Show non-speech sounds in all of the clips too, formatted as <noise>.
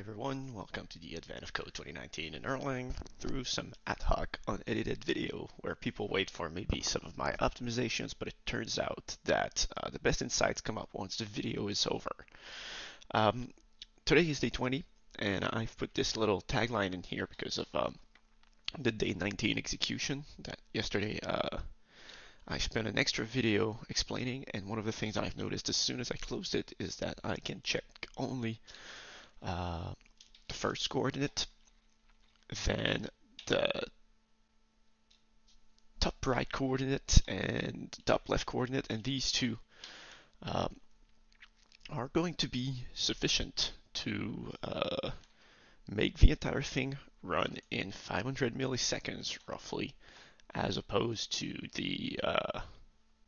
everyone, welcome to the Advent of Code 2019 in Erlang through some ad hoc unedited video where people wait for maybe some of my optimizations, but it turns out that uh, the best insights come up once the video is over. Um, today is day 20, and I've put this little tagline in here because of um, the day 19 execution that yesterday uh, I spent an extra video explaining, and one of the things I've noticed as soon as I closed it is that I can check only uh, the first coordinate, then the top right coordinate and top left coordinate, and these two um, are going to be sufficient to uh, make the entire thing run in 500 milliseconds roughly, as opposed to the uh,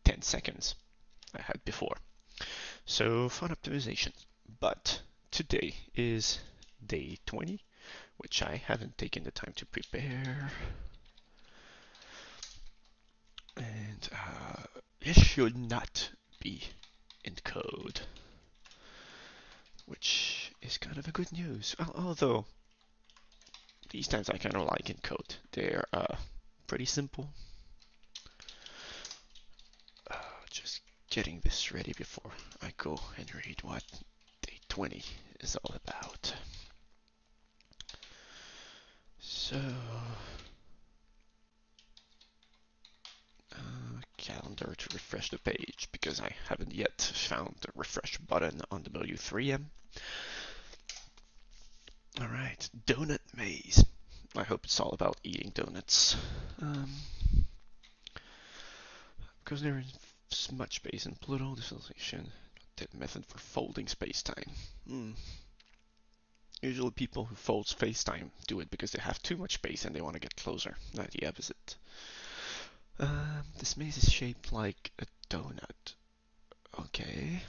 10 seconds I had before. So fun optimization, but today is day 20, which I haven't taken the time to prepare. And uh, it should not be in code, which is kind of a good news. Although, these times I kind of like Intcode. They're uh, pretty simple. Uh, just getting this ready before I go and read what 20 is all about. So, uh, calendar to refresh the page because I haven't yet found the refresh button on the W3M. Alright, donut maze. I hope it's all about eating donuts. Um, because there is much space in Pluto, this method for folding spacetime. Hmm. Usually people who fold spacetime do it because they have too much space and they want to get closer, not the opposite. Um, this maze is shaped like a donut. Okay.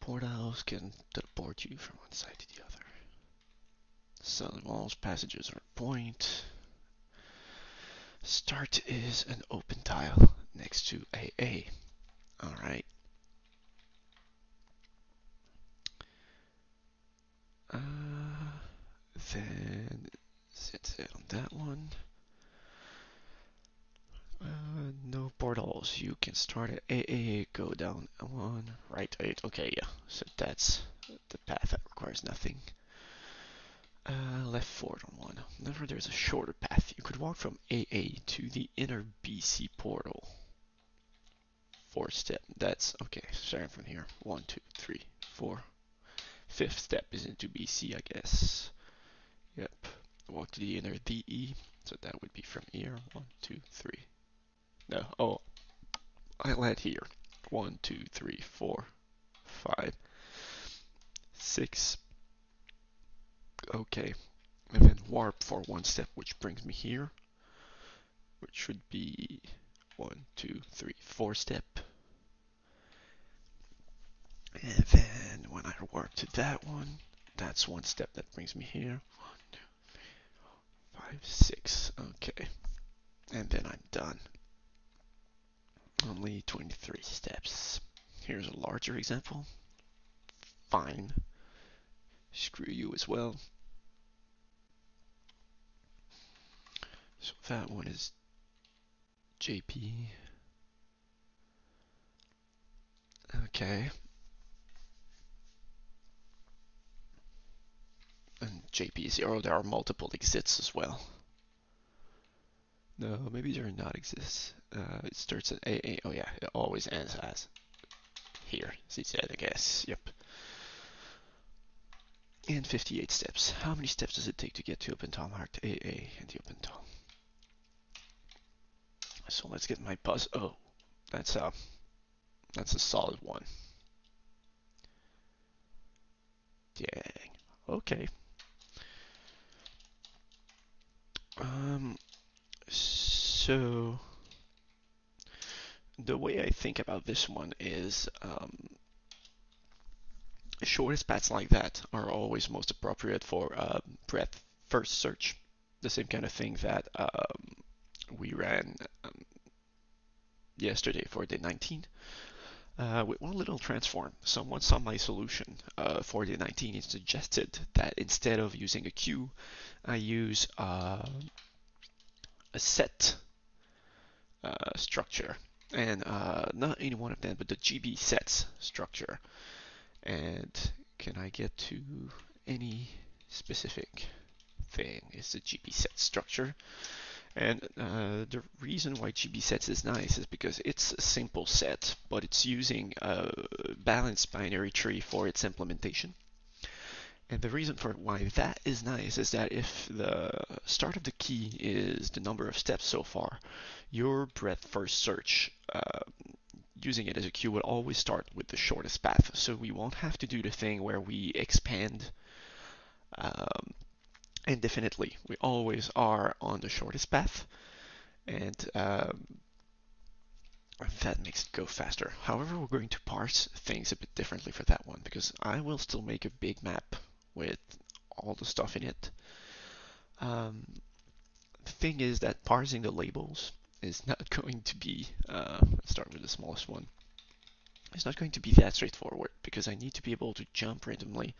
Portals can teleport you from one side to the other. Solid walls, passages are a point. Start is an open tile next to AA. All right. Uh, then set it on that one. Uh, no portals. You can start at AA, go down one, right eight. Okay, yeah. So that's the path that requires nothing. Uh, left forward on one. Whenever there's a shorter path, you could walk from AA to the inner BC portal four step. That's okay. Starting from here. One, two, three, four. Fifth step is into BC, I guess. Yep. Walk to the inner DE. So that would be from here. One, two, three. No. Oh, I led here. One, two, three, four, five, six. Okay. And then warp for one step, which brings me here. Which should be one, two, three, four step. And then when I warp to that one, that's one step that brings me here. One, two, three, five, six. Okay. And then I'm done. Only 23 steps. Here's a larger example. Fine. Screw you as well. So that one is JP. Okay. And JP0, there are multiple exits as well. No, maybe there are not exists. Uh, it starts at AA. Oh yeah, it always ends as here, he I guess. Yep. And 58 steps. How many steps does it take to get to OpenTOM Heart AA and the OpenTOM? So let's get my buzz. Oh, that's a that's a solid one. Dang. Okay. Um. So the way I think about this one is um, shortest paths like that are always most appropriate for uh, breadth first search. The same kind of thing that um, we ran um, yesterday for day 19. uh, with one little transform. Someone saw my solution uh, for the 19 and suggested that instead of using a queue, I use uh, a set uh, structure. And uh, not any one of them, but the GB sets structure. And can I get to any specific thing? Is the GB set structure. And uh, the reason why GB sets is nice is because it's a simple set, but it's using a balanced binary tree for its implementation. And the reason for why that is nice is that if the start of the key is the number of steps so far, your breadth first search uh, using it as a queue will always start with the shortest path. So we won't have to do the thing where we expand um, indefinitely. We always are on the shortest path, and um, that makes it go faster. However, we're going to parse things a bit differently for that one because I will still make a big map with all the stuff in it. Um, the thing is that parsing the labels is not <laughs> going to be, uh, let's start with the smallest one. It's not going to be that straightforward because I need to be able to jump randomly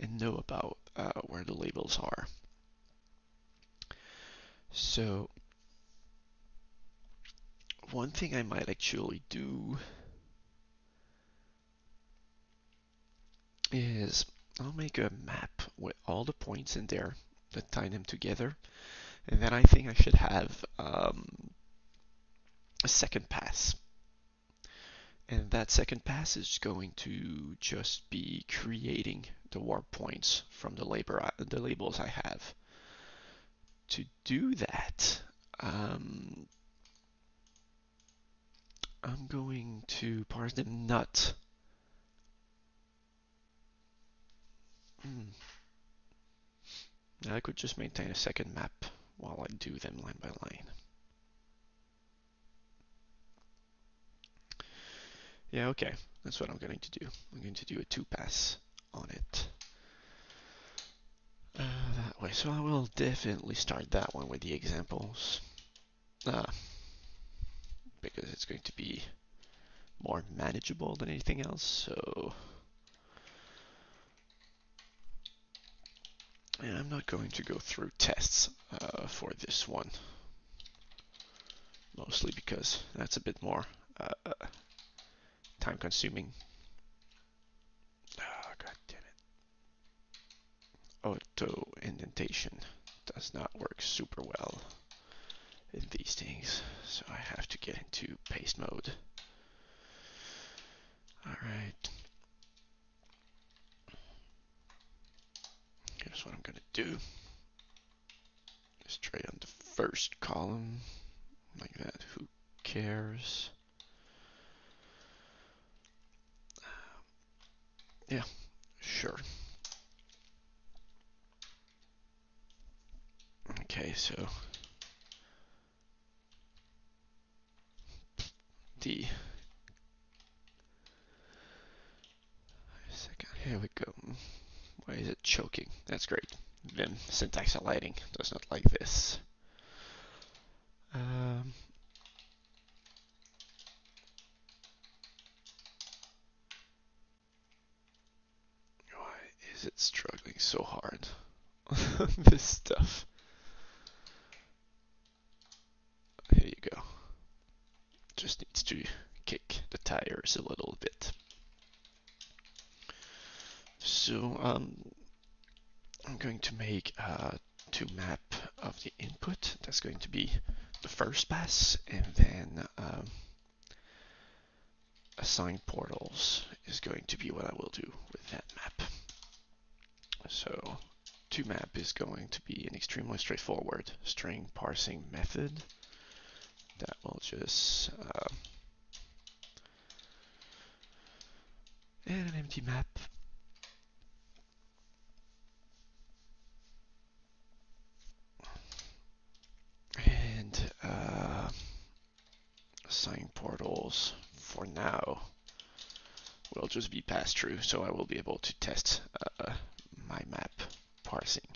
and know about uh, where the labels are. So one thing I might actually do is I'll make a map with all the points in there that tie them together and then I think I should have um, a second pass and that second pass is going to just be creating the warp points from the, labor, the labels I have. To do that, um, I'm going to parse them not. Hmm. I could just maintain a second map while I do them line by line. Yeah, okay. That's what I'm going to do. I'm going to do a two pass on it. Uh, that way. So I will definitely start that one with the examples. Uh, because it's going to be more manageable than anything else. So, and I'm not going to go through tests uh, for this one, mostly because that's a bit more uh, time consuming. Oh, God damn it. Auto indentation does not work super well in these things, so I have to get into paste mode. Alright. Here's what I'm going to do. Just try on the first column, like that. Who cares? Um, yeah, sure. Okay, so the second here we go. Why is it choking? That's great. Vim syntax lighting does not like this. Um, is it struggling so hard? <laughs> this stuff. Here you go. Just needs to kick the tires a little bit. So um, I'm going to make a two map of the input. That's going to be the first pass, and then um, assign portals is going to be what I will do with that map. So two-map is going to be an extremely straightforward string parsing method that will just uh, add an empty map and uh, assign portals for now will just be passed through so I will be able to test uh, my map parsing.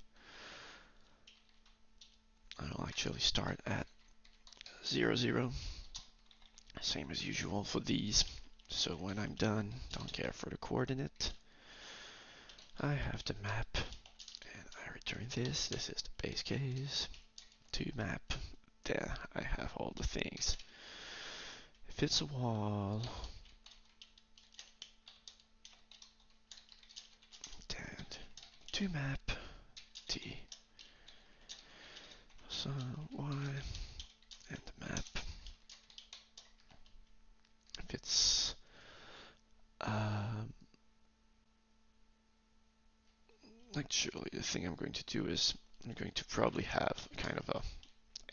I'll actually start at 0, 0, same as usual for these, So when I'm done, don't care for the coordinate. I have the map and I return this. This is the base case to map. There, I have all the things. If it's a wall, then to map T. So Y and the map. If it's um, actually the thing I'm going to do is I'm going to probably have kind of a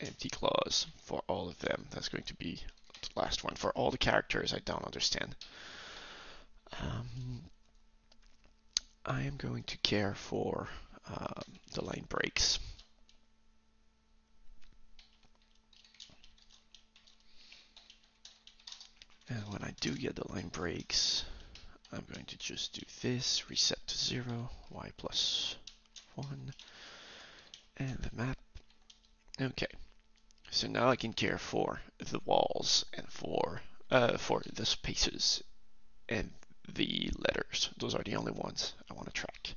empty clause for all of them. That's going to be the last one for all the characters I don't understand. Um, I am going to care for um, the line breaks. And when I do get the line breaks, I'm going to just do this, reset to zero, y plus one, and the map. Okay, so now I can care for the walls and for uh, for the spaces and the letters. Those are the only ones I want to track.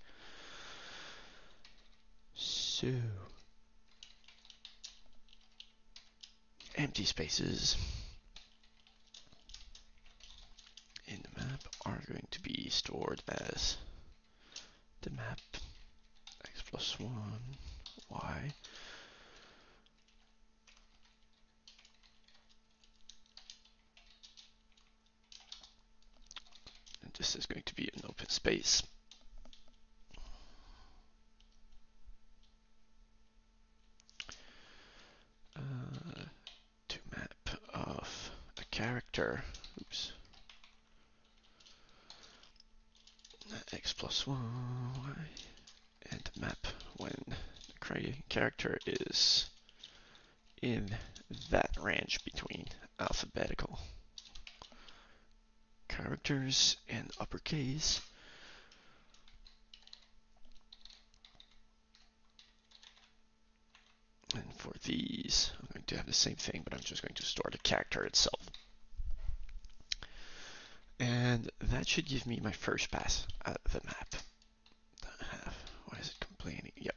So empty spaces in the map are going to be stored as the map x plus 1 y. And this is going to be an open space. Uh, to map of a character. Oops x plus y and map when the character is in that range between alphabetical characters and uppercase. And for these, I'm going to have the same thing, but I'm just going to store the character itself. And that should give me my first pass at the map. Why is it complaining? Yep.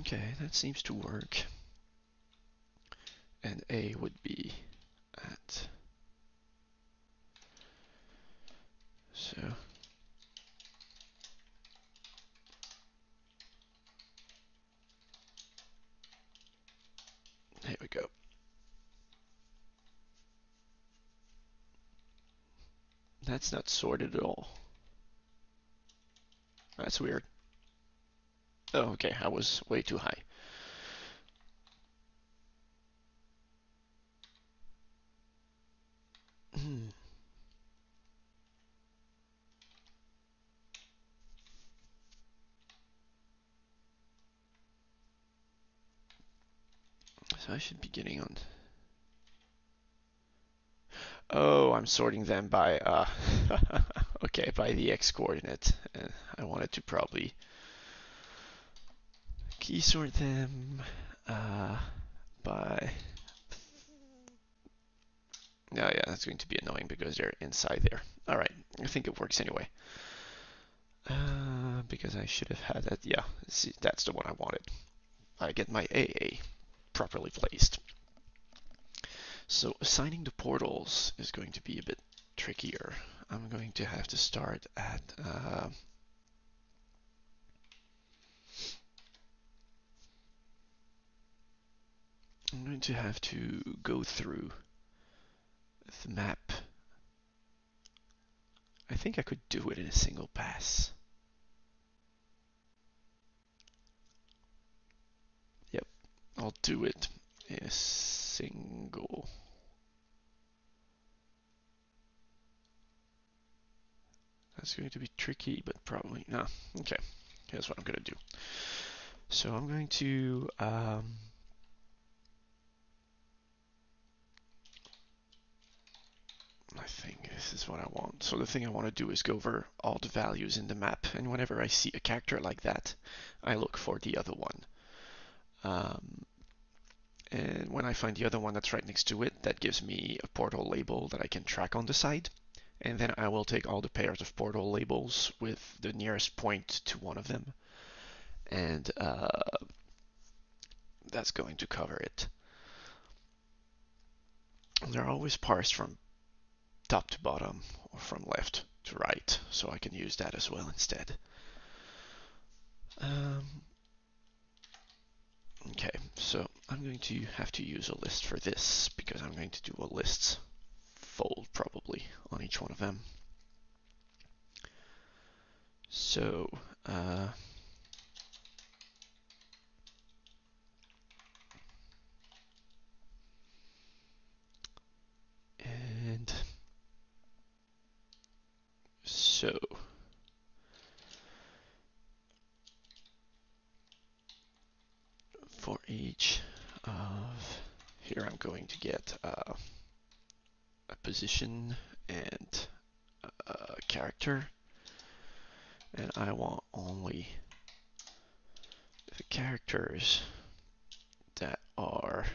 Okay, that seems to work. And A would be at so Here we go. That's not sorted at all. That's weird. Oh, okay, I was way too high. Hmm. So I should be getting on. Oh, I'm sorting them by, uh, <laughs> okay, by the x coordinate. And I wanted to probably key sort them uh, by. Oh yeah, that's going to be annoying because they're inside there. All right, I think it works anyway. Uh, because I should have had that. Yeah, see, that's the one I wanted. I get my AA properly placed. So assigning the portals is going to be a bit trickier. I'm going to have to start at uh, I'm going to have to go through the map. I think I could do it in a single pass. Yep, I'll do it a single. That's going to be tricky, but probably, no. Okay, here's what I'm going to do. So I'm going to um, I think this is what I want. So the thing I want to do is go over all the values in the map, and whenever I see a character like that, I look for the other one. Um, and when I find the other one that's right next to it, that gives me a portal label that I can track on the side. And then I will take all the pairs of portal labels with the nearest point to one of them. And uh, that's going to cover it. They're always parsed from top to bottom or from left to right, so I can use that as well instead. Um, okay, so I'm going to have to use a list for this because I'm going to do a lists fold probably on each one of them. So, uh, and so for each of here I'm going to get uh, a position and a character and I want only the characters that are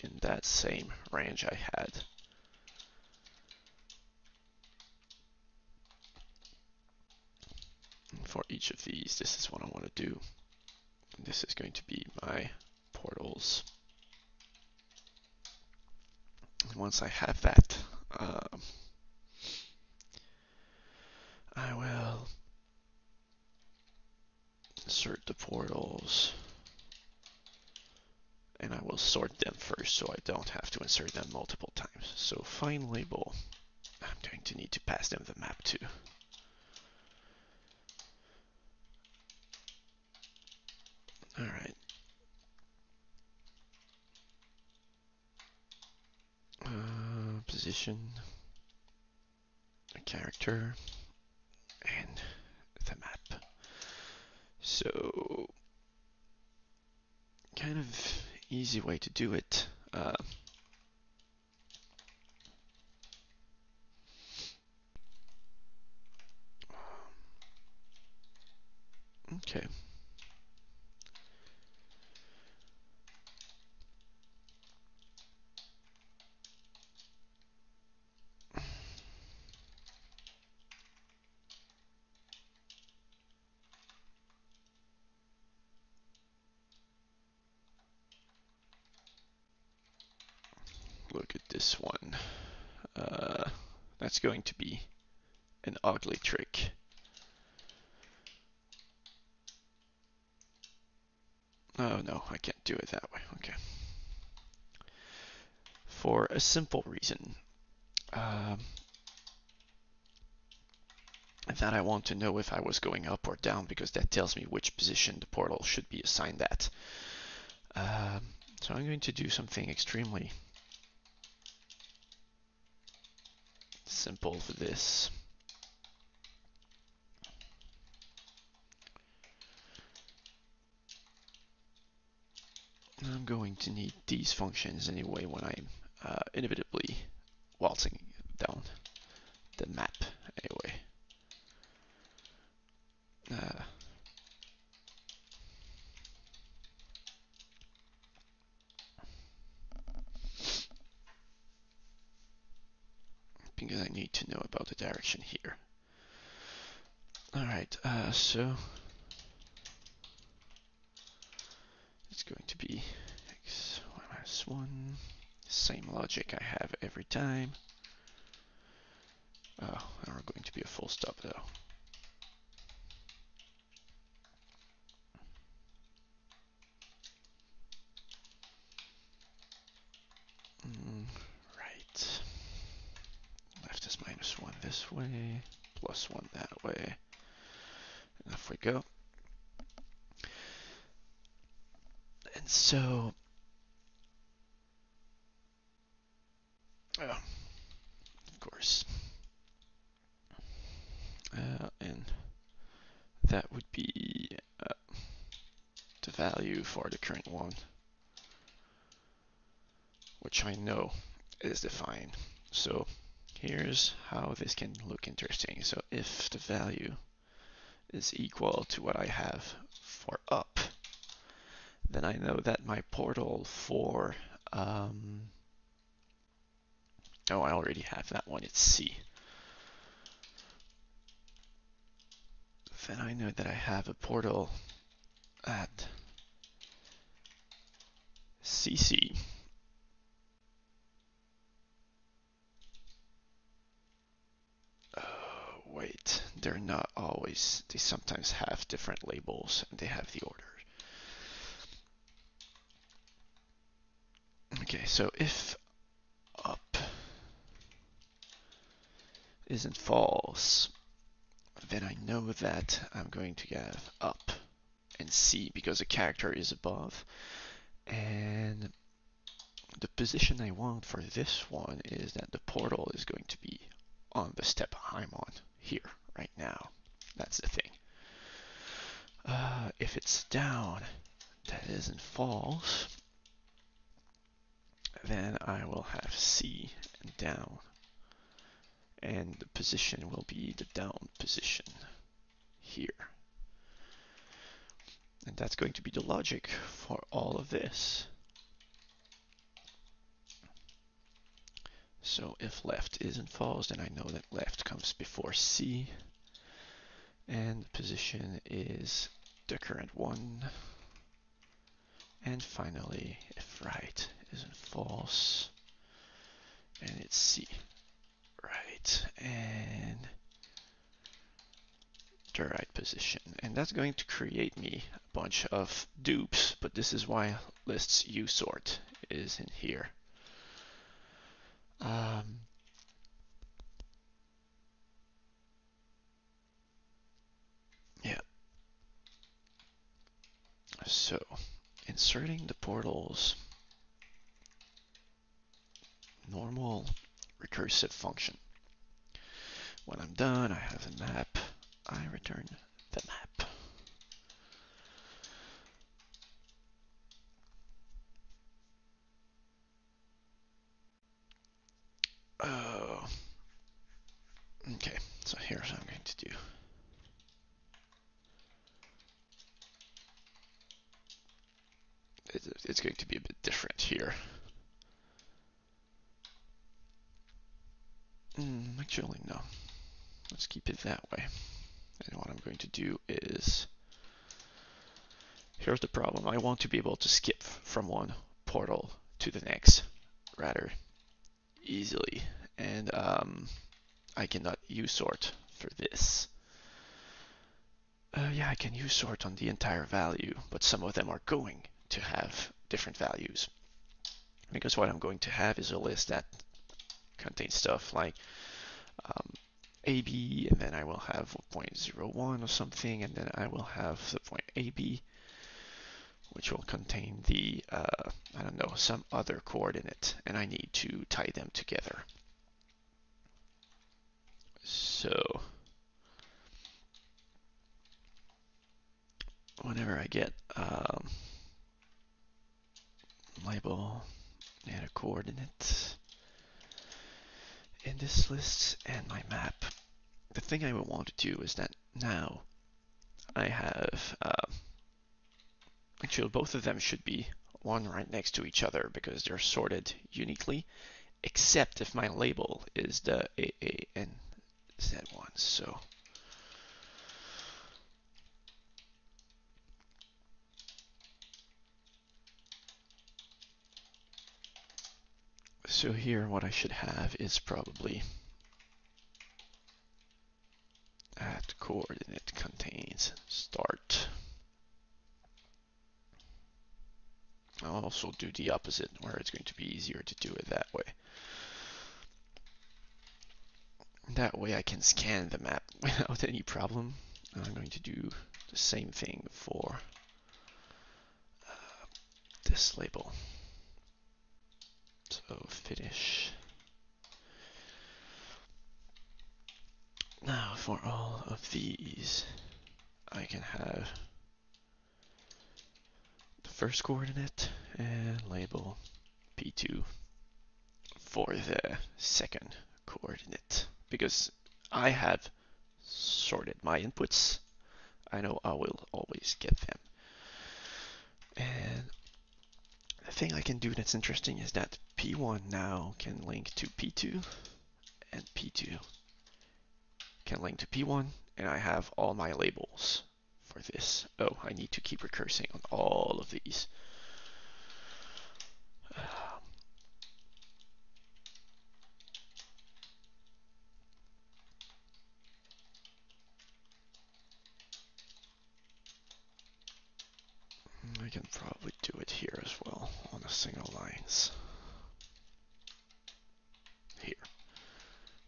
in that same range I had. For each of these, this is what I want to do. This is going to be my portals. Once I have that, um, I will insert the portals and I will sort them first so I don't have to insert them multiple times. So find label, I'm going to need to pass them the map too. All Uh, position, a character, and the map. So, kind of easy way to do it. Uh, okay. look at this one. Uh, that's going to be an ugly trick. Oh no, I can't do it that way. Okay. For a simple reason. Um, that I want to know if I was going up or down because that tells me which position the portal should be assigned at. Um, so I'm going to do something extremely simple for this. I'm going to need these functions anyway when I'm uh, inevitably waltzing down the map anyway. Uh, because I need to know about the direction here. Alright, uh, so it's going to be x minus 1, same logic I have every time. Oh, we're going to be a full stop though. Mm, right. Left is minus 1 this way, plus 1 that way. And off we go. And so, oh, of course, uh, and that would be uh, the value for the current one, which I know is defined. So here's how this can look interesting. So if the value is equal to what I have for up, then I know that my portal for, um, oh, I already have that one, it's C. Then I know that I have a portal at CC. Wait, they're not always, they sometimes have different labels and they have the order. Okay, so if up isn't false, then I know that I'm going to get up and C because the character is above. And the position I want for this one is that the portal is going to be on the step I'm on here right now. That's the thing. Uh, if it's down, that isn't false, then I will have C and down. And the position will be the down position here. And that's going to be the logic for all of this. So if left isn't false, then I know that left comes before C. And the position is the current one. And finally, if right isn't false, and it's C. Right, and the right position. And that's going to create me a bunch of dupes, but this is why lists usort is in here. Um, yeah. So, inserting the portals normal recursive function. When I'm done, I have a map. I return the map. Oh. Okay, so here's what I'm going to do. It's going to be a bit different here. Mm, actually, no. Let's keep it that way. And what I'm going to do is, here's the problem. I want to be able to skip from one portal to the next rather easily. And um, I cannot use sort for this. Uh, yeah, I can use sort on the entire value, but some of them are going to have different values. Because what I'm going to have is a list that contains stuff like um, AB, and then I will have 0.01 or something, and then I will have the point AB, which will contain the, uh, I don't know, some other coordinate, and I need to tie them together. So, whenever I get um, label and a coordinate, in this list and my map, the thing I would want to do is that now I have, uh, actually both of them should be one right next to each other because they're sorted uniquely, except if my label is the AANZ one. So So here what I should have is probably at coordinate contains start. I'll also do the opposite where it's going to be easier to do it that way. That way I can scan the map <laughs> without any problem. I'm going to do the same thing for uh, this label. So finish. Now for all of these, I can have first coordinate and label P2 for the second coordinate because I have sorted my inputs. I know I will always get them. And the thing I can do that's interesting is that P1 now can link to P2 and P2 can link to P1 and I have all my labels for this. Oh, I need to keep recursing on all of these. I can probably do it here as well on a single lines. Here.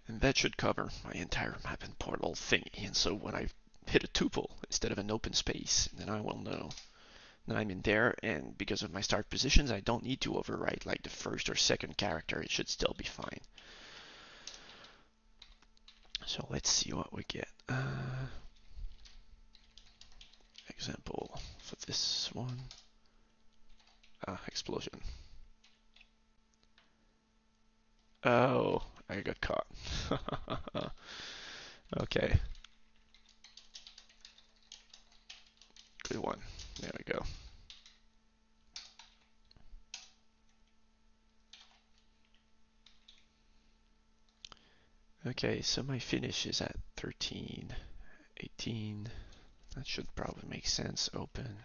And that should cover my entire map and portal thingy. And so when I hit a tuple instead of an open space, then I will know that I'm in there. And because of my start positions, I don't need to overwrite like the first or second character. It should still be fine. So let's see what we get. Uh, example for this one. Ah, explosion. Oh, I got caught. <laughs> okay. Good one. There we go. Okay, so my finish is at 13, 18. That should probably make sense. Open.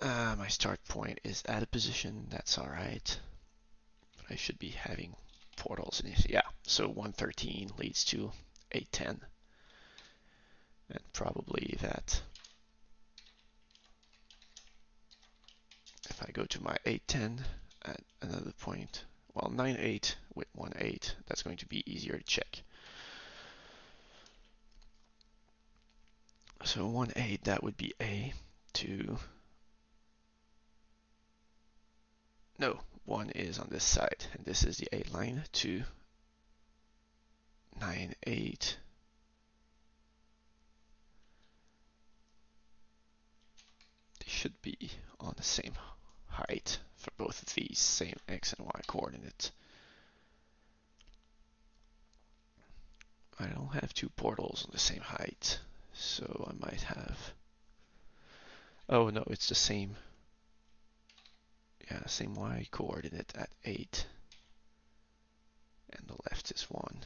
Uh, my start point is at a position. That's all right. But I should be having portals in. Yeah, so 113 leads to 810. And probably that. If I go to my 810 at another point, well, 98 with 18, that's going to be easier to check. So 18, that would be A, 2, no, 1 is on this side, and this is the 8 line, 2, 9, 8, they should be on the same height for both of these same x and y coordinates. I don't have two portals on the same height, so I might have... Oh no, it's the same. Yeah, same y coordinate at 8. And the left is 1.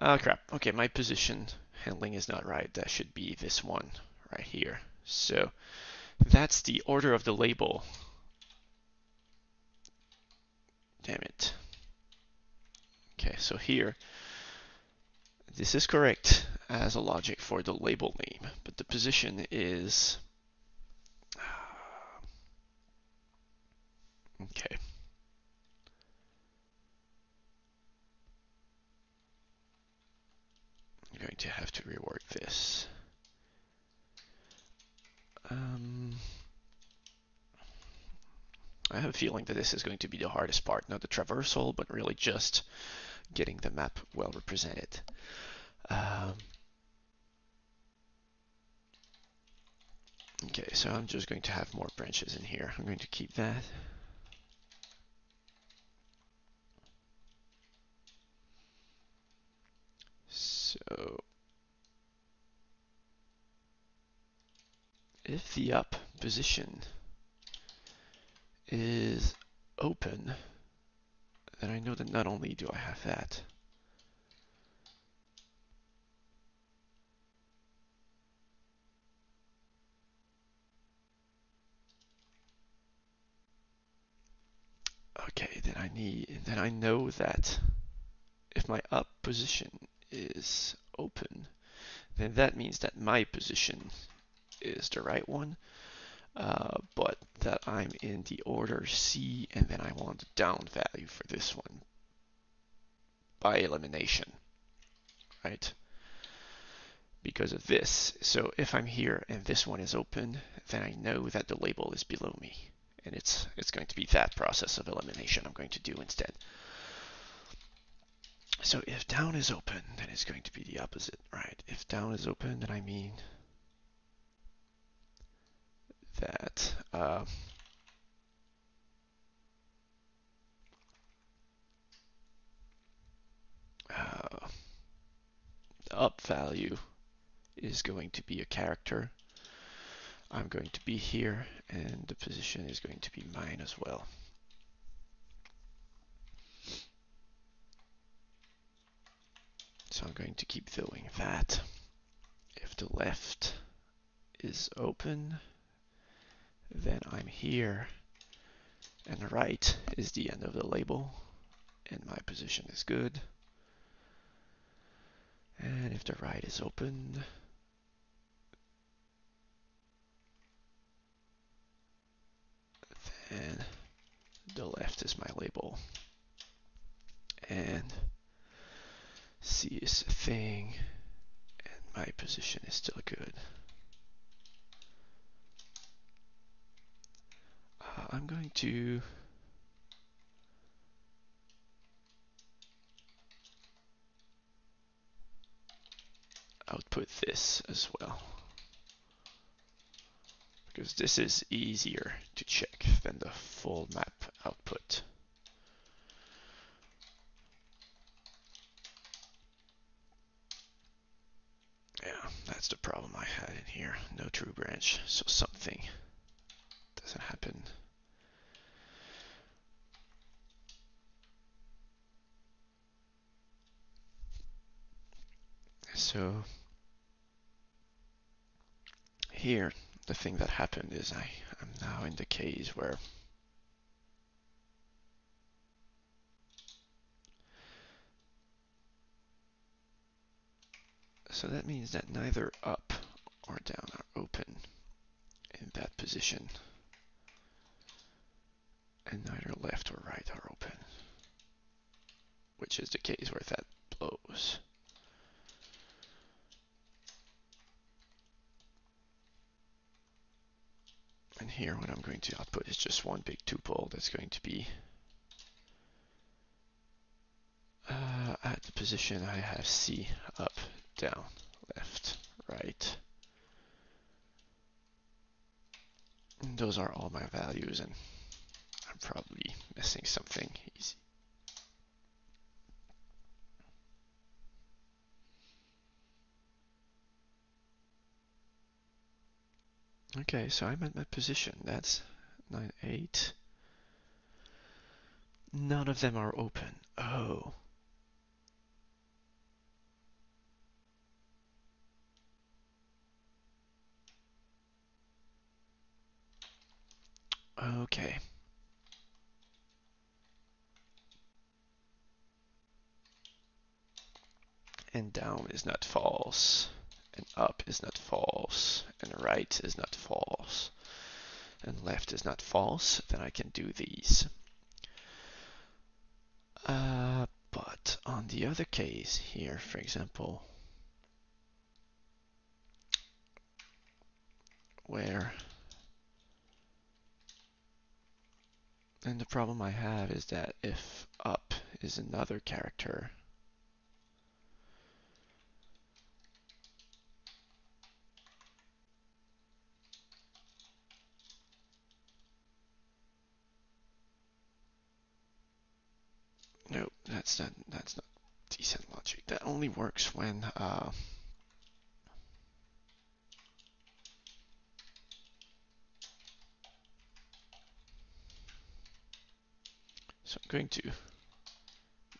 Ah, uh, crap. Okay, my position handling is not right. That should be this one right here. So that's the order of the label. Damn it. Okay, so here, this is correct as a logic for the label name, but the position is okay. Going to have to rework this. Um, I have a feeling that this is going to be the hardest part, not the traversal, but really just getting the map well represented. Um, okay, so I'm just going to have more branches in here. I'm going to keep that. So if the up position is open, then I know that not only do I have that, Okay, then I need, then I know that if my up position is open, then that means that my position is the right one, uh, but that I'm in the order C and then I want the down value for this one by elimination, right? Because of this. So if I'm here and this one is open, then I know that the label is below me and it's it's going to be that process of elimination I'm going to do instead. So if down is open, then it's going to be the opposite, right? If down is open, then I mean that uh, uh, up value is going to be a character. I'm going to be here and the position is going to be mine as well. So I'm going to keep doing that. If the left is open, then I'm here and the right is the end of the label and my position is good. And if the right is open, then the left is my label. And C is a thing, and my position is still good. Uh, I'm going to output this as well. Because this is easier to check than the full map output. Yeah, that's the problem I had in here. No true branch, so something doesn't happen. So here, the thing that happened is I am now in the case where So that means that neither up or down are open in that position. And neither left or right are open. Which is the case where that blows. And here what I'm going to output is just one big tuple that's going to be uh, at the position I have C up, down, left, right. And those are all my values and I'm probably missing something easy. Okay, so I'm at my position. That's 9, 8. None of them are open. Oh. Okay. And down is not false, and up is not false, and right is not false, and left is not false, then I can do these. Uh, but on the other case here, for example, where And the problem I have is that if up is another character, no, that's not that's not decent logic. That only works when uh, So I'm going to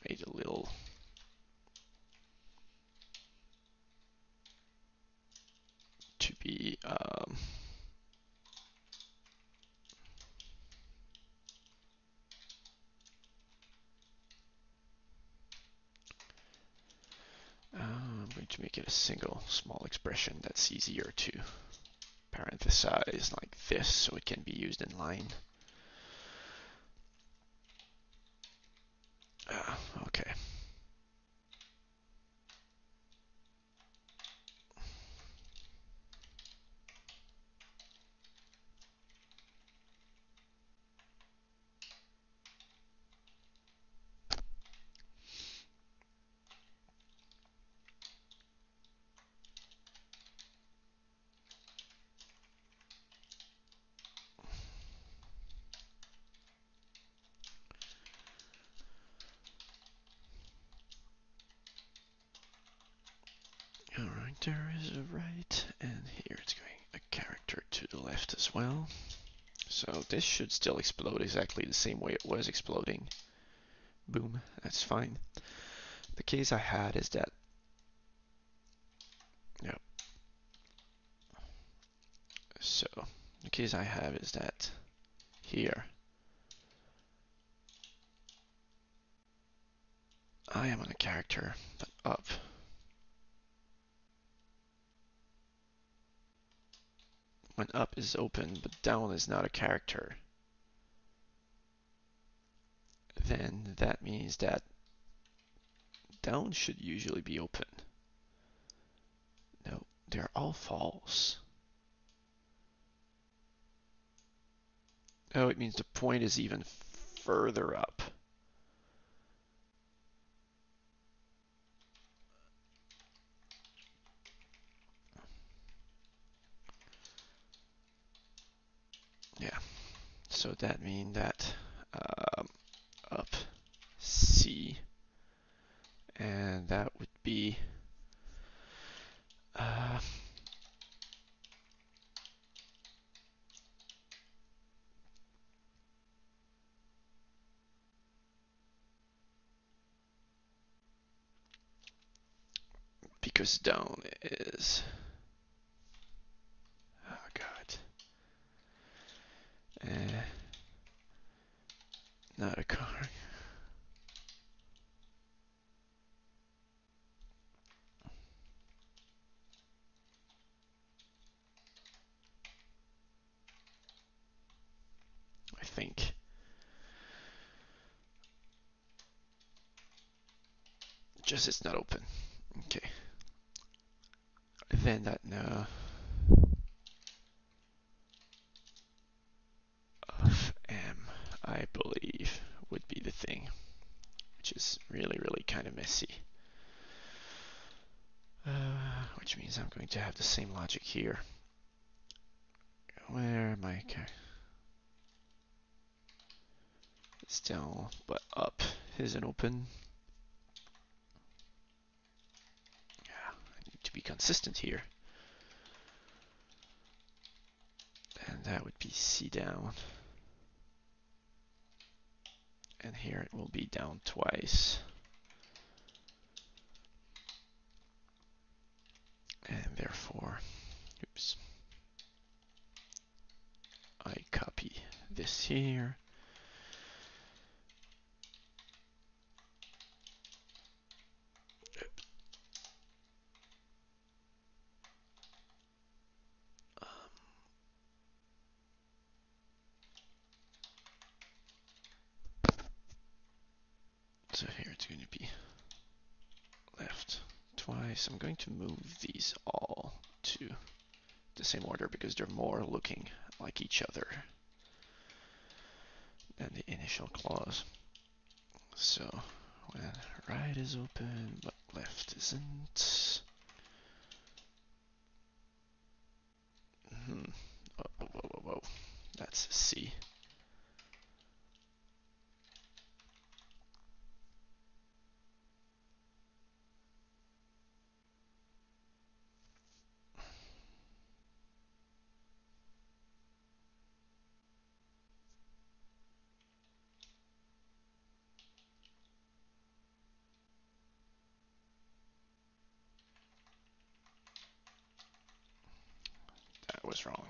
make a little to be um, uh, I'm going to make it a single small expression that's easier to parenthesize like this so it can be used in line. Ah, okay. Should still explode exactly the same way it was exploding. Boom, that's fine. The case I had is that, yep. So, the case I have is that here, I am on a character, but up. When up is open, but down is not a character, then that means that down should usually be open. No, they're all false. Oh, it means the point is even further up. Yeah, so that means that um, up C, and that would be uh, because down is oh god eh, not a car. I think. Just it's not open. Okay. Then that no. Of M I believe would be the thing which is really really kind of messy. Uh, which means I'm going to have the same logic here. Where am I? It's down but up isn't open. Yeah I need to be consistent here. And that would be C down. And here it will be down twice. And therefore, oops, I copy this here. So here it's going to be left twice. I'm going to move these all to the same order because they're more looking like each other than the initial clause. So when right is open but left isn't. Hmm. Whoa, whoa, whoa, whoa. That's C. That was wrong.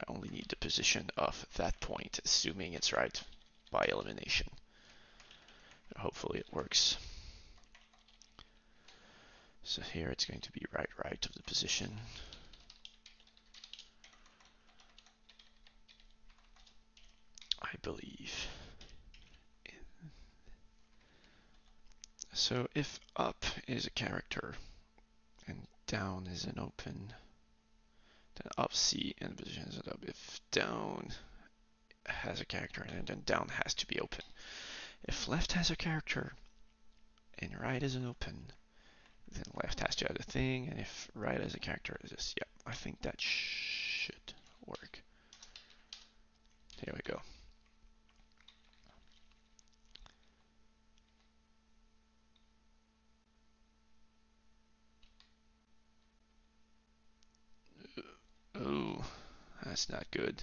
I only need the position of that point, assuming it's right by elimination. Hopefully it works. So here it's going to be right right of the position. I believe. So if up is a character and down is an open, then up C and position is up. If down has a character and then down has to be open. If left has a character and right isn't open, then left has to add a thing, and if right has a character, it's just, yeah, I think that should work. Here we go. Oh, that's not good.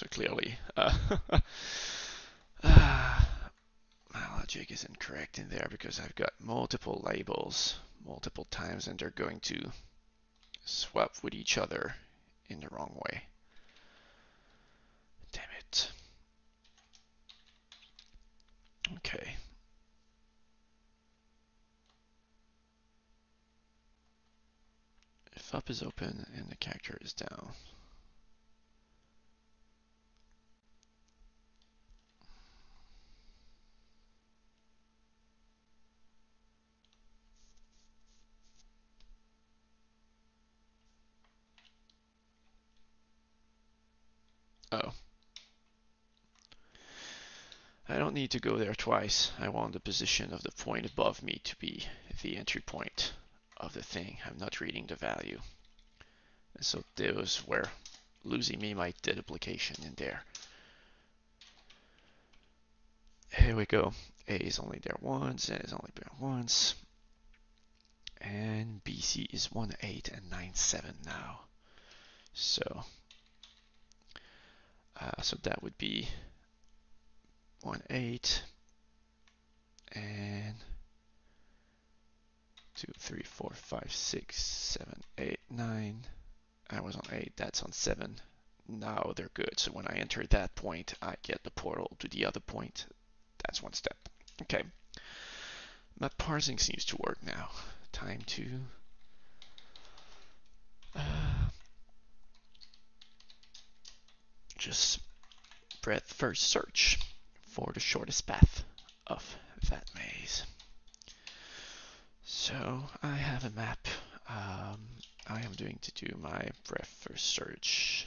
So clearly uh, uh, <laughs> my logic is incorrect in there because I've got multiple labels multiple times and they're going to swap with each other in the wrong way. Damn it. Okay. If up is open and the character is down, Oh. I don't need to go there twice. I want the position of the point above me to be the entry point of the thing. I'm not reading the value. And so those were losing me my deduplication in there. Here we go. A is only there once, and is only there once. And BC is 1, 8, and 9, 7 now. So uh, so that would be 1, 8, and 2, 3, 4, 5, 6, 7, 8, 9. I was on 8, that's on 7. Now they're good. So when I enter that point, I get the portal to the other point. That's one step. Okay. My parsing seems to work now. Time to uh, just breadth first search for the shortest path of that maze. So I have a map. Um, I am doing to do my breadth first search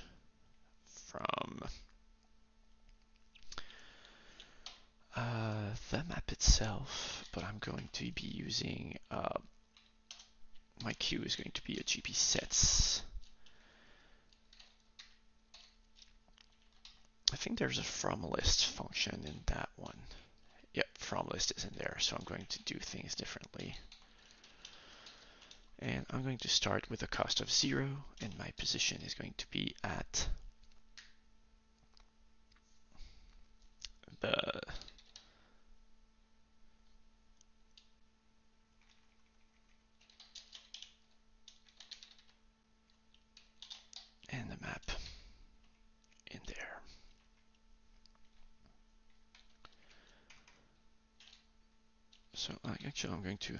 from uh, the map itself, but I'm going to be using uh, my queue is going to be a GB sets I think there's a from list function in that one. Yep, from list is in there, so I'm going to do things differently. And I'm going to start with a cost of zero, and my position is going to be at the and the map in there. So uh, actually I'm going to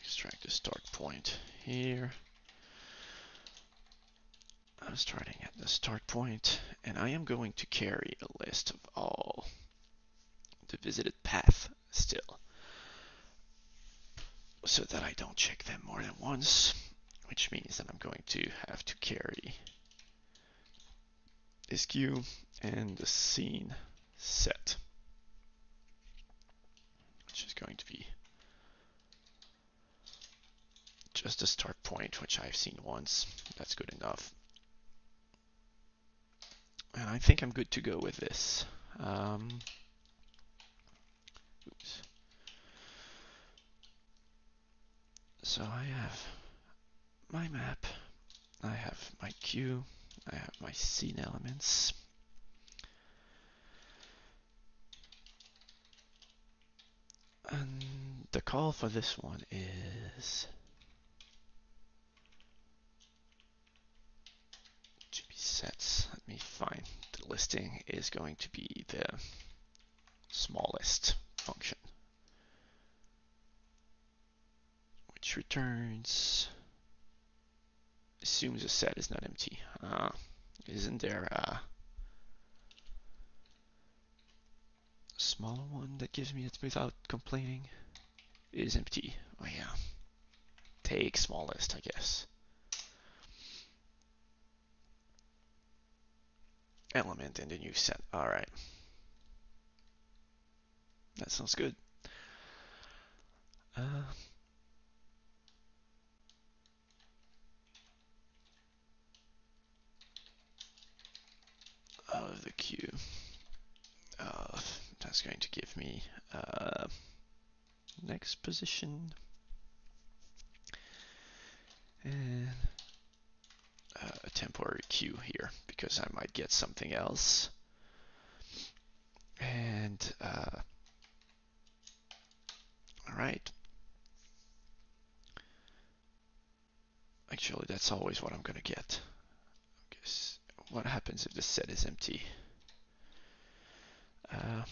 extract the start point here. I'm starting at the start point and I am going to carry a list of all the visited path still so that I don't check them more than once which means that I'm going to have to carry queue and the seen set, which is going to be just a start point, which I've seen once. That's good enough. And I think I'm good to go with this. Um, oops. So I have my map, I have my queue, I have my seen elements. And the call for this one is GB sets. Let me find the listing is going to be the smallest function, which returns assumes a set is not empty. Uh, isn't there a smaller one that gives me it without complaining? It is empty. Oh yeah. Take smallest, I guess. Element in the new set. Alright. That sounds good. Uh, out of the queue. Uh, that's going to give me uh, next position. And uh, a temporary queue here because I might get something else. And uh, all right. Actually, that's always what I'm going to get. What happens if the set is empty? Uh,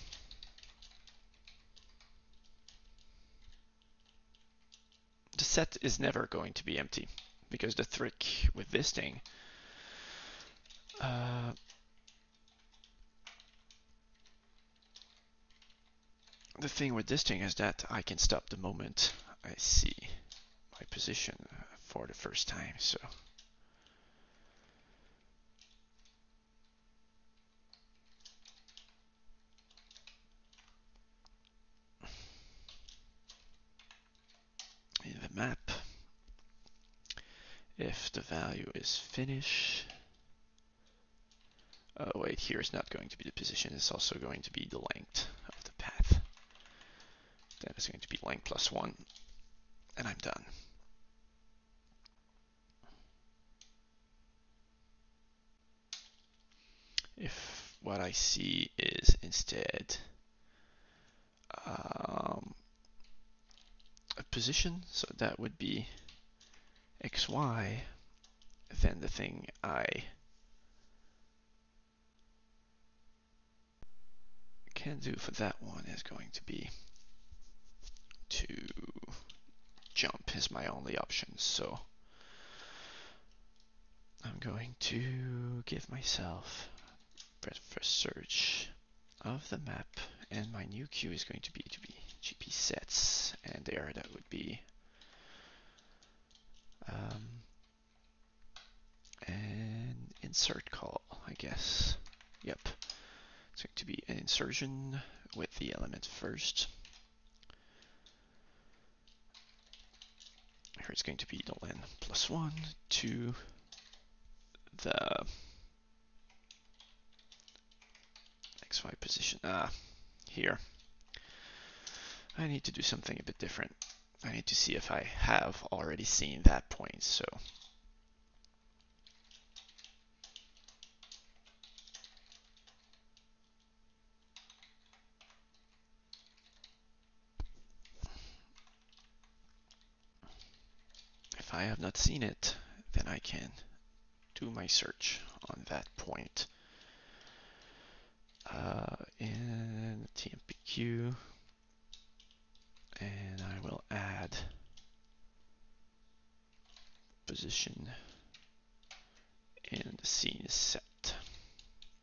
the set is never going to be empty because the trick with this thing uh, the thing with this thing is that I can stop the moment I see my position for the first time so in the map. If the value is finish. Oh wait here is not going to be the position it's also going to be the length of the path. That is going to be length plus one and I'm done. If what I see is instead um, position so that would be xy, then the thing I can do for that one is going to be to jump is my only option. So I'm going to give myself breadth first search of the map and my new queue is going to be to be GB sets and there that would be um, an insert call, I guess. Yep. It's going to be an insertion with the element first. Here it's going to be the len plus one to the xy position. Ah, here. I need to do something a bit different. I need to see if I have already seen that point. So if I have not seen it, then I can do my search on that point uh, in TMPQ and I will add position in the seen is set.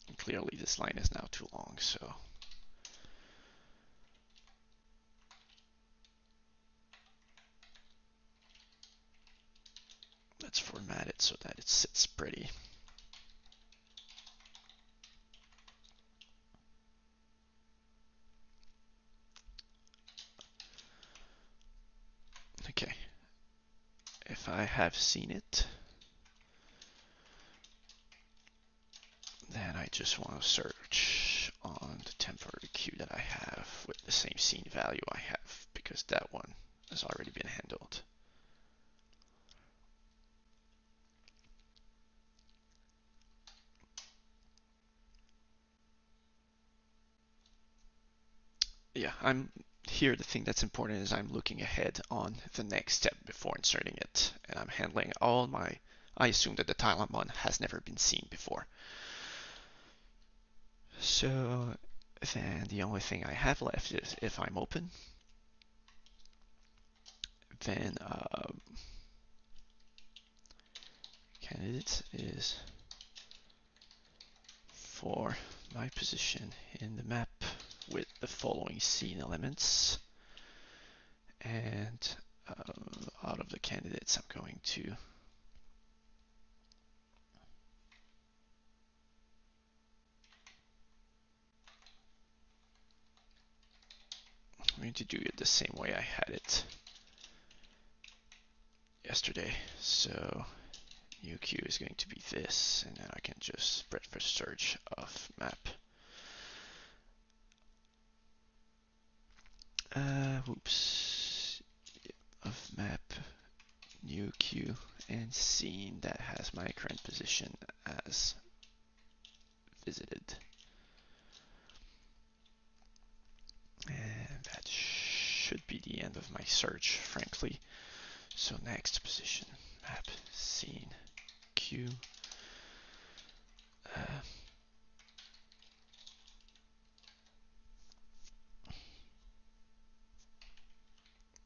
And clearly this line is now too long, so let's format it so that it sits pretty. Okay. If I have seen it, then I just want to search on the temporary queue that I have with the same seen value I have because that one has already been handled. Yeah, I'm here the thing that's important is I'm looking ahead on the next step before inserting it and I'm handling all my I assume that the tile I'm on has never been seen before. So then the only thing I have left is if I'm open then um, candidates is for my position in the map with the following seen elements. And uh, out of the candidates, I'm going to I'm going to do it the same way I had it yesterday. So UQ is going to be this, and then I can just breadth first search of map Uh, whoops. Of map, new queue, and seen that has my current position as visited. And that should be the end of my search, frankly. So next position, map, seen, queue. Uh,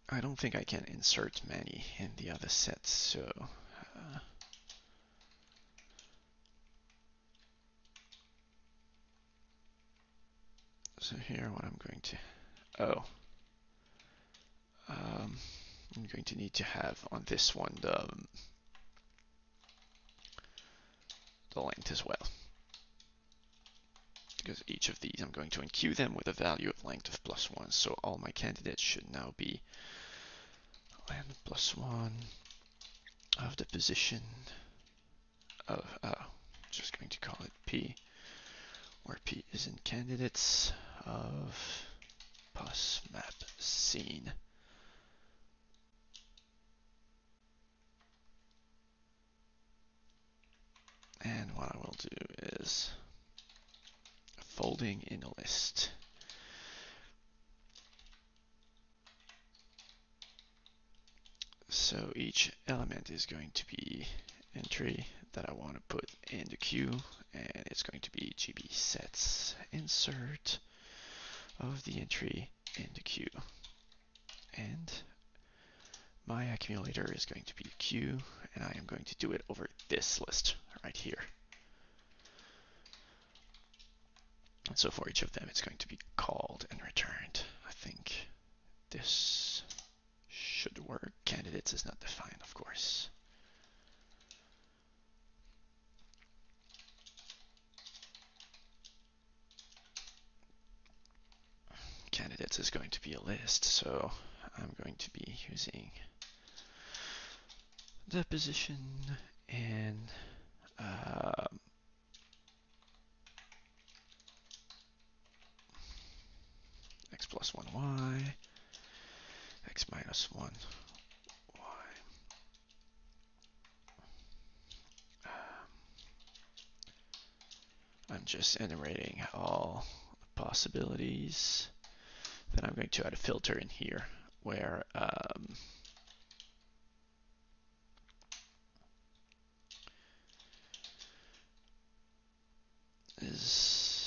I don't think I can insert many in the other sets, so uh, so here what I'm going to oh um, I'm going to need to have on this one the um, the length as well. Because each of these I'm going to enqueue them with a value of length of plus one so all my candidates should now be length plus one of the position of uh, just going to call it P where P is in candidates of pos map seen. And what I will do is folding in a list So each element is going to be entry that I want to put in the queue and it's going to be GB sets insert of the entry in the queue. And my accumulator is going to be queue and I am going to do it over this list right here. And so for each of them, it's going to be called and returned. I think this should work. Candidates is not defined, of course. Candidates is going to be a list, so I'm going to be using the position and uh, x plus 1y x minus 1 y. Um, I'm just enumerating all possibilities. Then I'm going to add a filter in here where um, is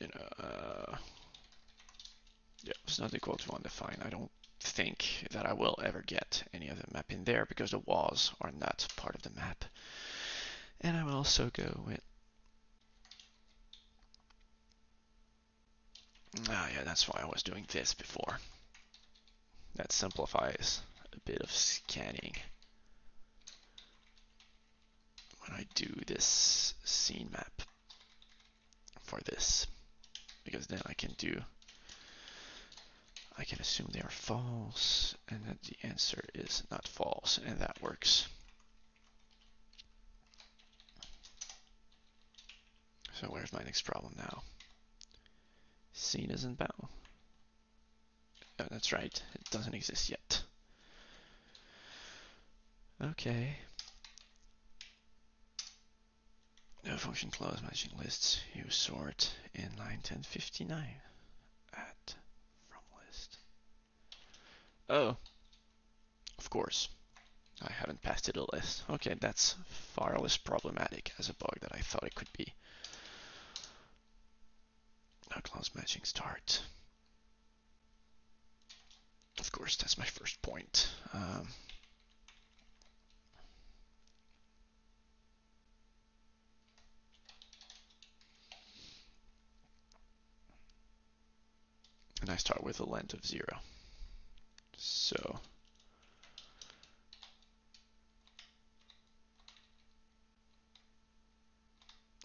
you know, uh, not equal to undefined. I don't think that I will ever get any other map in there because the walls are not part of the map. And I will also go with Ah, yeah, that's why I was doing this before. That simplifies a bit of scanning when I do this seen map for this because then I can do I can assume they are false and that the answer is not false and that works. So where's my next problem now? Seen isn't bound. Oh, that's right, it doesn't exist yet. Okay. No function clause matching lists. usort in line 1059 at. Oh, of course. I haven't passed it a list. Okay, that's far less problematic as a bug that I thought it could be. No clause matching start. Of course, that's my first point. Um, and I start with a length of zero. So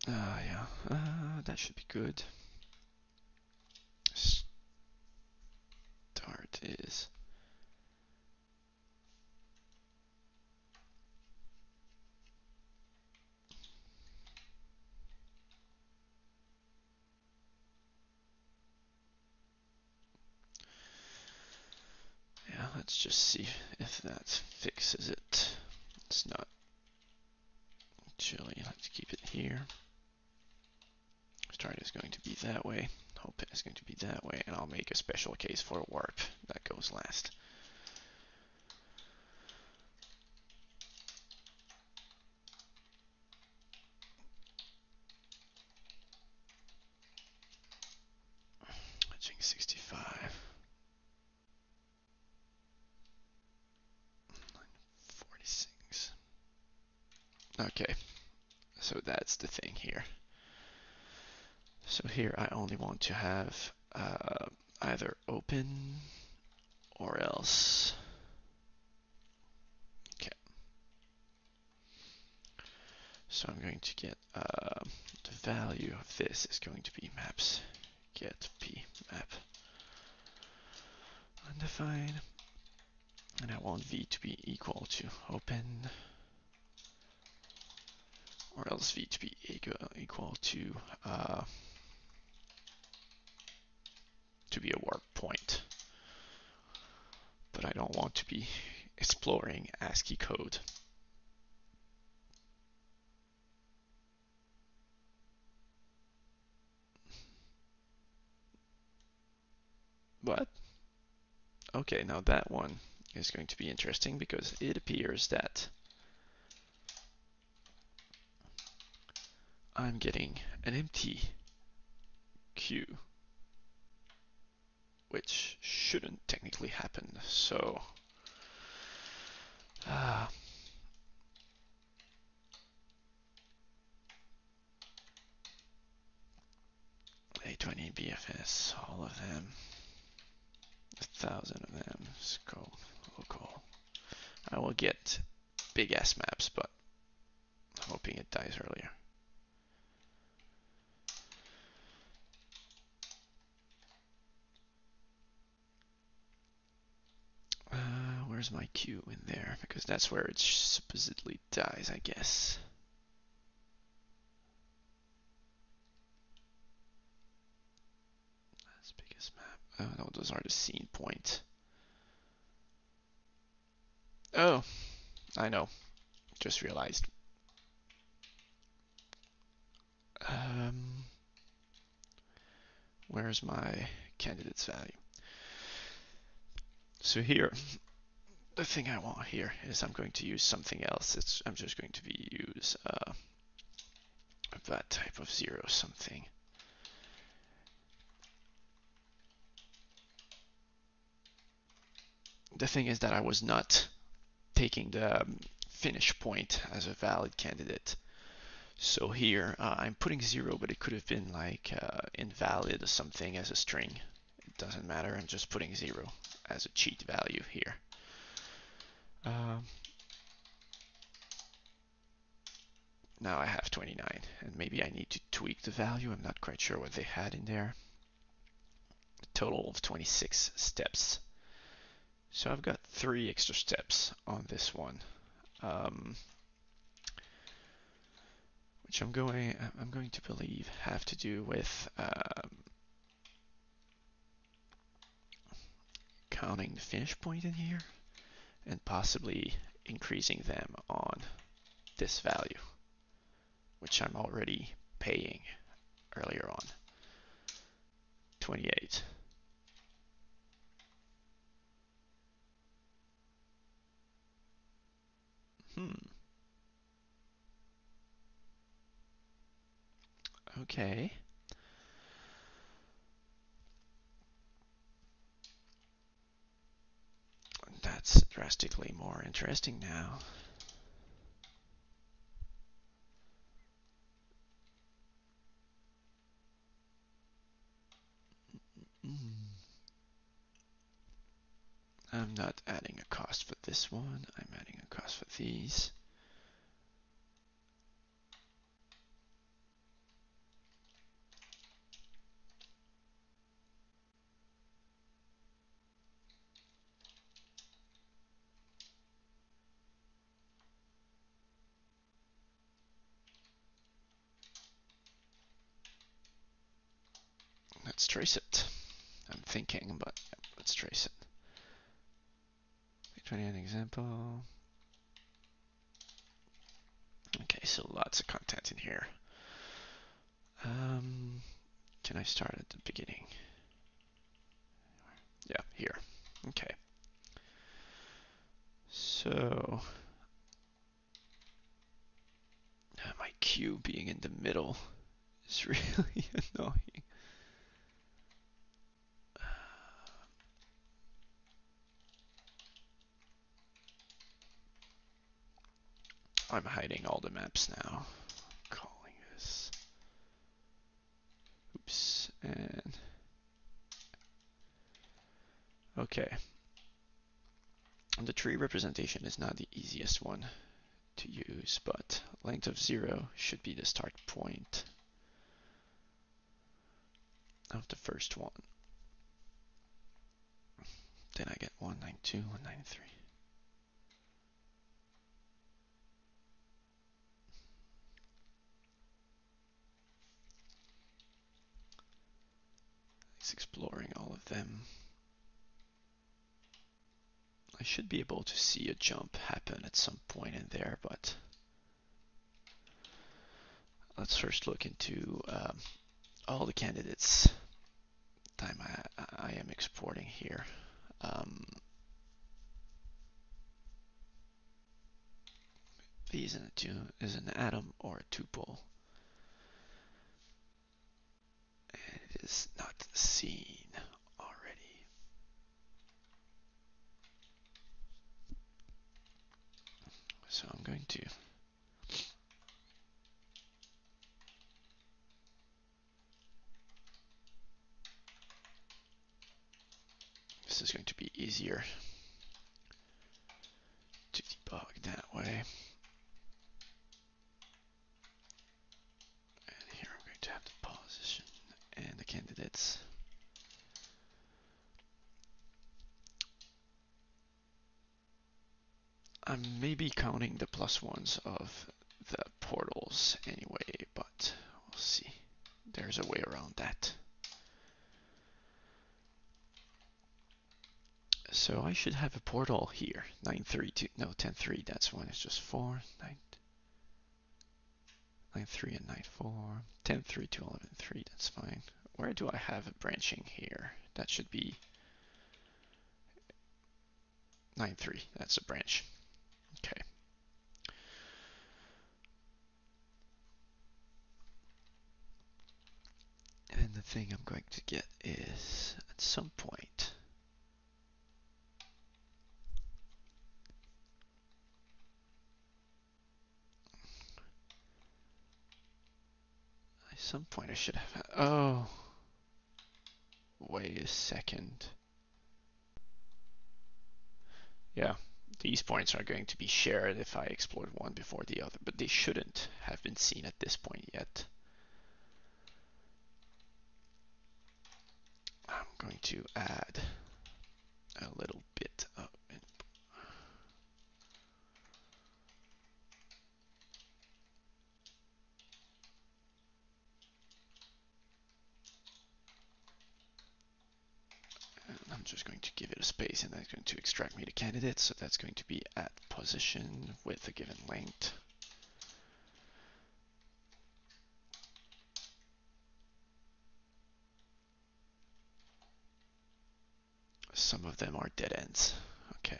uh, yeah, uh, that should be good. Start is let's just see if that fixes it. It's not actually, let's keep it here. Start is going to be that way. Hope is going to be that way, and I'll make a special case for warp that goes last. Matching 65. 46. Okay, so that's the thing here. So here I only want to have uh, either open or else. Okay. So I'm going to get uh, the value of this is going to be maps get p map undefined and I want v to be equal to open or else v to be equal, to uh, to be a warp point. But I don't want to be exploring ASCII code. What? Okay, now that one is going to be interesting because it appears that I'm getting an empty queue which shouldn't technically happen. So, uh, A20 BFS, all of them, a thousand of them, scope, local. I will get big ass maps, but I'm hoping it dies earlier. Where's my queue in there? Because that's where it supposedly dies, I guess. That's biggest map. Oh no, those are the seen point. Oh, I know. Just realized. Um, where's my candidate's value? So here, <laughs> the thing I want here is I'm going to use something else. It's I'm just going to be use uh, that type of zero something. The thing is that I was not taking the um, finish point as a valid candidate. So here uh, I'm putting zero, but it could have been like uh, invalid or something as a string. It doesn't matter. I'm just putting zero as a cheat value here. Um, now I have 29 and maybe I need to tweak the value. I'm not quite sure what they had in there. A total of 26 steps. So I've got three extra steps on this one. Um, which I'm going I'm going to believe have to do with um, counting the finish point in here and possibly increasing them on this value, which I'm already paying earlier on. 28. Hmm. Okay. That's drastically more interesting now. I'm not adding a cost for this one. I'm adding a cost for these. Let's trace it. I'm thinking, but let's trace it. 20 example. Okay, so lots of content in here. Um, can I start at the beginning? Yeah, here. Okay. So, my queue being in the middle is <laughs> really annoying. I'm hiding all the maps now. Calling this. Oops. And. Okay. The tree representation is not the easiest one to use, but length of zero should be the start point of the first one. Then I get 192, 193. It's exploring all of them. I should be able to see a jump happen at some point in there, but let's first look into um, all the candidates time I, I am exporting here. Um, these in a two is an atom or a tuple. And it is not seen already. So I'm going to This is going to be easier to debug that way. And here I'm going to have the position candidates. I'm maybe counting the plus ones of the portals anyway, but we'll see. There's a way around that. So I should have a portal here. 932, no, 103, that's one, it's just 4. 9, 93 and 94. 103 to 113, that's fine. Where do I have a branching here? That should be 93, that's a branch. Okay. And the thing I'm going to get is, at some point, at some point I should have. Oh. Wait a second. Yeah, these points are going to be shared if I explored one before the other, but they shouldn't have been seen at this point yet. I'm going to add a little bit of I'm just going to give it a space and that's going to extract me the candidate. So that's going to be at position with a given length. Some of them are dead ends. Okay.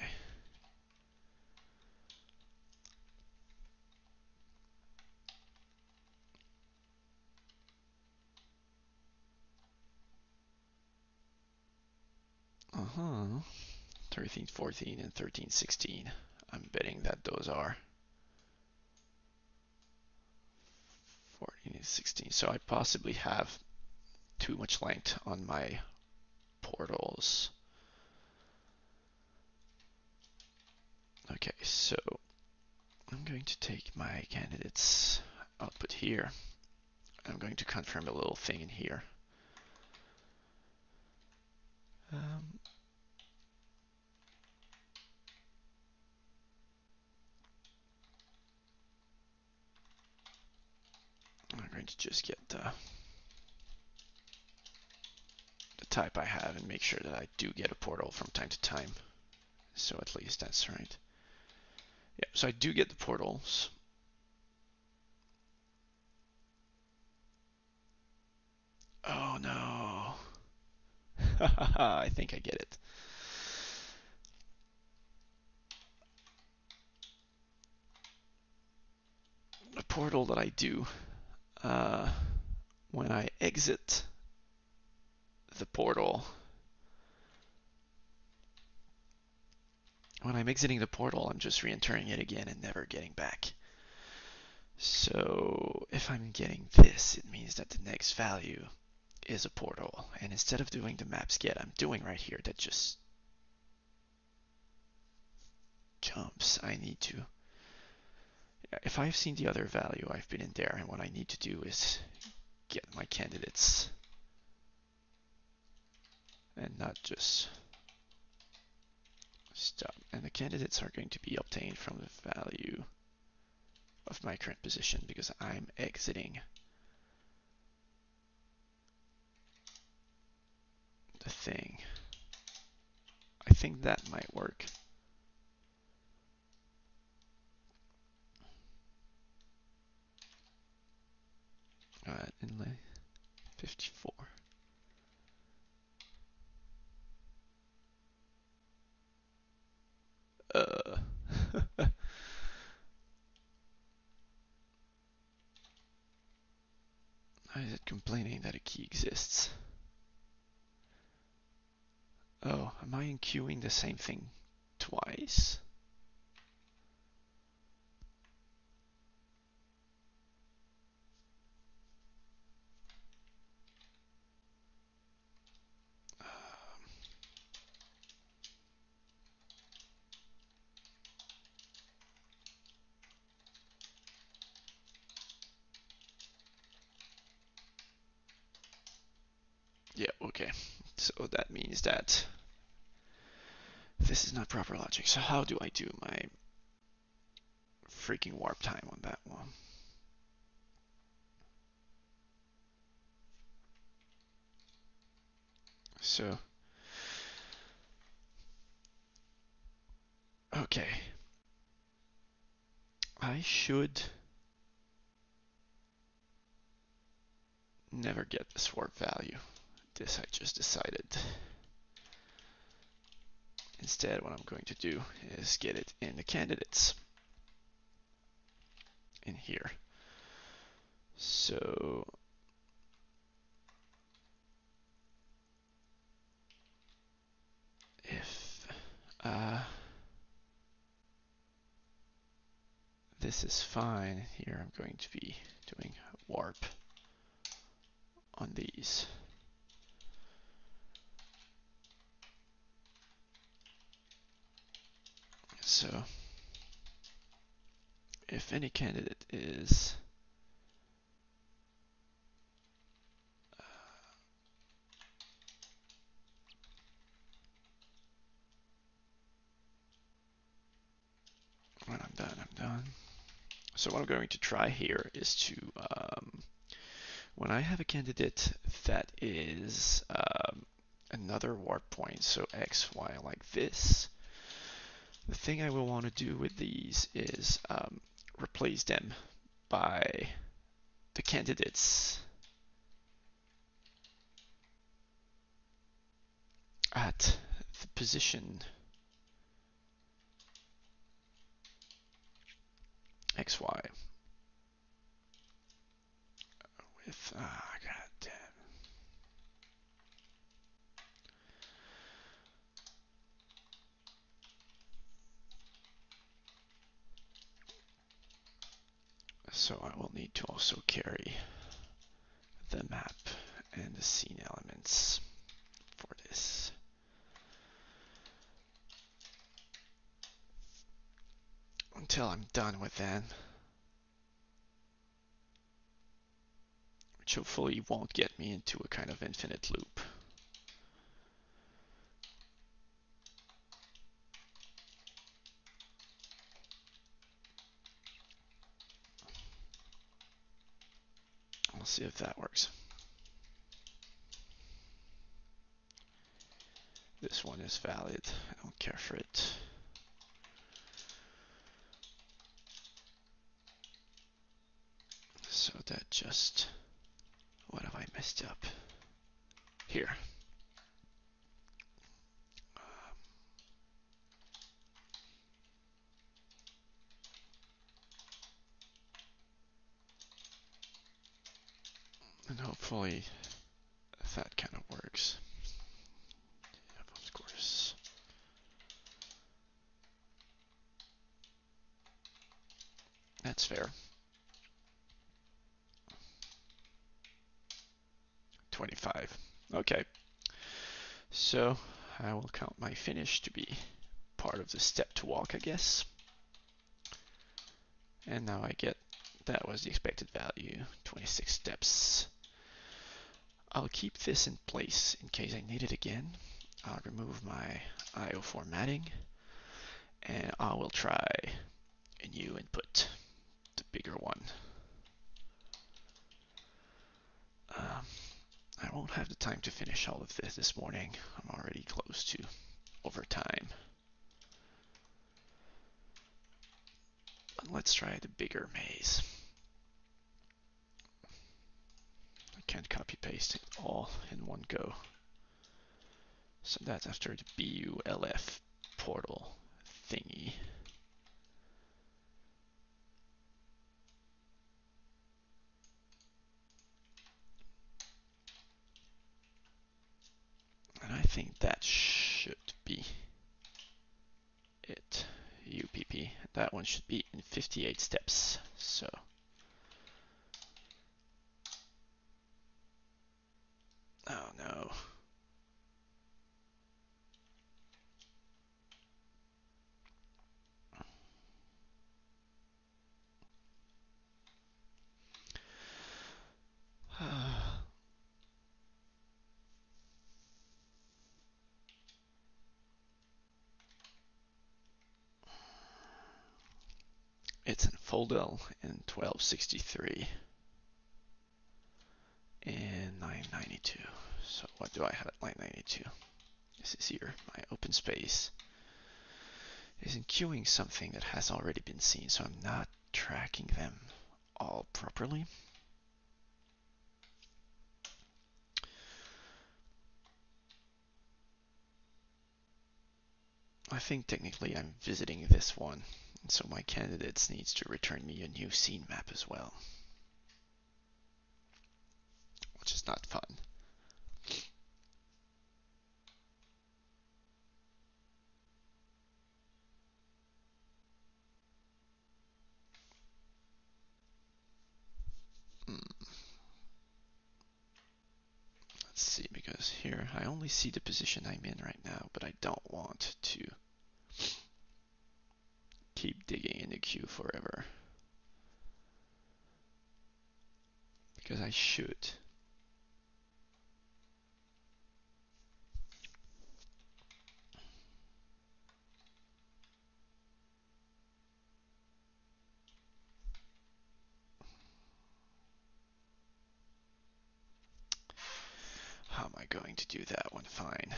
Uh-huh. 13, 14, and 13, 16. I'm betting that those are 14 and 16. So I possibly have too much length on my portals. Okay, so I'm going to take my candidates output here. I'm going to confirm a little thing in here. Um, I'm going to just get the, the type I have and make sure that I do get a portal from time to time. So at least that's right. Yeah, so I do get the portals. Oh no. <laughs> I think I get it. The portal that I do uh, when I exit the portal when I'm exiting the portal, I'm just re-entering it again and never getting back. So if I'm getting this, it means that the next value is a portal. And instead of doing the maps get I'm doing right here that just jumps, I need to, if I've seen the other value, I've been in there and what I need to do is get my candidates and not just stop. And the candidates are going to be obtained from the value of my current position because I'm exiting the thing. I think that might work. Alright, inlay 54. Uh. <laughs> Why is it complaining that a key exists? Oh, am I enqueuing the same thing twice? Yeah, okay. So that this is not proper logic. So how do I do my freaking warp time on that one? So, okay. I should never get this warp value this I just decided. Instead, what I'm going to do is get it in the candidates in here. So if uh, this is fine, here I'm going to be doing warp on these. So if any candidate is uh, when I'm done, I'm done. So what I'm going to try here is to, um, when I have a candidate that is um, another warp point, so x, y like this, the thing I will want to do with these is um, replace them by the candidates. At the position xy with ah So I will need to also carry the map and the seen elements for this. Until I'm done with that. Which hopefully won't get me into a kind of infinite loop. We'll see if that works. This one is valid. I don't care for it. So that just, what have I messed up? Here. And hopefully that kind of works. Yep, of course. That's fair. 25. Okay. So I will count my finish to be part of the step to walk, I guess. And now I get, that was the expected value, 26 steps. I'll keep this in place in case I need it again. I'll remove my IO formatting and I will try a new input, the bigger one. Um, I won't have the time to finish all of this this morning. I'm already close to overtime. Let's try the bigger maze. Can't copy paste it all in one go. So that's after the BULF portal thingy. And I think that should be it. UPP. That one should be in 58 steps. So Oh no. <sighs> it's in Foldel in 1263 and 992. So what do I have at 992? This is here, my open space is in queuing something that has already been seen, so I'm not tracking them all properly. I think technically I'm visiting this one, so my candidates needs to return me a new seen map as well. Which is not fun. Hmm. Let's see, because here I only see the position I'm in right now, but I don't want to keep digging in the queue forever. Because I should. How am I going to do that one fine?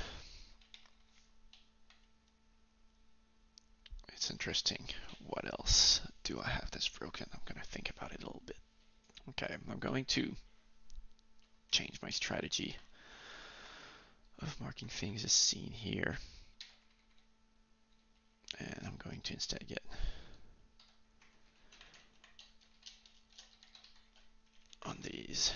It's interesting. What else do I have that's broken? I'm going to think about it a little bit. Okay, I'm going to change my strategy of marking things as seen here. And I'm going to instead get on these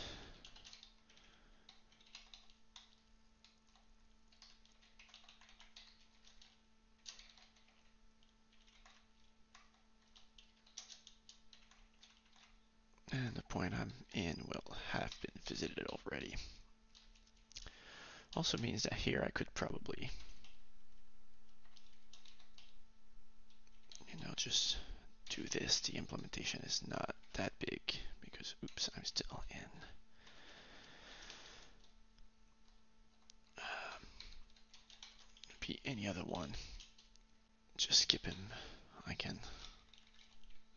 And the point I'm in will have been visited already. Also means that here I could probably, you know, just do this. The implementation is not that big because, oops, I'm still in. Um, be any other one. Just skip him. I can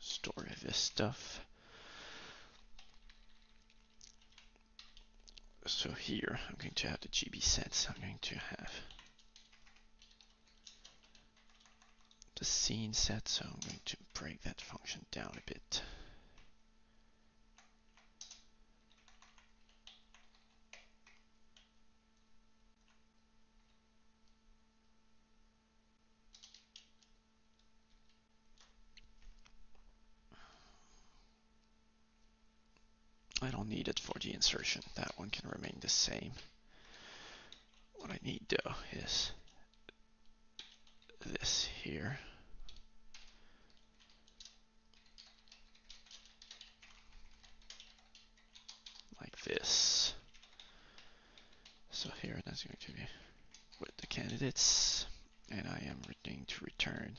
store this stuff. So here I'm going to have the GB sets. I'm going to have the seen set, so I'm going to break that function down a bit. I don't need it insertion. That one can remain the same. What I need though is this here. Like this. So here that's going to be with the candidates and I am going to return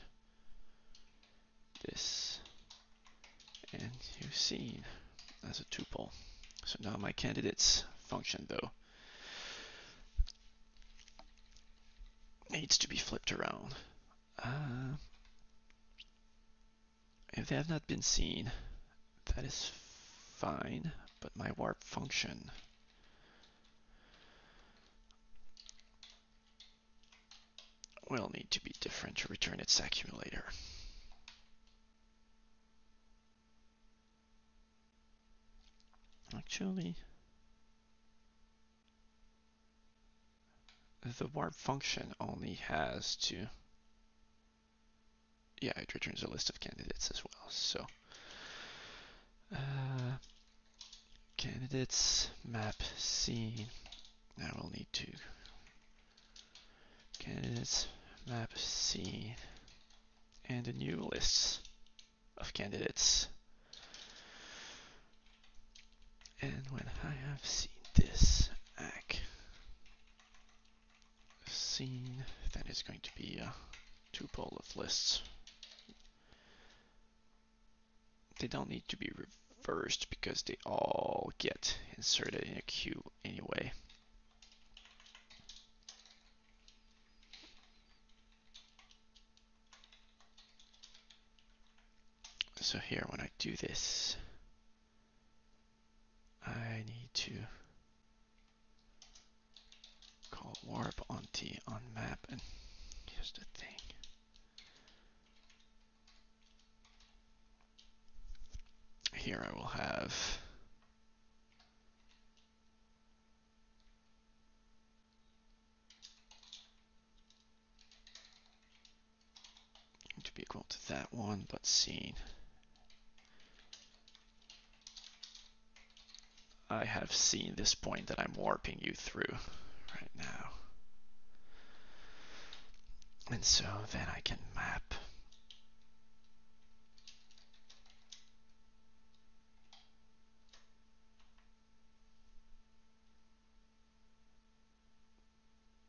this and you've seen as a tuple. So now my candidates function though needs to be flipped around. Uh, if they have not been seen, that is fine, but my warp function will need to be different to return its accumulator. Actually, the warp function only has to, yeah, it returns a list of candidates as well. So, uh, candidates map seen. Now we'll need to candidates map seen and a new list of candidates. And when I have seen this ack seen, that is going to be a tuple of lists. They don't need to be reversed because they all get inserted in a queue anyway. So here, when I do this, I need to call warp on T on map, and here's the thing. Here I will have to be equal to that one, but seen. I have seen this point that I'm warping you through right now. And so then I can map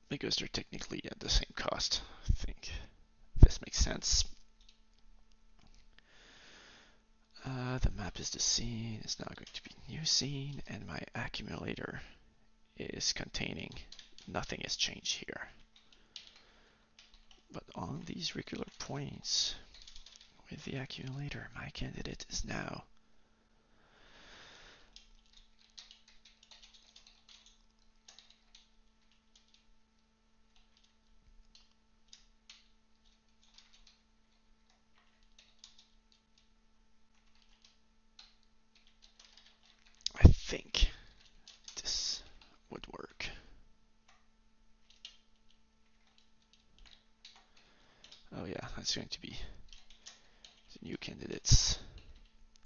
because they're technically at the same cost. I think this makes sense. Uh, the map is the seen, it's now going to be new seen, and my accumulator is containing, nothing has changed here. But on these regular points, with the accumulator, my candidate is now think this would work. Oh yeah, that's going to be the new candidates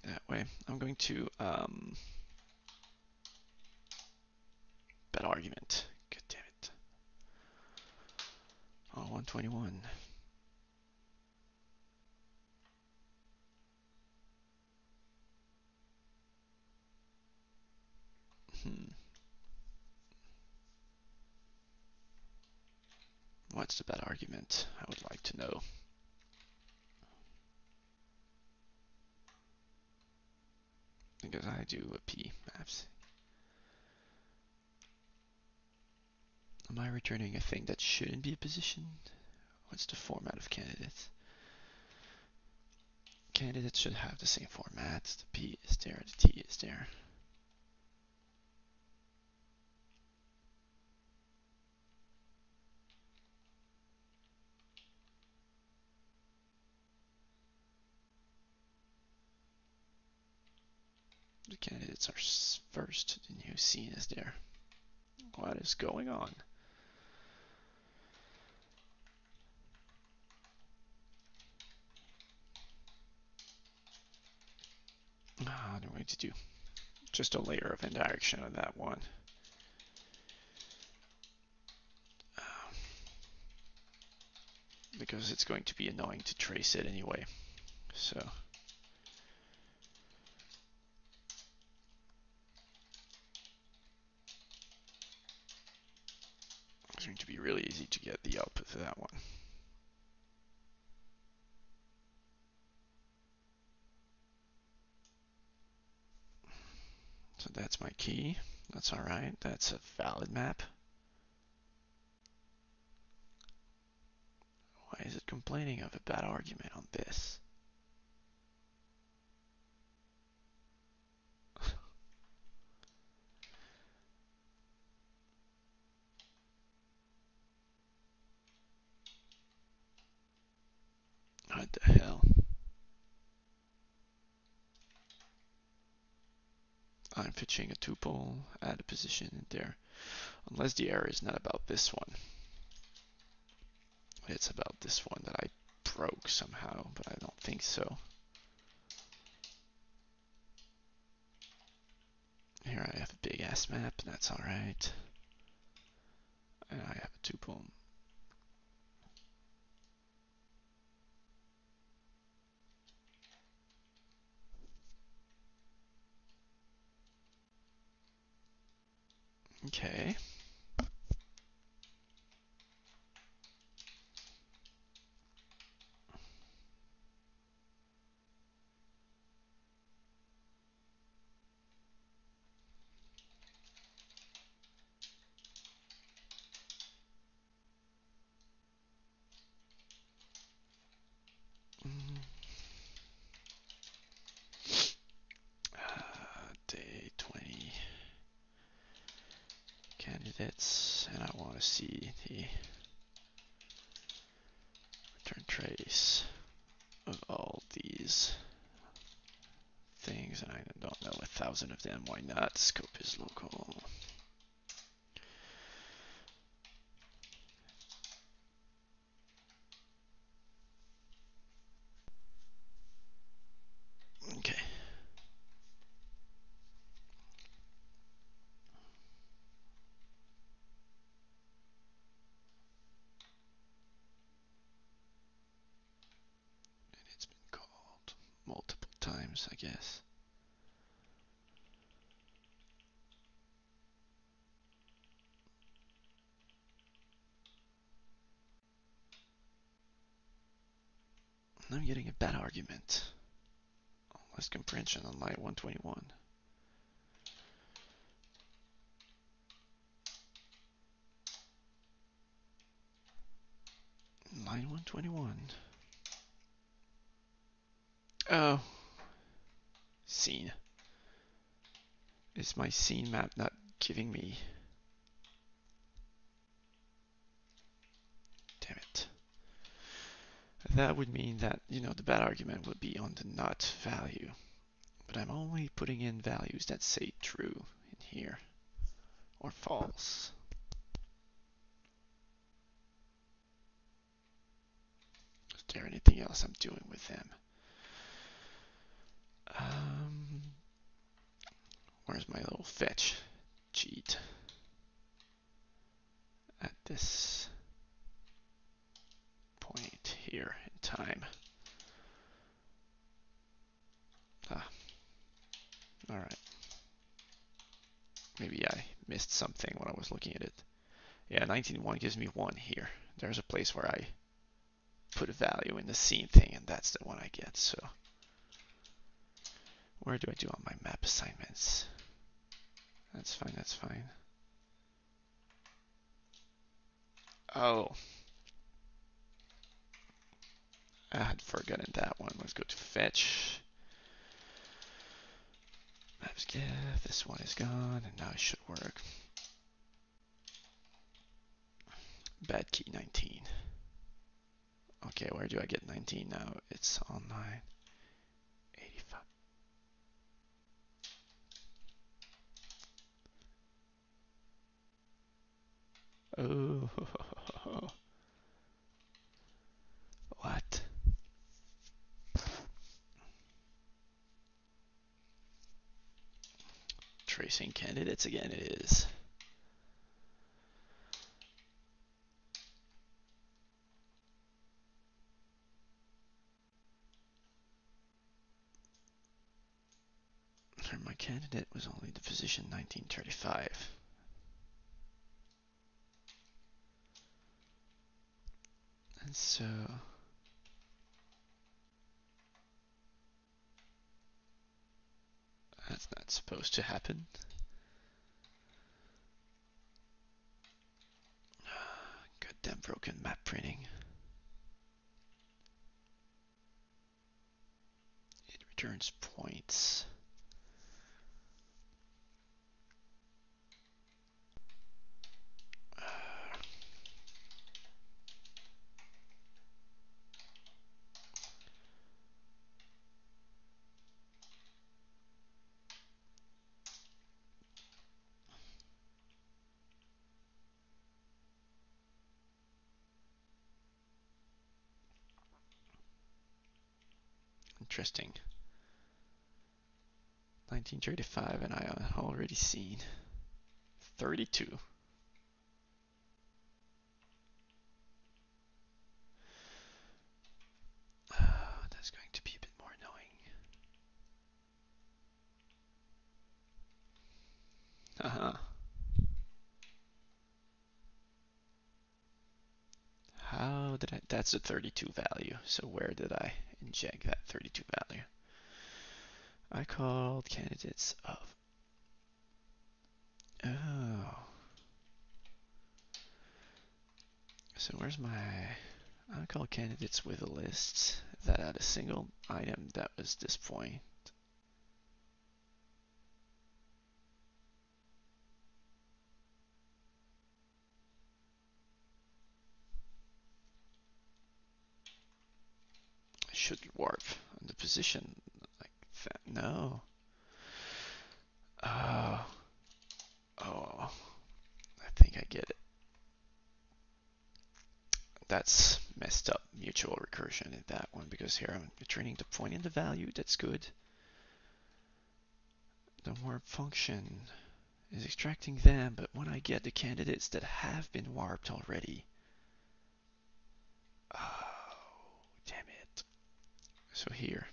that way. I'm going to bad argument. God damn it. Oh, 121. Hmm. What's the bad argument? I would like to know. Because I do a P maps. Am I returning a thing that shouldn't be a position? What's the format of candidates? Candidates should have the same format. The P is there, the T is there. The candidates are first. The new seen is there. What is going on? Ah, I'm going to do just a layer of indirection on that one. Um, because it's going to be annoying to trace it anyway. So. Going to be really easy to get the output for that one. So that's my key. That's all right. That's a valid map. Why is it complaining of a bad argument on this? What the hell? I'm fetching a tuple, add a position in there. Unless the error is not about this one. It's about this one that I broke somehow, but I don't think so. Here I have a big ass map, that's alright. And I have a tuple. Okay. candidates and I want to see the return trace of all these things and I don't know a them why not. Scope is local I guess. I'm getting a bad argument. Oh, List comprehension on line 121. Line 121. Oh, seen. Is my seen map not giving me? Damn it. That would mean that, you know, the bad argument would be on the not value. But I'm only putting in values that say true in here. Or false. Is there anything else I'm doing with them? Um, where's my little fetch cheat? At this point here in time. Ah, all right. Maybe I missed something when I was looking at it. Yeah, 19.1 gives me one here. There's a place where I put a value in the seen thing, and that's the one I get, so. Where do I do on my map assignments? That's fine, that's fine. Oh. Ah, I had forgotten that one. Let's go to fetch. Maps gif, this one is gone, and now it should work. Bad key 19. Okay, where do I get 19 now? It's online. 85. Oh. Tracing candidates again it is. My candidate was only the position 1935. And so that's not supposed to happen. <sighs> Goddamn broken map printing. It returns points. Interesting. 1935 and I already seen 32. that's going to be a bit more annoying. Uh-huh. How did I, that's the 32 value. So where did I inject that 32 value? I called candidates of, oh. So where's my, I call candidates with a list that had a single item that was this point. Should warp on the position like that. No. Oh. Oh. I think I get it. That's messed up mutual recursion in that one because here I'm returning the point in the value. That's good. The warp function is extracting them, but when I get the candidates that have been warped already, oh, damn it. So here,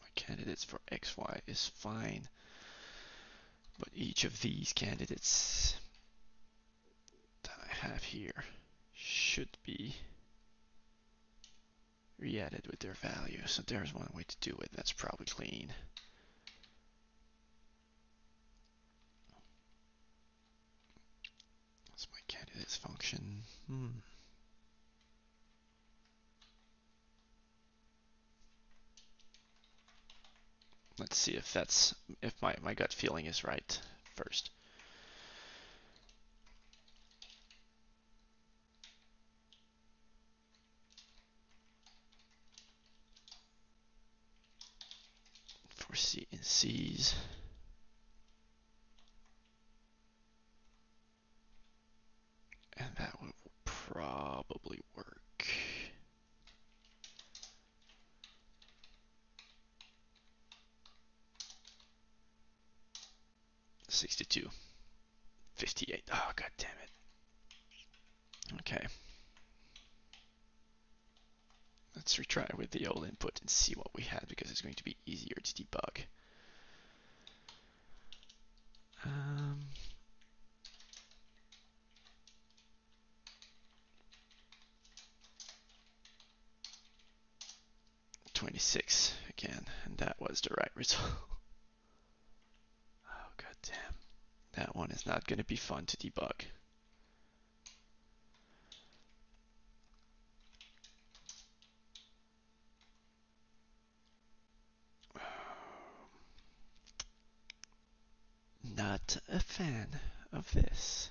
my candidates for XY is fine, but each of these candidates that I have here should be re-added with their value. So there's one way to do it. That's probably clean. Candidates function. Hmm. Let's see if that's if my, my gut feeling is right first. For C and C's. And that will probably work. 62. 58. Oh, god damn it. Okay. Let's retry with the old input and see what we had because it's going to be easier to debug. Um, Twenty-six again, and that was the right result. <laughs> oh god damn. That one is not going to be fun to debug. <sighs> Not a fan of this.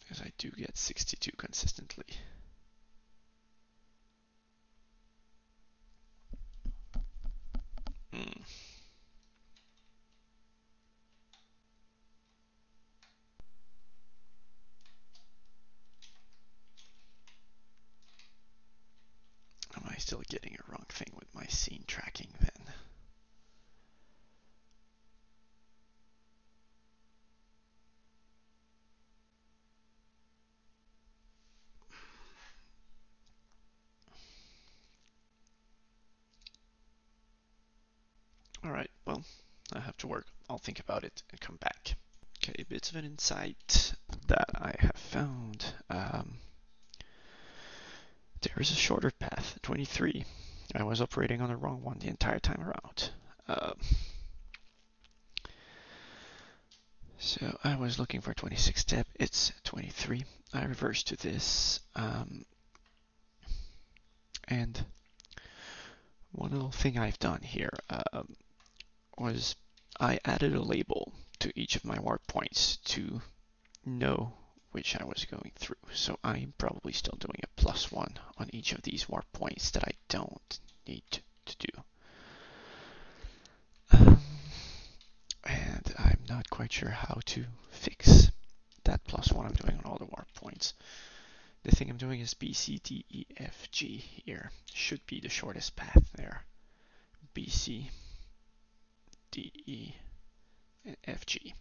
Because I do get 62 consistently. Hmm. Am I still getting a wrong thing with my seen tracking then? Alright, well, I have to work. I'll think about it and come back. Okay, bits of an insight that I have found. Um, there is a shorter path, 23. I was operating on the wrong one the entire time around. Uh, so I was looking for 26 step, it's 23. I reverse to this. Um, and one little thing I've done here um, was I added a label to each of my warp points to know which I was going through. So I'm probably still doing a plus one on each of these warp points that I don't need to do. Um, and I'm not quite sure how to fix that plus one I'm doing on all the warp points. The thing I'm doing is B, C, D, E, F, G here. Should be the shortest path there. B, C, D, E, and F, G.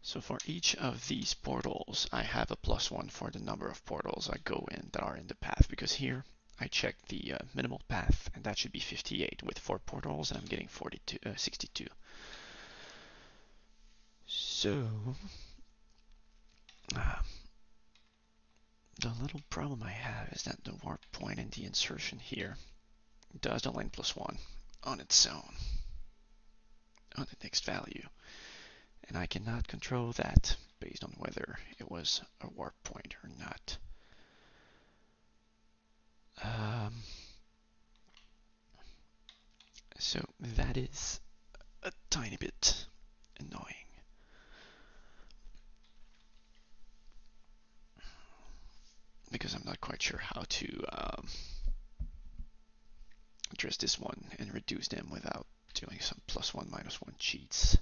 So for each of these portals, I have a plus one for the number of portals I go in that are in the path, because here I check the uh, minimal path, and that should be 58 with four portals, and I'm getting 42, uh, 62. So, uh, the little problem I have is that the warp point and the insertion here does the length plus one on its own on the next value and I cannot control that based on whether it was a warp point or not. Um, so that is a tiny bit annoying. Because I'm not quite sure how to um, address this one and reduce them without doing some plus one minus one cheats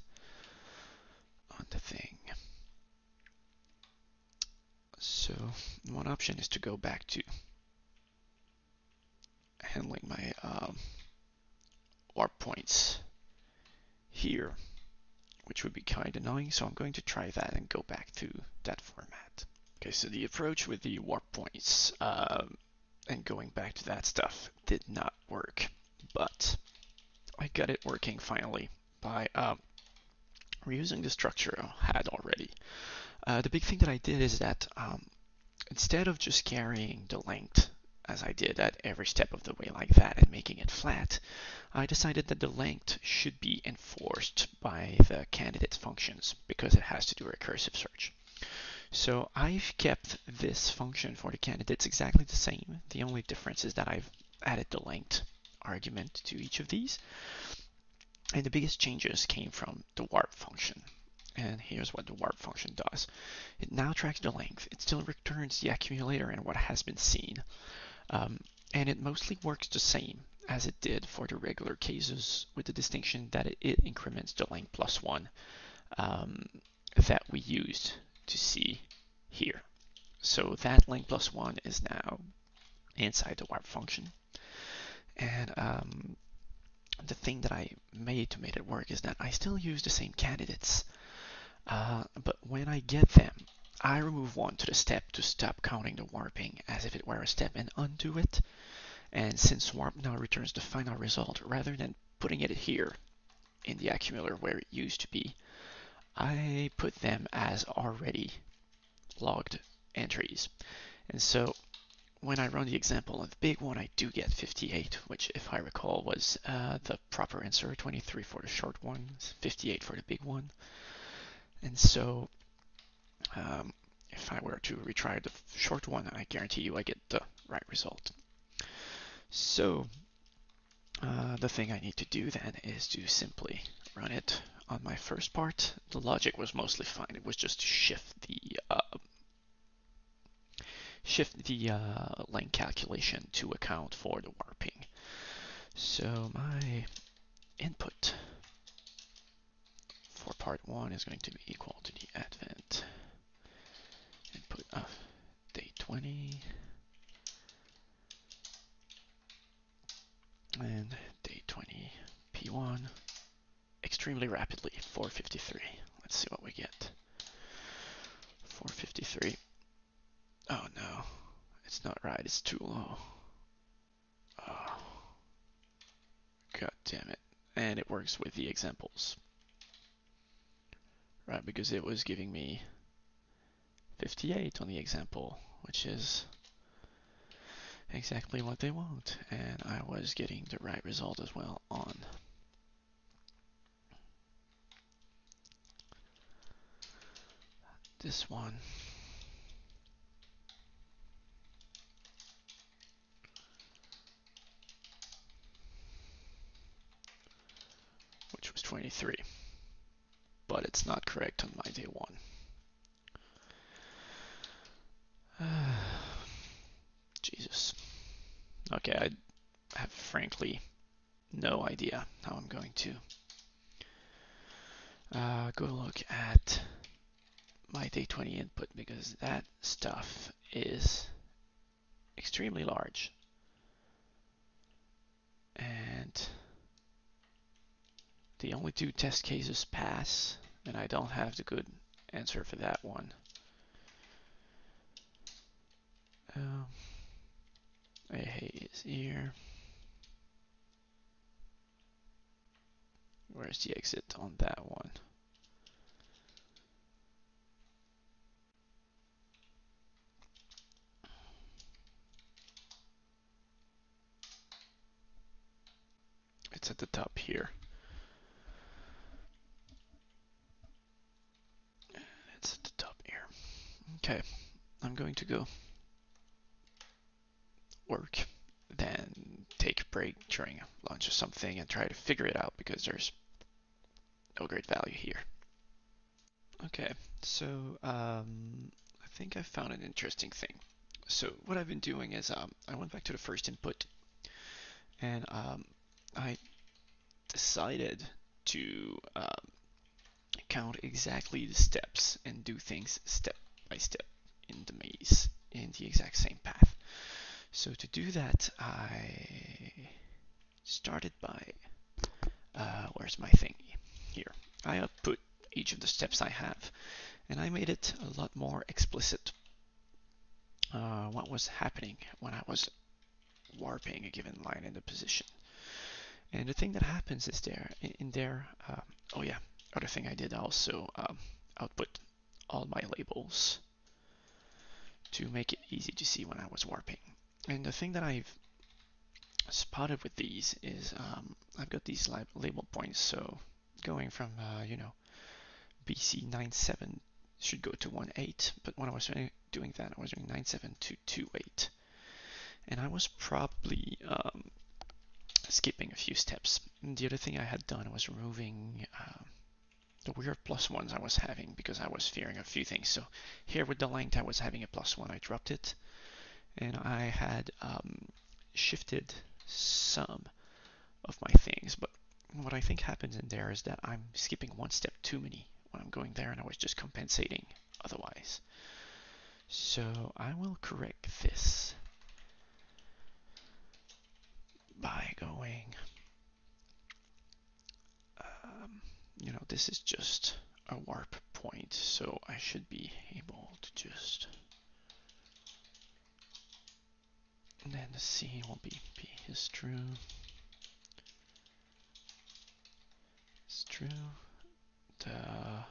on the thing. So one option is to go back to handling my um, warp points here, which would be kind of annoying. So I'm going to try that and go back to that format. Okay, so the approach with the warp points um, and going back to that stuff did not work, but I got it working finally by um, reusing the structure I had already. Uh, the big thing that I did is that um, instead of just carrying the length as I did at every step of the way like that and making it flat, I decided that the length should be enforced by the candidate functions because it has to do recursive search. So I've kept this function for the candidates exactly the same. The only difference is that I've added the length argument to each of these. And the biggest changes came from the warp function. And here's what the warp function does. It now tracks the length. It still returns the accumulator and what has been seen. Um, and it mostly works the same as it did for the regular cases with the distinction that it, it increments the length plus one um, that we used to see here. So that length plus one is now inside the warp function. And um, the thing that I made to make it work is that I still use the same candidates. Uh, but when I get them, I remove one to the step to stop counting the warping as if it were a step and undo it. And since warp now returns the final result, rather than putting it here in the accumulator where it used to be, I put them as already logged entries. And so when I run the example of the big one, I do get 58, which if I recall was uh, the proper answer, 23 for the short one, 58 for the big one. And so um, if I were to retry the short one, I guarantee you I get the right result. So uh, the thing I need to do then is to simply run it on my first part, the logic was mostly fine. It was just to shift the uh, shift the uh, length calculation to account for the warping. So my input for part one is going to be equal to the advent input of day 20 and day 20 p1 rapidly. 453. Let's see what we get. 453. Oh no, it's not right. It's too low. Oh. God damn it. And it works with the examples. Right, because it was giving me 58 on the example, which is exactly what they want. And I was getting the right result as well on. This one. Which was 23. But it's not correct on my day one. <sighs> Jesus. Okay, I have frankly no idea how I'm going to uh, go look at my day 20 input because that stuff is extremely large. And the only two test cases pass, and I don't have the good answer for that one. Um, A is here. Where's the exit on that one? It's at the top here. It's at the top here. Okay, I'm going to go work, then take a break during lunch or something and try to figure it out because there's no great value here. Okay, so um, I think I found an interesting thing. So what I've been doing is um, I went back to the first input and um, I decided to um, count exactly the steps and do things step by step in the maze in the exact same path. So to do that, I started by, uh, where's my thingy? Here. I put each of the steps I have and I made it a lot more explicit uh, what was happening when I was warping a given line into position. And the thing that happens is there in there. Uh, oh yeah, other thing I did also um, output all my labels to make it easy to see when I was warping. And the thing that I've spotted with these is um, I've got these label points. So going from uh, you know BC 97 should go to 18, but when I was doing that, I was doing 97 to 28, and I was probably um, skipping a few steps. And the other thing I had done was removing uh, the weird plus ones I was having because I was fearing a few things. So here with the length, I was having a plus one. I dropped it, and I had um, shifted some of my things. But what I think happens in there is that I'm skipping one step too many when I'm going there, and I was just compensating otherwise. So I will correct this by going, um, you know, this is just a warp point, so I should be able to just, and then the seen will be, be is true, is true, the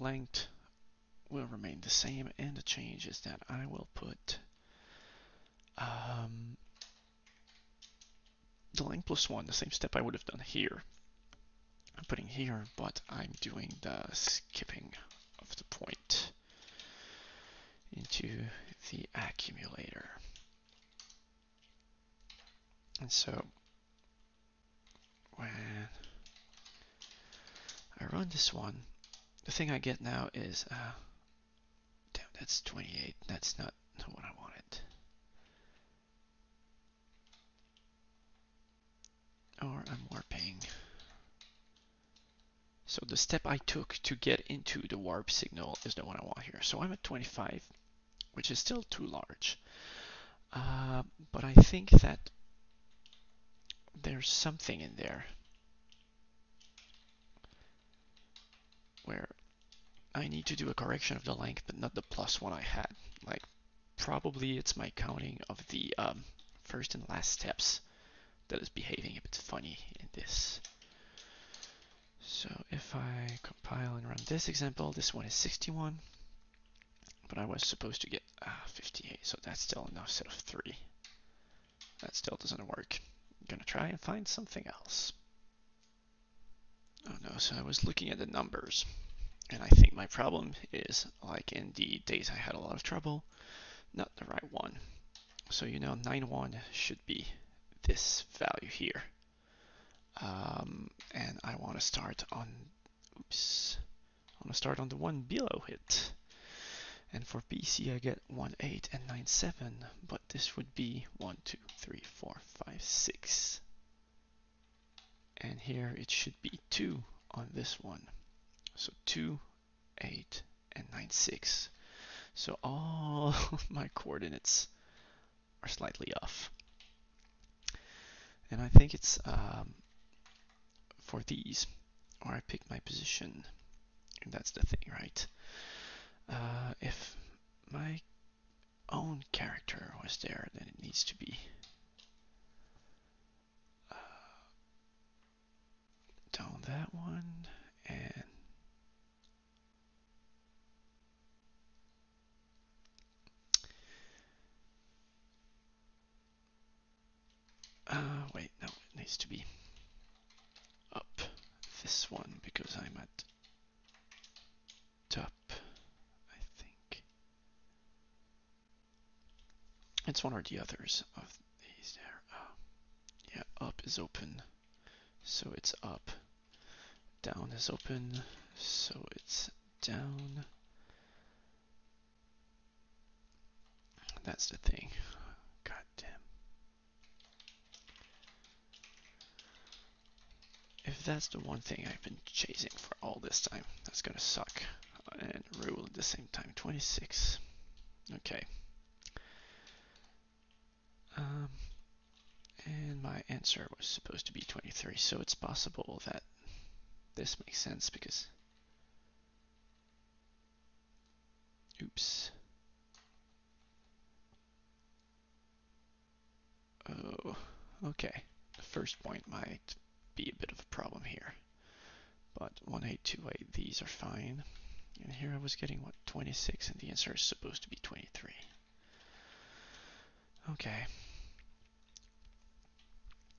length will remain the same, and the change is that I will put um, the length plus one, the same step I would have done here. I'm putting here, but I'm doing the skipping of the point into the accumulator. And so when I run this one, the thing I get now is, uh, damn, that's 28. That's not what I wanted. Or I'm warping. So the step I took to get into the warp signal is the one I want here. So I'm at 25, which is still too large. Uh, but I think that there's something in there where I need to do a correction of the length, but not the plus one I had. Like, probably it's my counting of the um, first and last steps that is behaving a bit funny in this. So if I compile and run this example, this one is 61, but I was supposed to get uh, 58, so that's still enough set of 3. That still doesn't work. I'm gonna try and find something else. Oh no, so I was looking at the numbers, and I think my problem is, like in the days I had a lot of trouble, not the right one. So you know 9.1 should be this value here. Um, and I want to start on, oops, I want to start on the one below it. And for BC I get 1, 8 and 9, 7, but this would be 1, 2, 3, 4, 5, 6. And here it should be 2 on this one. So 2, 8, and 9, 6. So all <laughs> my coordinates are slightly off. And I think it's um, for these, or I pick my position. That's the thing, right? Uh, if my own character was there, then it needs to be uh, down that one and uh, wait, no, it needs to be up this one because I'm at top, I think. It's one or the others of these there. Oh, yeah, up is open, so it's up. Down is open, so it's down. That's the thing. God damn. If that's the one thing I've been chasing for all this time, that's gonna suck and rule at the same time. 26. Okay. Um, and my answer was supposed to be 23, so it's possible that this makes sense because. Oops. Oh, okay. The first point might be a bit of a problem here. But 1828, these are fine. And here I was getting, what, 26, and the answer is supposed to be 23. Okay.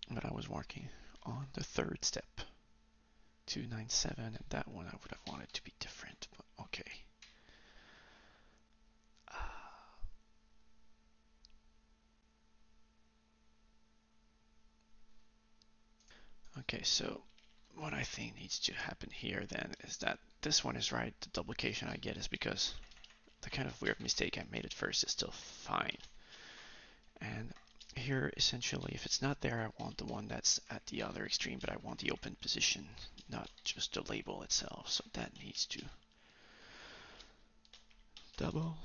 But I was working on the third step. 297, and that one I would have wanted to be different, but okay. Okay, so what I think needs to happen here then is that this one is right. The duplication I get is because the kind of weird mistake I made at first is still fine. And here, essentially, if it's not there, I want the one that's at the other extreme, but I want the open position, not just the label itself. So that needs to double.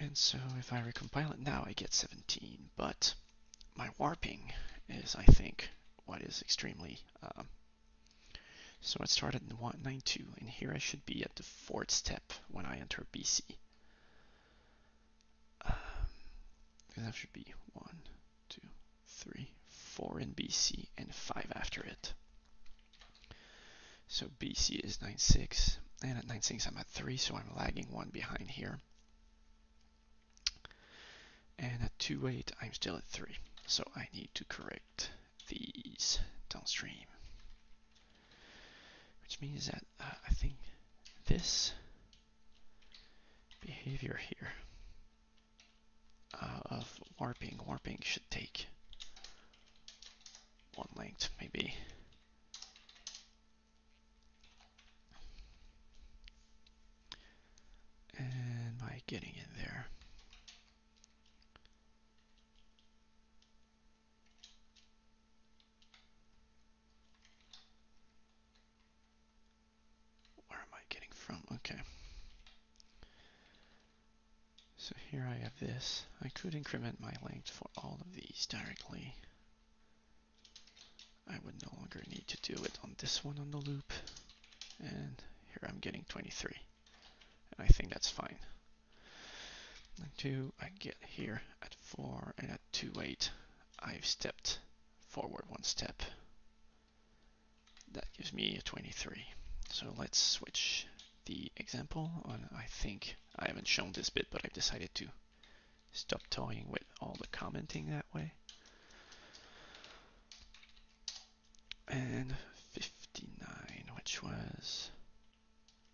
And so if I recompile it now, I get 17, but my warping is, I think, what is extremely um, so it started in 192 and here I should be at the fourth step when I enter BC um, that should be one two three four in BC and five after it. So BC is 96 and at 96 I'm at 3 so I'm lagging one behind here. And at 28 I'm still at 3 so I need to correct these downstream. Which means that uh, I think this behavior here uh, of warping, warping should take one length maybe. And by getting in there. From. Okay. So here I have this. I could increment my length for all of these directly. I would no longer need to do it on this one on the loop. And here I'm getting 23. And I think that's fine. 2, I get here at 4, and at 2, 8, I've stepped forward one step. That gives me a 23. So let's switch the example on, I think, I haven't shown this bit, but I've decided to stop toying with all the commenting that way. And 59, which was,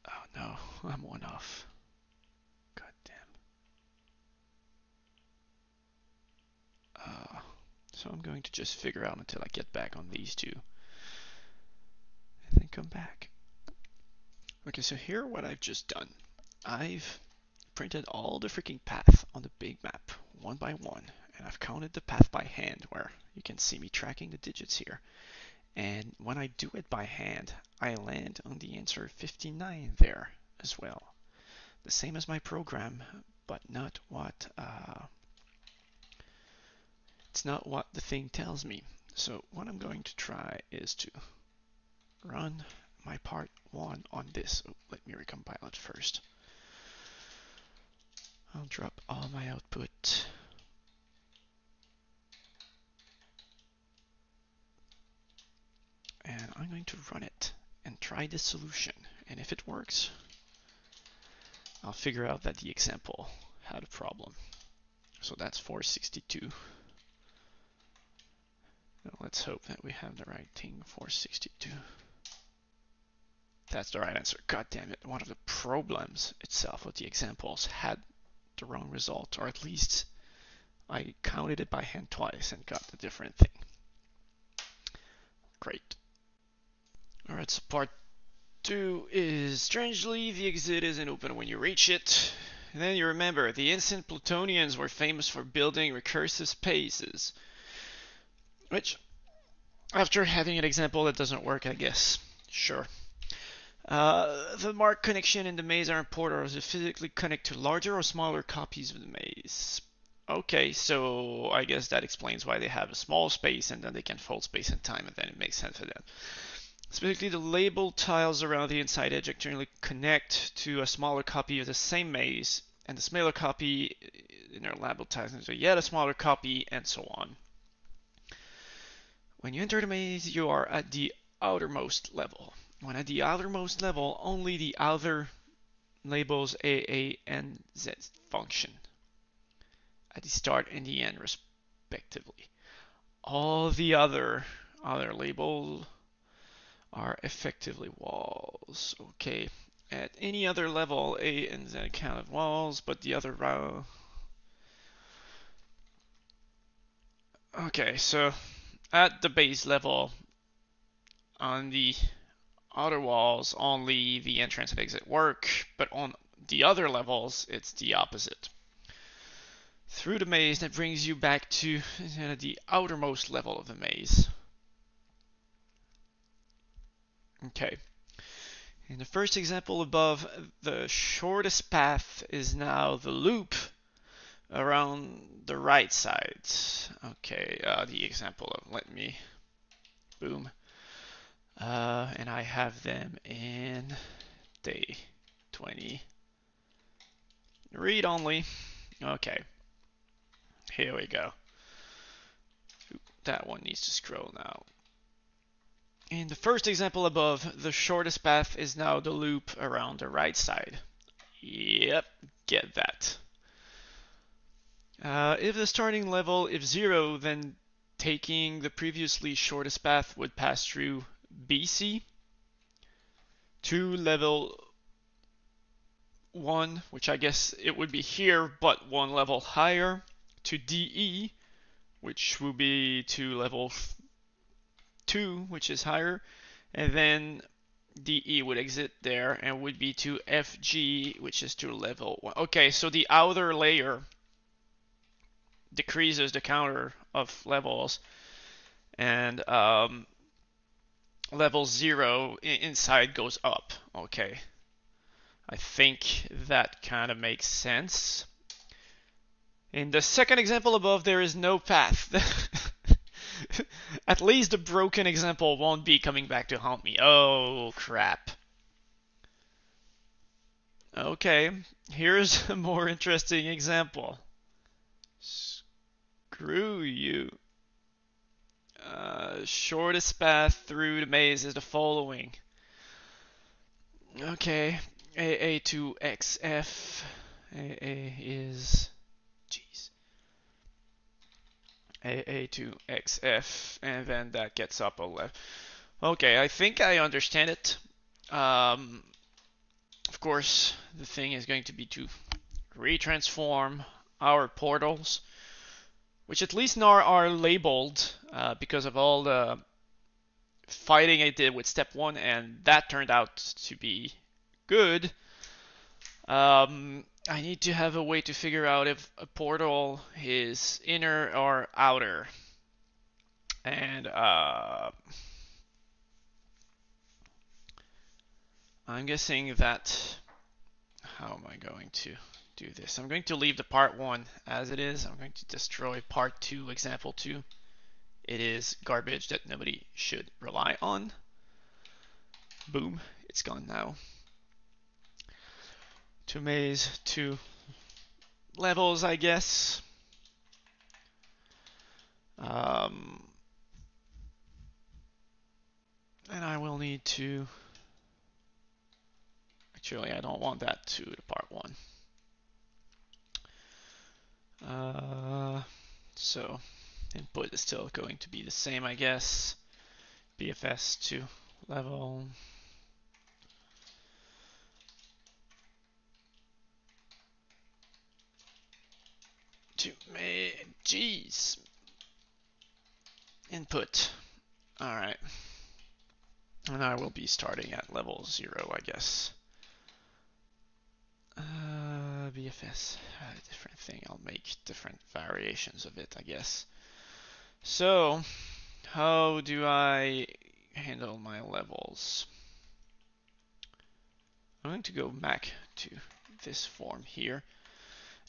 oh no, <laughs> I'm one off. God damn. Uh, so I'm going to just figure out until I get back on these two. And then come back. Okay, so here what I've just done. I've printed all the freaking path on the big map, one by one, and I've counted the path by hand where you can see me tracking the digits here. And when I do it by hand, I land on the answer 59 there as well. The same as my program, but not what uh, it's not what the thing tells me. So what I'm going to try is to run my part one on this. Oh, let me recompile it first. I'll drop all my output. And I'm going to run it and try this solution. And if it works, I'll figure out that the example had a problem. So that's 462. Now let's hope that we have the right thing, 462. That's the right answer. God damn it. One of the problems itself with the examples had the wrong result, or at least I counted it by hand twice and got a different thing. Great. Alright, so part two is strangely the exit isn't open when you reach it. And then you remember the ancient Plutonians were famous for building recursive spaces. Which, after having an example that doesn't work, I guess, sure. Uh, the mark connection in the maze are important to physically connect to larger or smaller copies of the maze. Okay, so I guess that explains why they have a small space and then they can fold space and time and then it makes sense for them. Specifically, the label tiles around the inside edge generally connect to a smaller copy of the same maze and the smaller copy in their label tiles into yet a smaller copy and so on. When you enter the maze, you are at the outermost level. When at the outermost level, only the outer labels A, A, and Z function at the start and the end respectively. All the other other labels are effectively walls. Okay, at any other level, A and Z count of walls, but the other row. Okay, so at the base level, on the outer walls, only the entrance and exit work, but on the other levels, it's the opposite. Through the maze, that brings you back to uh, the outermost level of the maze. Okay. In the first example above, the shortest path is now the loop around the right side. Okay, uh, the example of, let me, boom. Uh, and I have them in day 20. Read only. Okay. Here we go. That one needs to scroll now. In the first example above, the shortest path is now the loop around the right side. Yep, get that. Uh, if the starting level is 0, then taking the previously shortest path would pass through BC to level 1, which I guess it would be here, but one level higher, to DE, which will be to level 2, which is higher, and then DE would exit there and would be to FG, which is to level 1. Okay, so the outer layer decreases the counter of levels, and um, level 0 inside goes up. Okay. I think that kind of makes sense. In the second example above, there is no path. <laughs> At least the broken example won't be coming back to haunt me. Oh, crap. Okay, here's <laughs> a more interesting example. Screw you. Uh, shortest path through the maze is the following. Okay, AA to XF. AA is. Jeez. AA to XF, and then that gets up a left. Okay, I think I understand it. Um, of course, the thing is going to be to retransform our portals, which at least now are labeled uh, because of all the fighting I did with step one, and that turned out to be good. Um, I need to have a way to figure out if a portal is inner or outer. And uh, I'm guessing that. How am I going to do this? I'm going to leave the part one as it is. I'm going to destroy part two, example two. It is garbage that nobody should rely on. Boom, it's gone now. Two maze, two levels, I guess. Um, and I will need to Actually, I don't want that to the part one. Uh, so input is still going to be the same, I guess. BFS to level. To me, jeez. Input. All right. And I will be starting at level zero, I guess. Uh, BFS, a different thing. I'll make different variations of it, I guess. So, how do I handle my levels? I'm going to go back to this form here.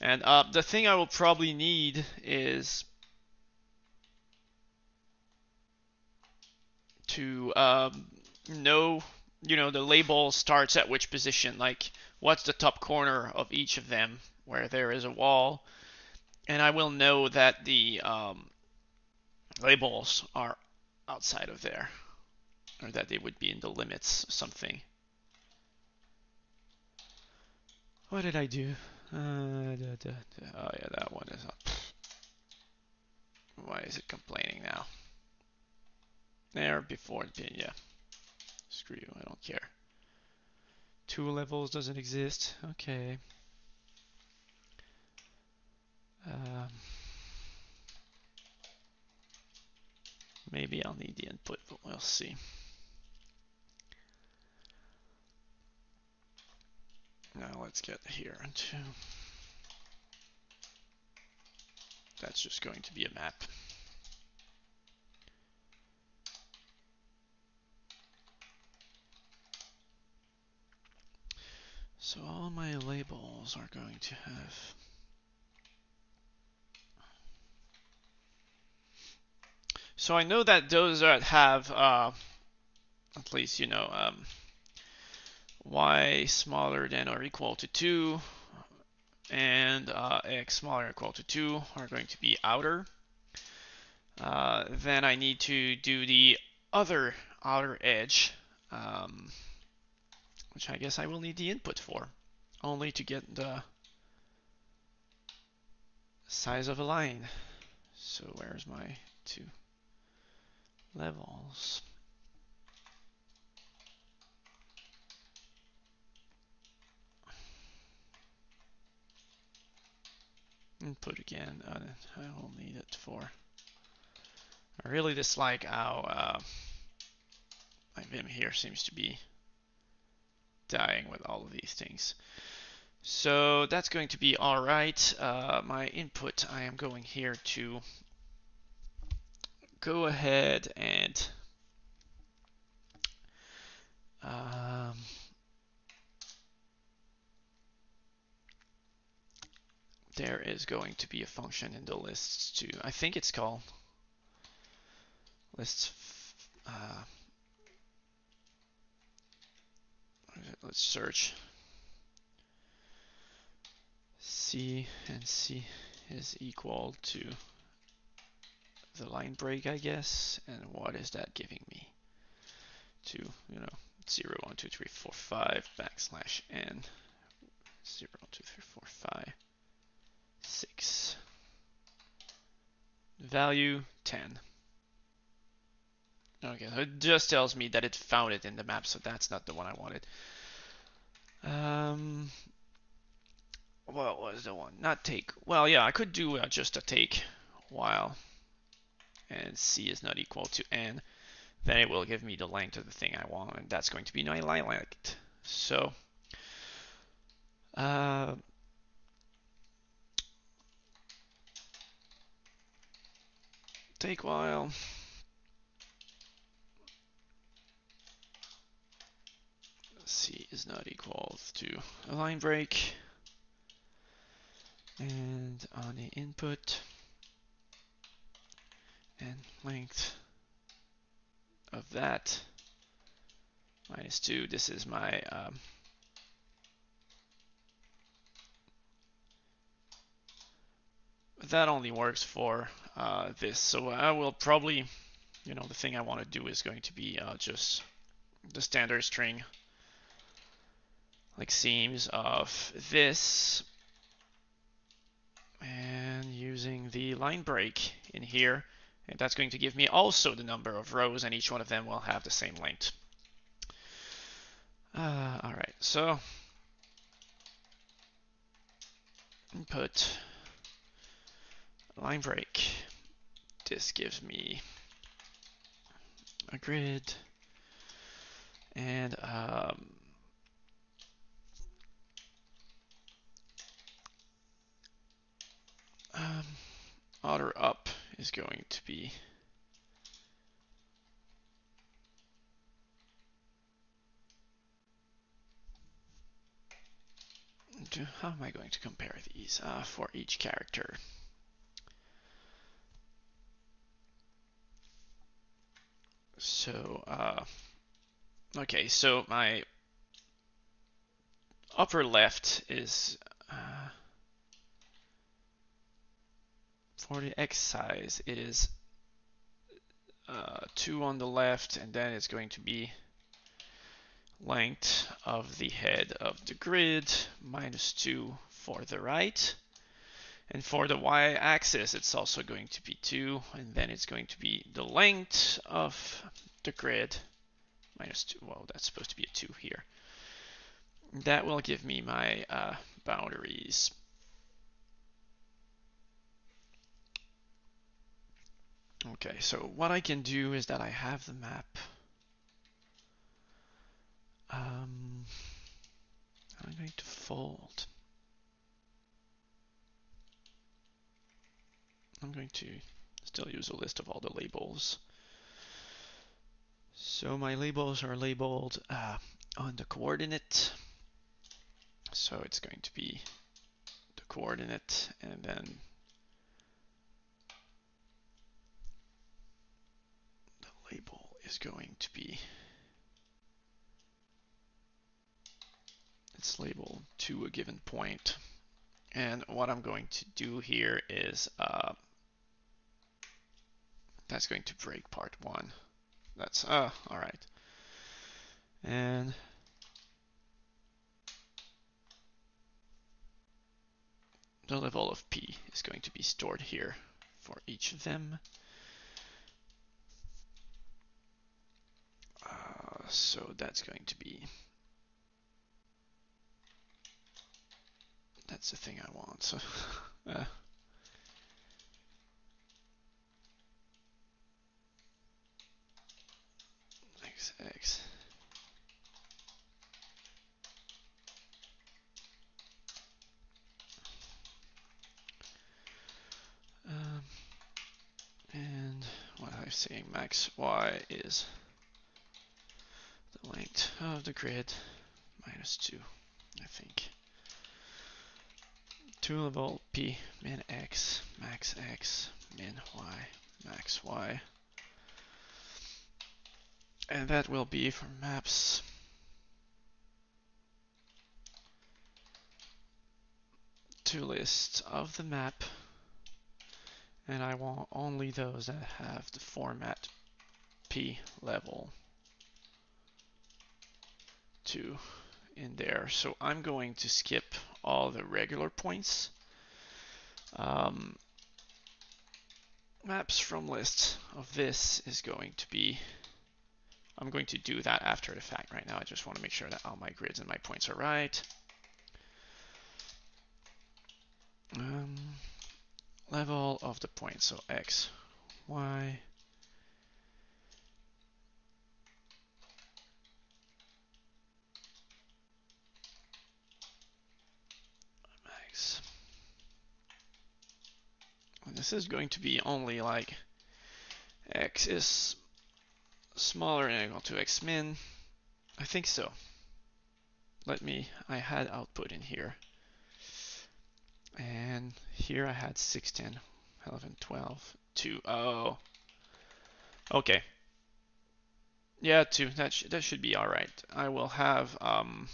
And uh, the thing I will probably need is to um, know, you know, the label starts at which position. Like, what's the top corner of each of them where there is a wall. And I will know that the um, labels are outside of there, or that they would be in the limits something. What did I do? Uh, da, da, da. Oh yeah, that one is up. Why is it complaining now? There before, yeah. Screw you, I don't care. Two levels doesn't exist. Okay. Um, maybe I'll need the input, but we'll see. Now let's get here into. That's just going to be a map. So all my labels are going to have So I know that those that have uh, at least you know um, y smaller than or equal to 2 and uh, x smaller or equal to 2 are going to be outer. Uh, then I need to do the other outer edge. Um, which I guess I will need the input for, only to get the size of a line. So where's my two levels? Input again, uh, I will need it for. I really dislike how uh, my Vim here seems to be dying with all of these things. So that's going to be all right. Uh, my input, I am going here to go ahead and um, there is going to be a function in the lists to, I think it's called lists uh, let's search. C and C is equal to the line break, I guess. And what is that giving me? To, you know, 0, 1, 2, 3, 4, 5 backslash n 0, 2, 3, 4, 5, 6. Value 10. Okay, so it just tells me that it found it in the map, so that's not the one I wanted. Um, what was the one? Not take. Well, yeah, I could do uh, just a take while and c is not equal to n. Then it will give me the length of the thing I want, and that's going to be my line length. So, uh, takewhile. C is not equal to a line break. And on the input and length of that minus 2, this is my um, that only works for uh, this. So I will probably, you know, the thing I want to do is going to be uh, just the standard string lexemes of this and using the line break in here and that's going to give me also the number of rows and each one of them will have the same length. Uh, all right, so input line break. This gives me a grid and um, um, order up is going to be how am I going to compare these uh, for each character? So, uh, okay, so my upper left is for the X size, it is uh, 2 on the left, and then it's going to be length of the head of the grid minus 2 for the right. And for the y-axis, it's also going to be 2, and then it's going to be the length of the grid minus 2. Well, that's supposed to be a 2 here. That will give me my uh, boundaries. Okay, so what I can do is that I have the map. Um, I'm going to fold. I'm going to still use a list of all the labels. So my labels are labeled uh, on the coordinate. So it's going to be the coordinate and then label is going to be. It's labeled to a given point. And what I'm going to do here is uh, that's going to break part one. That's uh all right. And the level of p is going to be stored here for each of them so that's going to be that's the thing I want. So <laughs> uh, x x. Um, and what I'm saying max y is length of the grid minus 2, I think. 2 level p min x max x min y max y. And that will be for maps to list of the map and I want only those that have the format P level 2 in there. So I'm going to skip all the regular points. Um, maps from list of this is going to be I'm going to do that after the fact right now. I just want to make sure that all my grids and my points are right. Um, level of the point, so x, y, max. This is going to be only like x is smaller than equal to x min. I think so. Let me, I had output in here. And here I had 6, 10, 11, 12, 2. Oh. Okay. Yeah, 2. That, sh that should be alright. I will have um,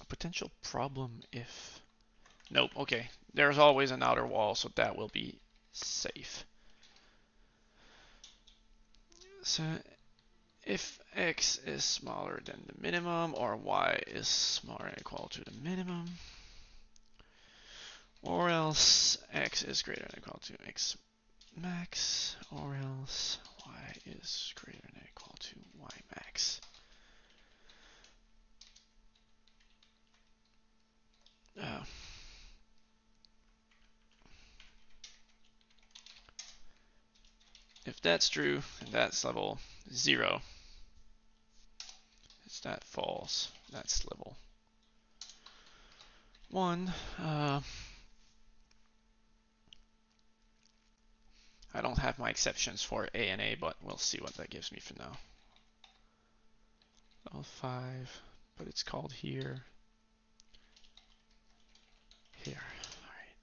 a potential problem if... Nope, okay. There's always an outer wall, so that will be safe. So if x is smaller than the minimum or y is smaller than equal to the minimum, or else x is greater than equal to x max, or else y is greater than equal to y max. Uh, if that's true, that's level 0. It's that false, that's level 1. Uh, I don't have my exceptions for A and A, but we'll see what that gives me for now. L5, but it's called here. Here, alright.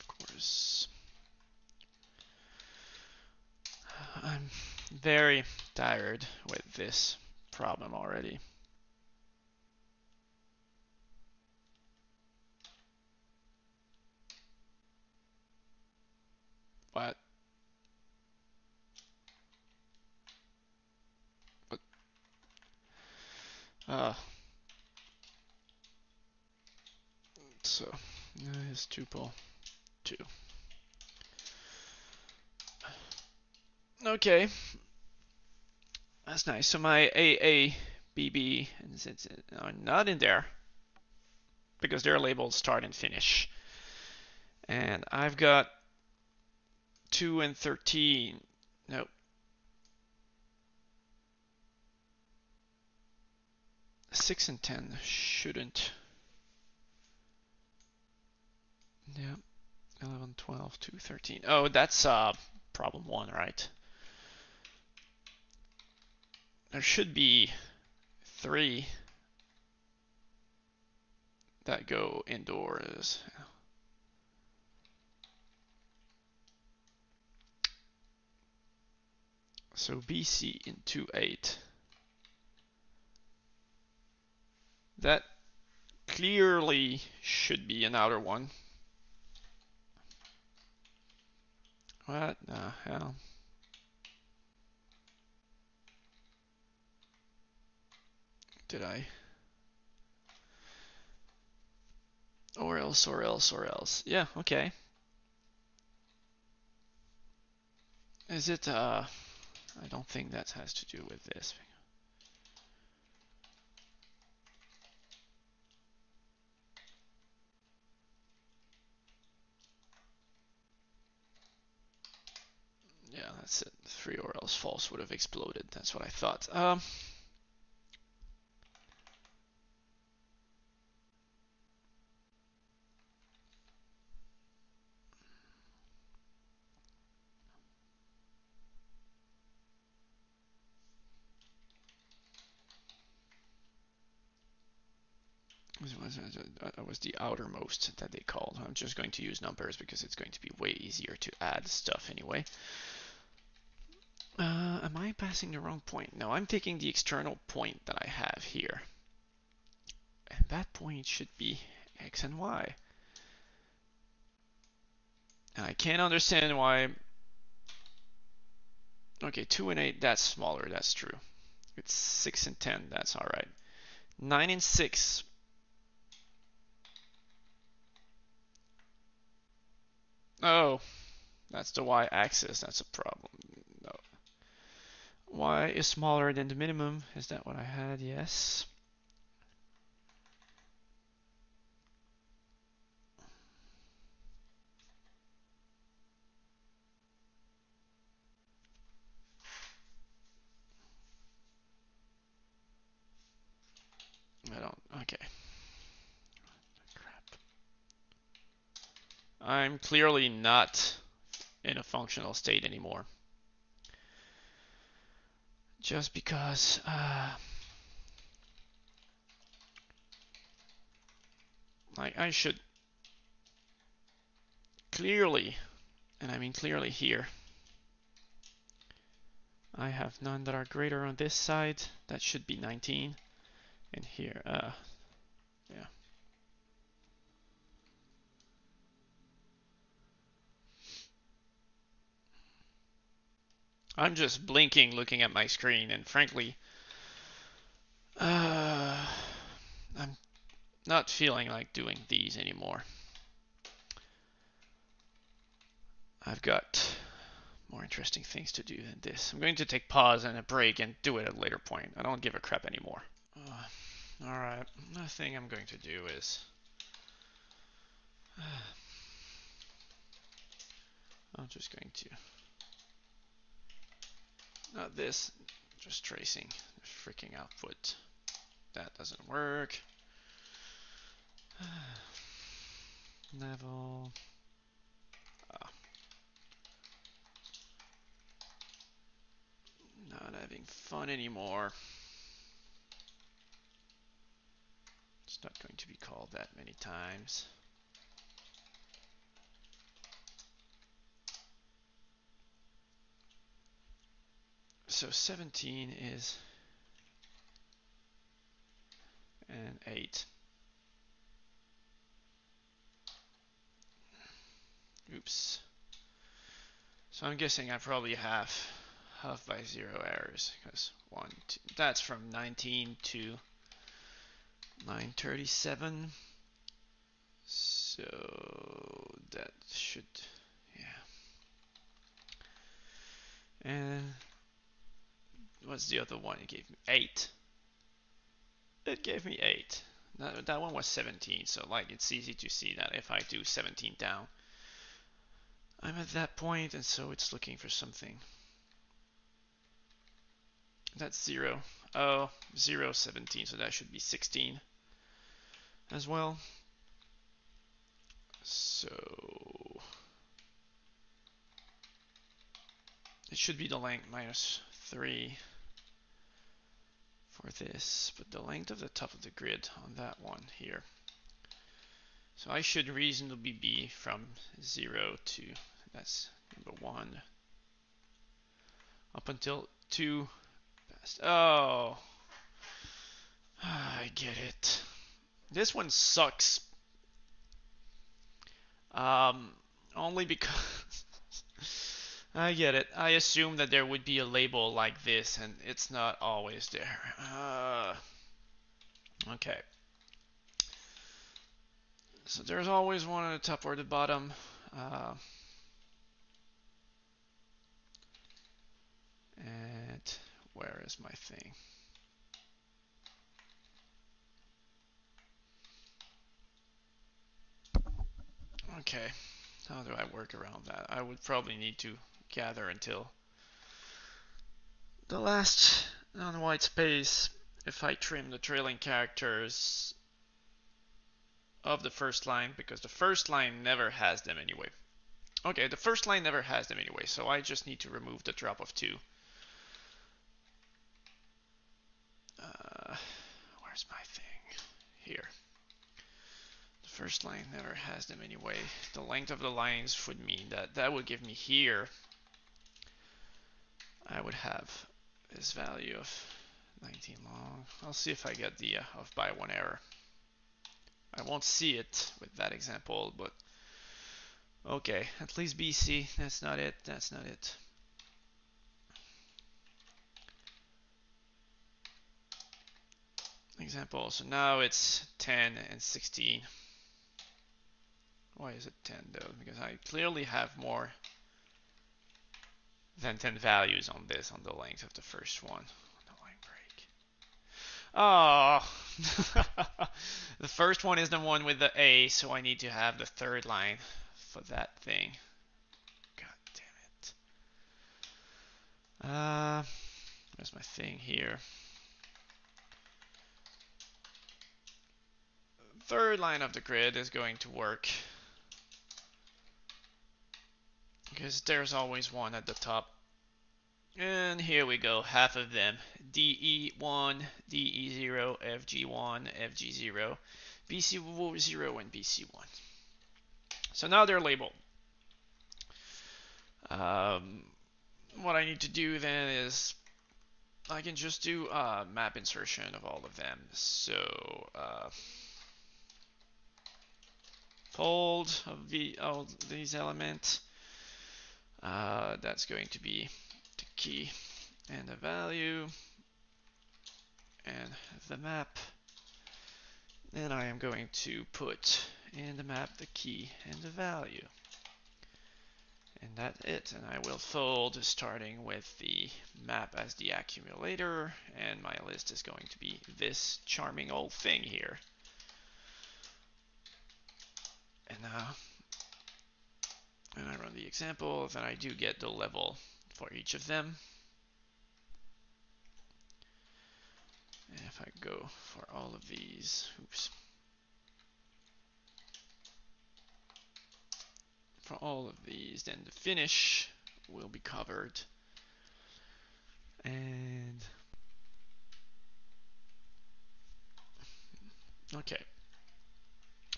Of course. I'm very tired with this problem already. What? What? Uh. So, uh, is tuple 2. Okay. That's nice. So my AA, BB, and are not in there because they're labeled start and finish. And I've got 2 and 13. Nope. Six and ten shouldn't. Yep. 11, 12, 2, 13. Oh, that's uh, problem one, right? There should be three that go indoors. So BC into 8. That clearly should be an outer one. What the hell? Did I? Or else, or else, or else. Yeah, okay. Is it, uh... I don't think that has to do with this. Yeah, that's it. Three or else false would have exploded. That's what I thought. Um, was the outermost that they called. I'm just going to use numbers because it's going to be way easier to add stuff anyway. Uh, am I passing the wrong point? No, I'm taking the external point that I have here. And that point should be x and y. And I can't understand why. Okay, 2 and 8, that's smaller, that's true. It's 6 and 10, that's alright. 9 and 6. Oh, that's the y-axis, that's a problem. No. Y is smaller than the minimum, is that what I had? Yes. I don't, okay. I'm clearly not in a functional state anymore. Just because, uh, like I should clearly, and I mean clearly here, I have none that are greater on this side. That should be 19 and here. Uh, yeah. I'm just blinking looking at my screen and frankly uh, I'm not feeling like doing these anymore. I've got more interesting things to do than this. I'm going to take pause and a break and do it at a later point. I don't give a crap anymore. Uh, Alright, the thing I'm going to do is... I'm just going to... Not this, just tracing the freaking output. That doesn't work. <sighs> Level. Ah. Not having fun anymore. It's not going to be called that many times. So 17 is an 8. Oops. So I'm guessing I probably have half by zero errors because one, two, that's from 19 to 937 so that should yeah and what's the other one it gave me? 8 it gave me 8 that, that one was 17 so like it's easy to see that if I do 17 down I'm at that point and so it's looking for something. That's 0 oh 0 17 so that should be 16 as well. So it should be the length minus 3 for this, but the length of the top of the grid on that one here. So I should reasonably be from 0 to, that's number 1, up until 2. past. Oh, <sighs> I get it. This one sucks. Um, only because <laughs> I get it. I assume that there would be a label like this, and it's not always there. Uh, okay. So there's always one at the top or the bottom. Uh, and where is my thing? Okay, how do I work around that? I would probably need to gather until the last non-white space if I trim the trailing characters of the first line because the first line never has them anyway. Okay, the first line never has them anyway, so I just need to remove the drop of two. Uh, where's my thing? Here The first line never has them anyway. The length of the lines would mean that that would give me here, I would have this value of 19 long. I'll see if I get the uh, off by one error. I won't see it with that example, but okay, at least BC, that's not it, that's not it. Example, so now it's 10 and 16. Why is it 10 though? Because I clearly have more than 10 values on this, on the length of the first one. Oh, <laughs> the first one is the one with the A, so I need to have the third line for that thing. God damn it. Uh, where's my thing here? Third line of the grid is going to work because there's always one at the top. And here we go, half of them. DE1, DE0, FG1, FG0, BC0, and BC1. So now they're labeled. Um, what I need to do then is I can just do a map insertion of all of them. So uh, fold of the these elements. Uh, that's going to be the key and the value and the map. Then I am going to put in the map the key and the value. And that's it. And I will fold starting with the map as the accumulator. And my list is going to be this charming old thing here. And now, and I run the example, then I do get the level for each of them. If I go for all of these, oops. For all of these, then the finish will be covered. And okay.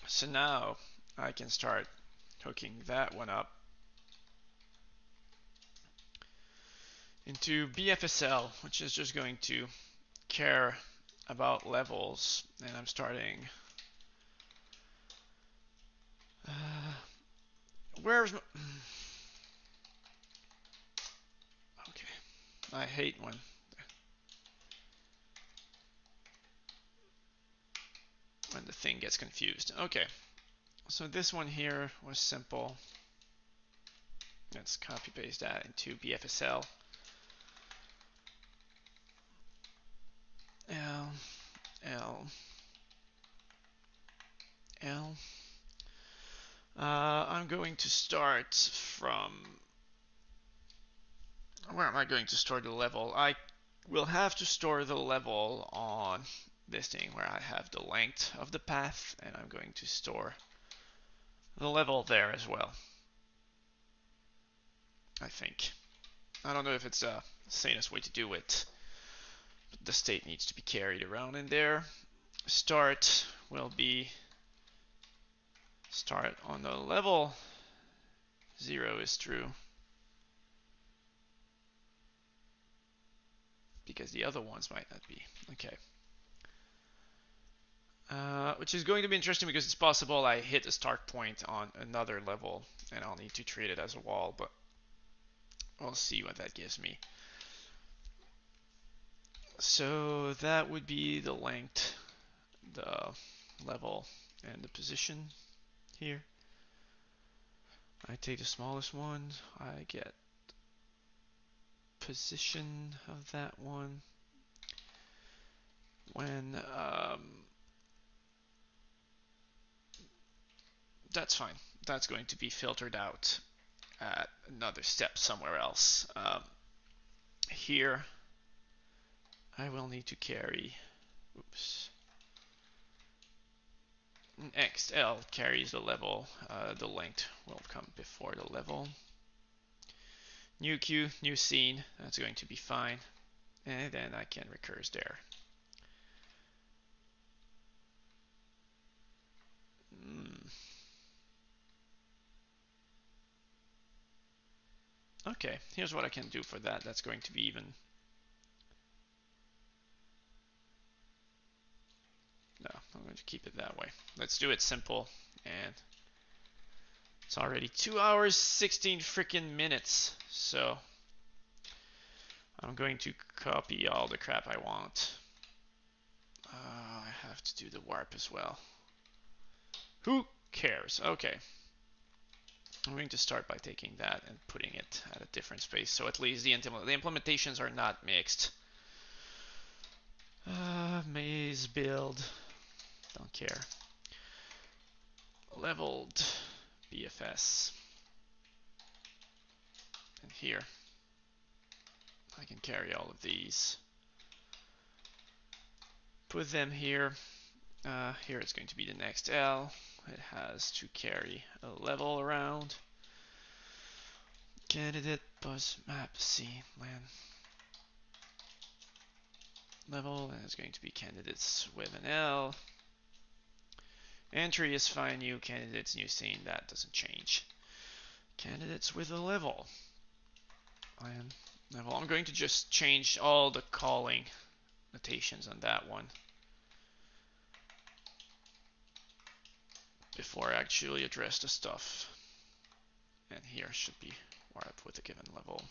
So now I can start hooking that one up into BFSL, which is just going to care about levels. And I'm starting uh, where's my okay. I hate when when the thing gets confused. Okay so this one here was simple let's copy paste that into BFSL L, L, L. Uh, I'm going to start from, where am I going to store the level? I will have to store the level on this thing where I have the length of the path and I'm going to store the level there as well. I think. I don't know if it's uh, a sanest way to do it the state needs to be carried around in there. Start will be start on the level. Zero is true. Because the other ones might not be. Okay. Uh, which is going to be interesting because it's possible I hit a start point on another level and I'll need to treat it as a wall, but we'll see what that gives me. So that would be the length, the level, and the position here. I take the smallest one, I get position of that one. When um, that's fine. That's going to be filtered out at another step somewhere else. Um, here I will need to carry, oops, XL carries the level, uh, the length will come before the level. New queue, new seen, that's going to be fine. And then I can recurse there. Mm. Okay, here's what I can do for that. That's going to be even No, I'm going to keep it that way. Let's do it simple. And it's already 2 hours, 16 freaking minutes. So I'm going to copy all the crap I want. Uh, I have to do the warp as well. Who cares? Okay. I'm going to start by taking that and putting it at a different space, so at least the, the implementations are not mixed. Uh, maze build, don't care. Leveled BFS. And here, I can carry all of these. Put them here. Uh, here it's going to be the next L. It has to carry a level around. Candidate bus map C land level and it's going to be candidates with an L. Entry is fine, new candidates, new seen, that doesn't change. Candidates with a level. And level. I'm going to just change all the calling notations on that one. Before I actually address the stuff. And here should be warp with a given level.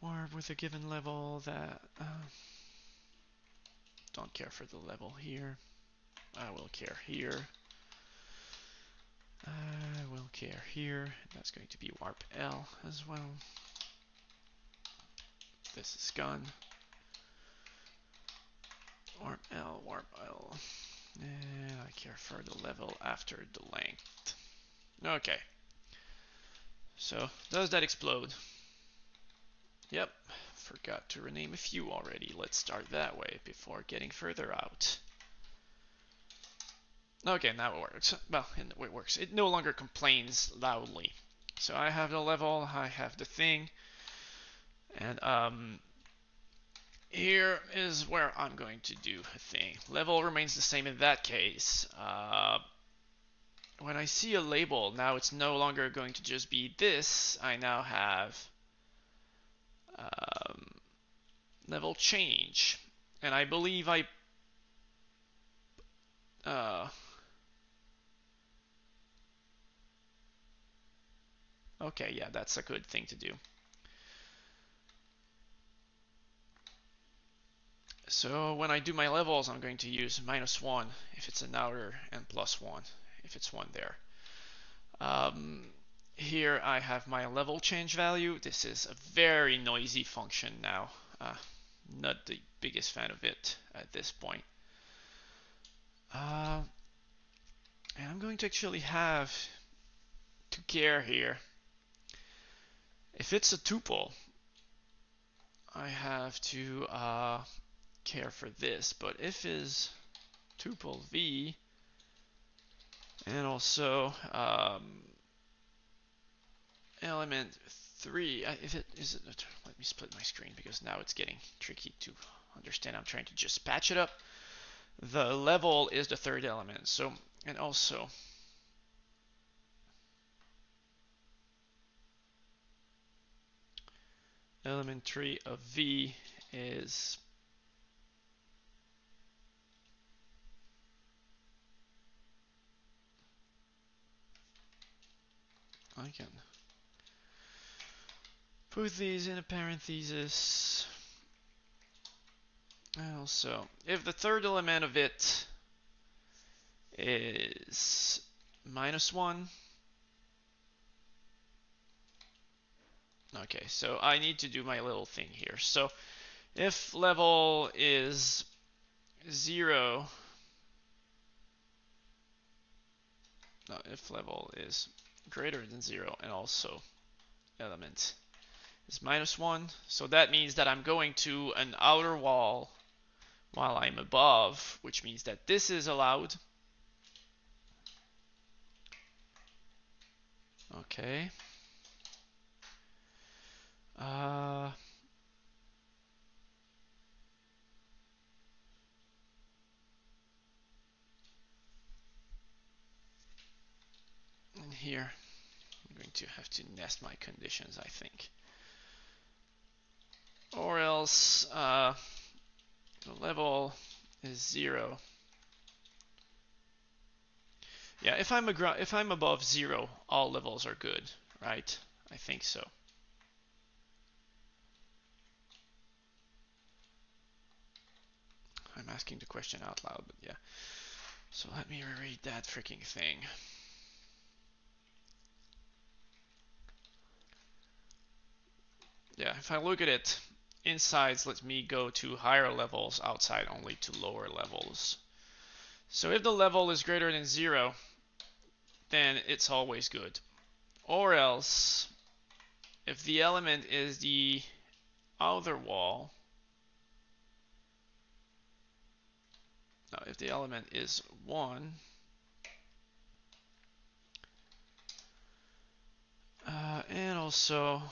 Warp with a given level that... Uh, don't care for the level here. I will care here. I will care here. That's going to be warp L as well. This is gone. Warp L, warp L. And I care for the level after the length. Okay. So, does that explode? Yep, forgot to rename a few already. Let's start that way before getting further out. Okay, now it works. Well, it works. It no longer complains loudly. So I have the level, I have the thing, and um, here is where I'm going to do a thing. Level remains the same in that case. Uh, when I see a label, now it's no longer going to just be this. I now have um, level change. And I believe I... Uh, okay, yeah, that's a good thing to do. So when I do my levels, I'm going to use minus 1 if it's an outer and plus 1 if it's 1 there. Um, here I have my level change value. This is a very noisy function now. Uh, not the biggest fan of it at this point. Uh, and I'm going to actually have to care here. If it's a tuple, I have to uh, care for this, but if is tuple v, and also um, element 3, if it is it, let me split my screen because now it's getting tricky to understand. I'm trying to just patch it up. The level is the third element, so, and also, element 3 of v is I can put these in a parenthesis. Also, if the third element of it is minus 1, okay, so I need to do my little thing here. So if level is 0, no, if level is greater than 0 and also element is minus 1. So that means that I'm going to an outer wall while I'm above, which means that this is allowed. Okay. Uh, and here I'm going to have to nest my conditions I think or else uh, the level is zero Yeah, if I'm if I'm above zero, all levels are good, right? I think so. I'm asking the question out loud, but yeah. So let me reread that freaking thing. Yeah, if I look at it, insides let me go to higher levels, outside only to lower levels. So if the level is greater than zero, then it's always good. Or else, if the element is the outer wall, now if the element is 1, uh, and also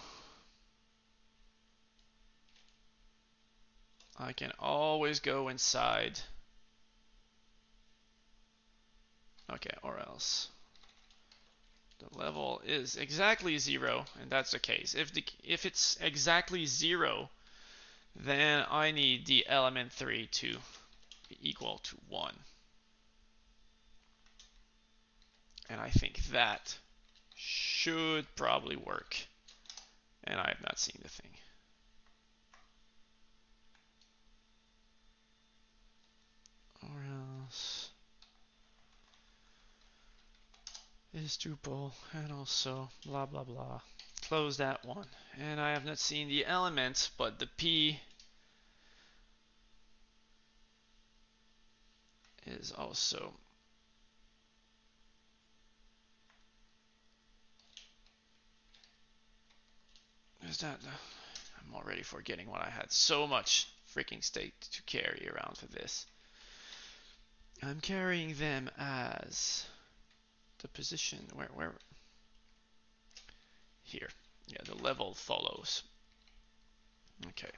I can always go inside okay or else the level is exactly zero, and that's the case. If the if it's exactly zero, then I need the element 3 to be equal to 1. And I think that should probably work. And I have not seen the thing. Is tuple and also blah blah blah. Close that one. And I have not seen the element but the P is also is that I'm already forgetting what I had so much freaking state to carry around for this I'm carrying them as the position where where? Here. Yeah the level follows. Okay.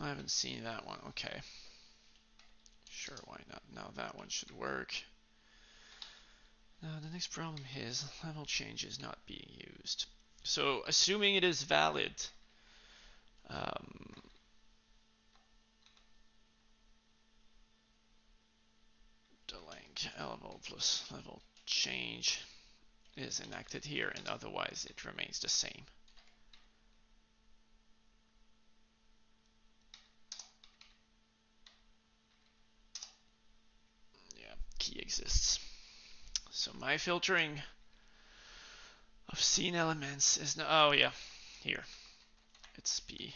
I haven't seen that one. Okay. Sure why not? Now that one should work now the next problem is level change is not being used. So assuming it is valid, um, the length level plus level change is enacted here and otherwise it remains the same. Yeah, key exists. So my filtering of seen elements is now, oh yeah, here. It's P.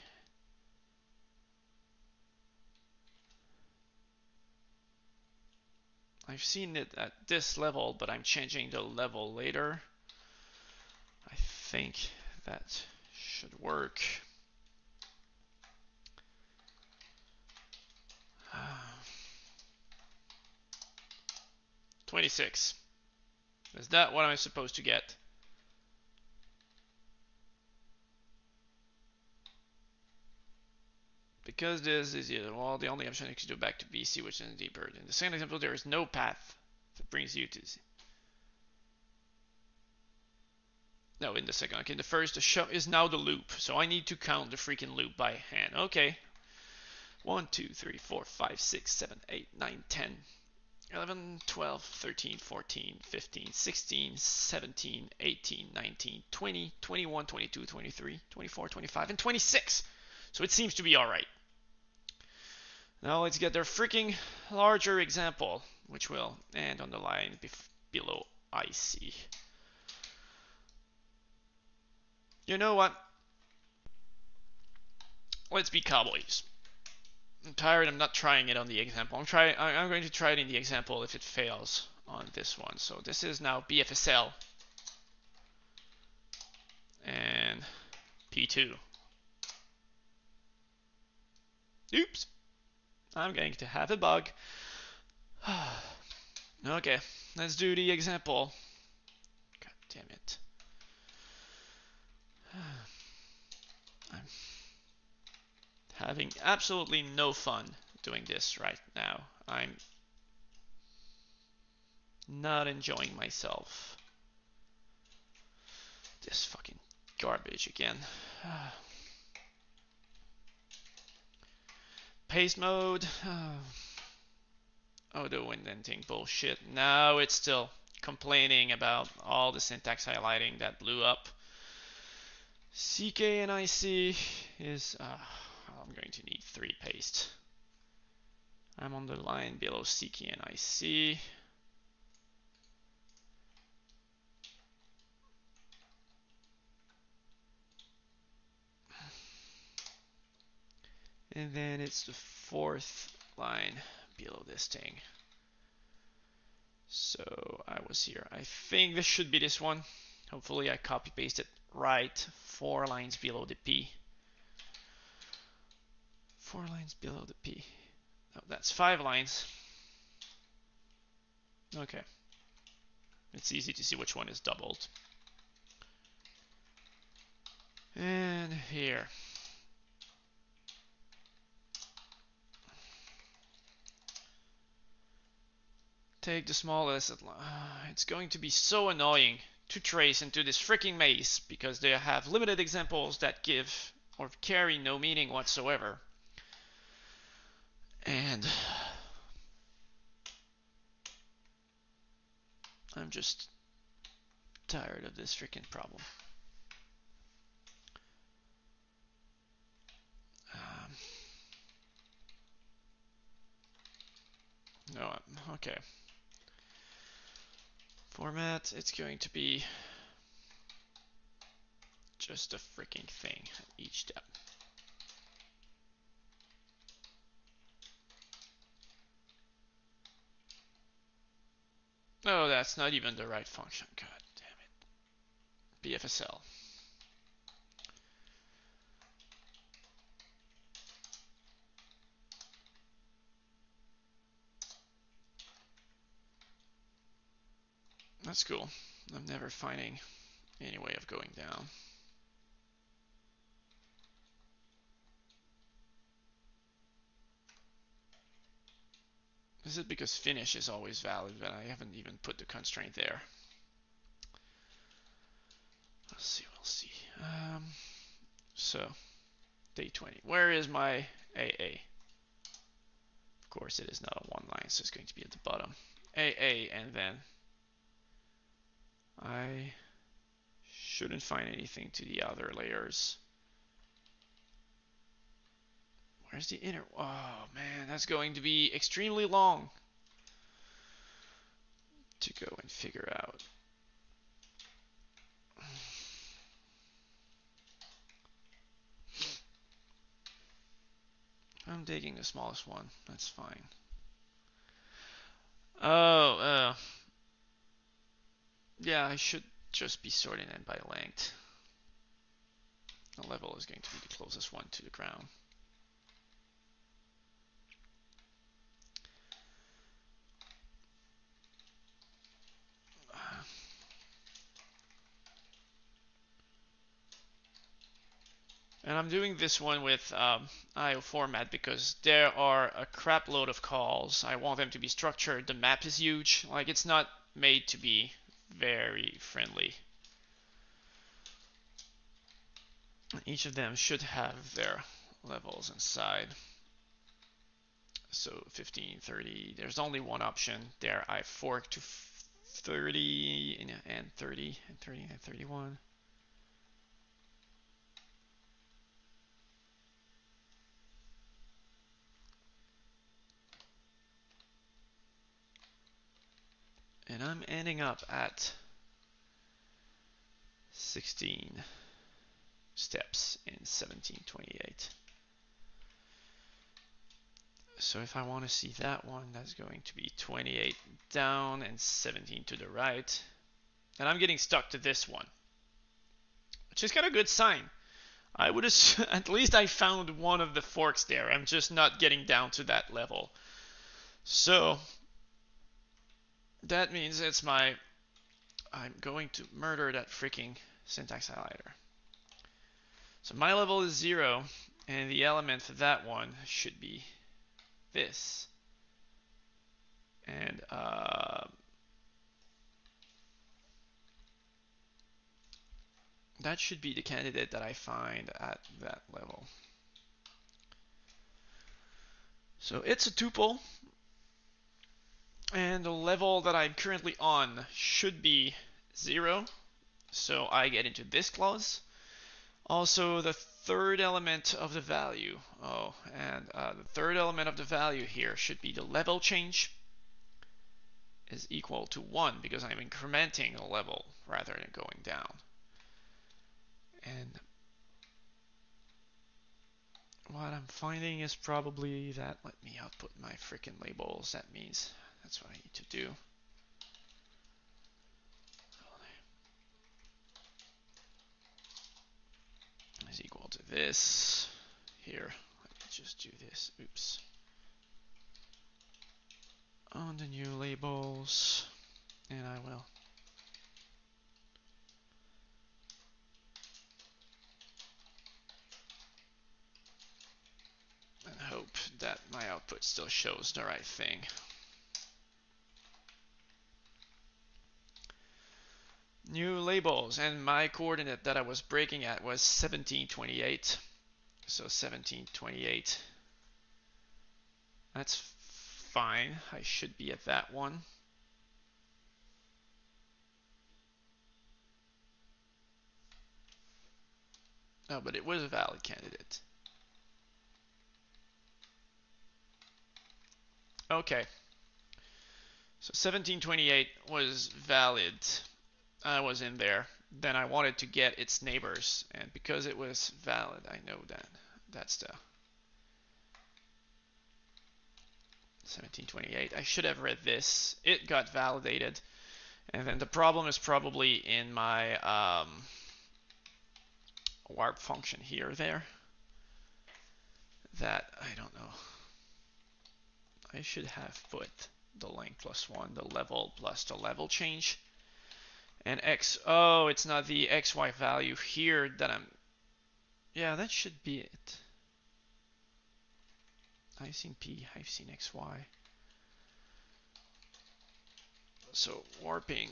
I've seen it at this level, but I'm changing the level later. I think that should work. Uh, 26. Is that what I'm supposed to get? Because this is either well, the only option is to go back to BC, which is deeper. In the second example, there is no path that brings you to. No, in the second. Okay, the first the show is now the loop, so I need to count the freaking loop by hand. Okay. 1, 2, 3, 4, 5, 6, 7, 8, 9, 10, 11, 12, 13, 14, 15, 16, 17, 18, 19, 20, 21, 22, 23, 24, 25, and 26. So it seems to be alright. Now let's get their freaking larger example, which will end on the line below IC. You know what? Let's be cowboys. I'm tired. I'm not trying it on the example. I'm trying. I'm going to try it in the example if it fails on this one. So this is now BFSL and P2. Oops. I'm going to have a bug. <sighs> okay, let's do the example. God damn it. <sighs> I'm having absolutely no fun doing this right now. I'm not enjoying myself. this fucking garbage again. <sighs> Paste mode. Oh, <sighs> Auto indenting bullshit. Now it's still complaining about all the syntax highlighting that blew up. CK and IC is, uh, I'm going to need three paste. I'm on the line below CK and IC. And then it's the fourth line below this thing. So I was here. I think this should be this one. Hopefully I copy pasted right four lines below the P. Four lines below the P. No, that's five lines. Okay. It's easy to see which one is doubled. And here. Take the smallest. <sighs> It's going to be so annoying to trace into this freaking maze because they have limited examples that give or carry no meaning whatsoever. And I'm just tired of this freaking problem. Um, no, okay format, it's going to be just a freaking thing each step. Oh, that's not even the right function. God damn it. BFSL. That's cool. I'm never finding any way of going down. Is it because finish is always valid, but I haven't even put the constraint there? Let's see, we'll see. Um, so, day 20. Where is my AA? Of course, it is not a one line, so it's going to be at the bottom. AA, and then I shouldn't find anything to the other layers. Where's the inner? Oh man, that's going to be extremely long to go and figure out. I'm taking the smallest one. That's fine. Oh, uh, yeah, I should just be sorting it by length. The level is going to be the closest one to the ground. And I'm doing this one with um, IO format because there are a crap load of calls. I want them to be structured. The map is huge. Like it's not made to be very friendly. Each of them should have their levels inside. So 15, 30, there's only one option there. I fork to 30 and 30 and 30 and 31. And I'm ending up at 16 steps in 1728. So if I want to see that one, that's going to be 28 down and 17 to the right. And I'm getting stuck to this one, which is kind of a good sign. I would <laughs> at least I found one of the forks there. I'm just not getting down to that level. So that means it's my, I'm going to murder that freaking syntax highlighter. So my level is zero, and the element for that one should be this. And uh, that should be the candidate that I find at that level. So it's a tuple. And the level that I'm currently on should be 0. So I get into this clause. Also, the third element of the value. Oh, and uh, the third element of the value here should be the level change is equal to 1 because I'm incrementing the level rather than going down. And what I'm finding is probably that, let me output my freaking labels, that means that's what I need to do. is equal to this here. Let me just do this. Oops. On the new labels, and I will and hope that my output still shows the right thing. New labels, and my coordinate that I was breaking at was 1728. So 1728. That's fine. I should be at that one. Oh, but it was a valid candidate. Okay. So 1728 was valid. I was in there. Then I wanted to get its neighbors, and because it was valid, I know that that's the 1728. I should have read this. It got validated. And then the problem is probably in my um, warp function here there. That, I don't know. I should have put the length plus 1, the level plus the level change. And x, oh, it's not the xy value here that I'm, yeah, that should be it. I've seen p, I've seen xy. So warping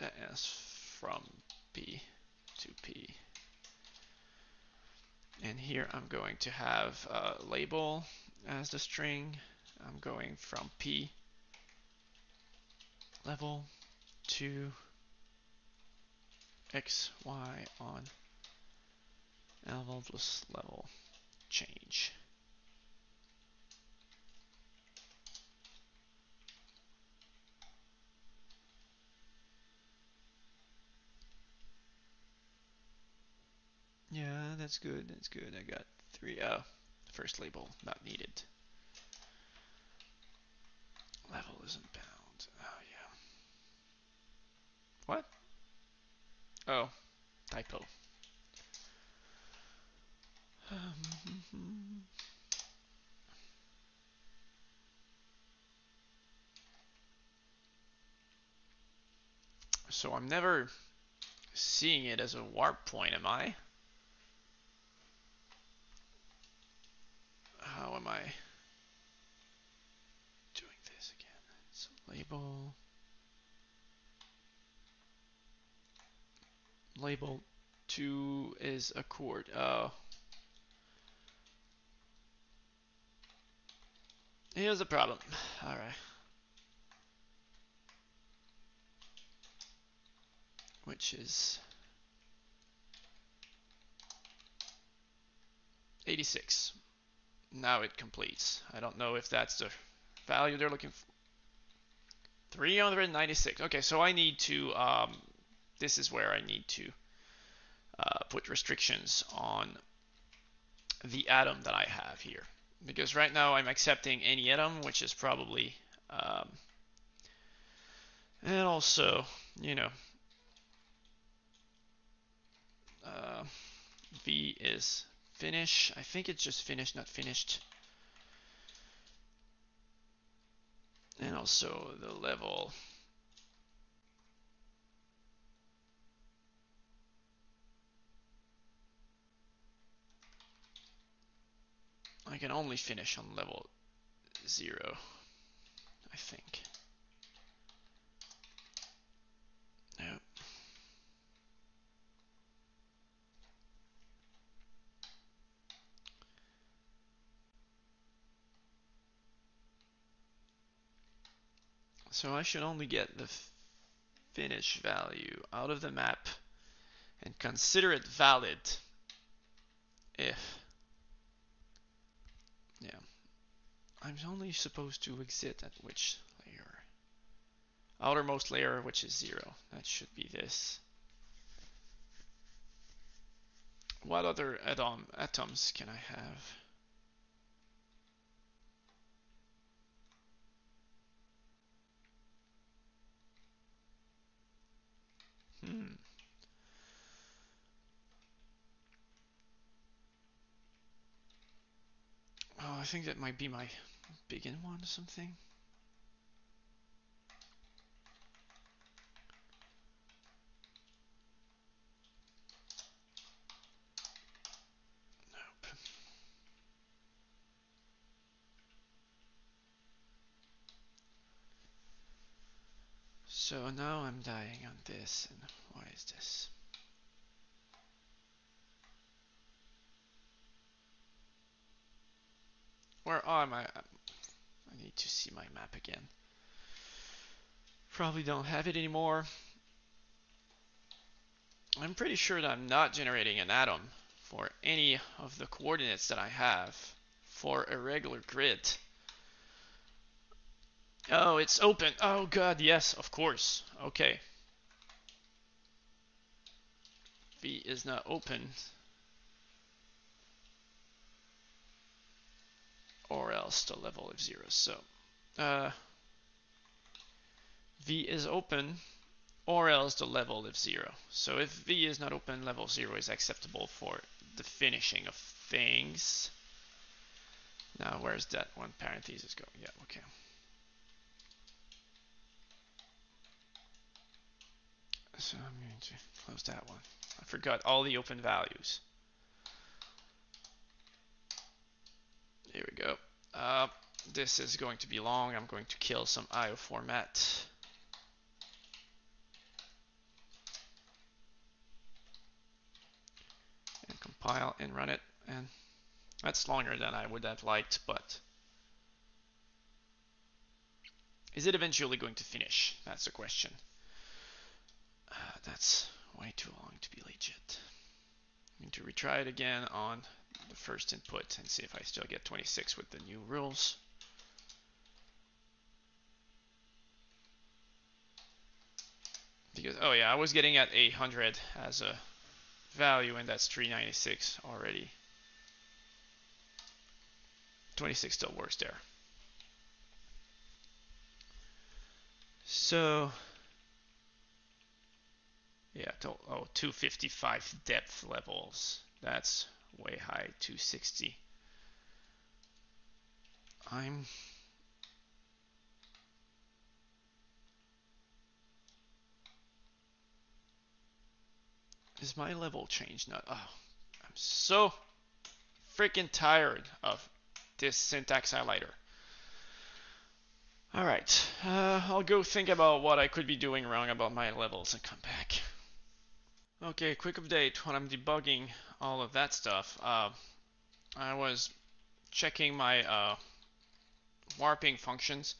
s from p to p. And here I'm going to have a label as the string. I'm going from p level to x, y on level plus level change. Yeah, that's good, that's good. I got three, uh, first label not needed. Level isn't bound. What? Oh, typo. <sighs> so I'm never seeing it as a warp point, am I? How am I doing this again? So label. Label 2 is a chord. Oh. Here's the problem. Alright. Which is 86. Now it completes. I don't know if that's the value they're looking for. 396. Okay, so I need to um, this is where I need to uh, put restrictions on the atom that I have here. Because right now I'm accepting any atom, which is probably, um, and also, you know, uh, V is finish. I think it's just finished, not finished. And also the level I can only finish on level 0, I think. Nope. So I should only get the finish value out of the map and consider it valid if yeah. I'm only supposed to exit at which layer? Outermost layer which is zero. That should be this. What other atom atoms can I have? Hmm Oh, I think that might be my begin one or something. So now I'm dying on this, and why is this? Where am I? I need to see my map again. Probably don't have it anymore. I'm pretty sure that I'm not generating an atom for any of the coordinates that I have for a regular grid. Oh, it's open. Oh god, yes, of course. Okay. V is not open. Or else the level of zero. So uh, V is open or else the level of zero. So if V is not open, level zero is acceptable for the finishing of things. Now where's that one parenthesis go? Yeah, okay. So I'm going to close that one. I forgot all the open values. Here we go. Uh, this is going to be long. I'm going to kill some IO format. And compile and run it. And that's longer than I would have liked, but is it eventually going to finish? That's the question. Uh, that's way too long to be legit. I need to retry it again on the first input and see if I still get 26 with the new rules. Because, oh yeah, I was getting at 800 as a value and that's 396 already. 26 still works there. So, yeah, oh, 255 depth levels. That's way high 260 I'm is my level changed now oh I'm so freaking tired of this syntax highlighter Alright, uh, I'll go think about what I could be doing wrong about my levels and come back. Okay, quick update when I'm debugging all of that stuff. Uh, I was checking my uh, warping functions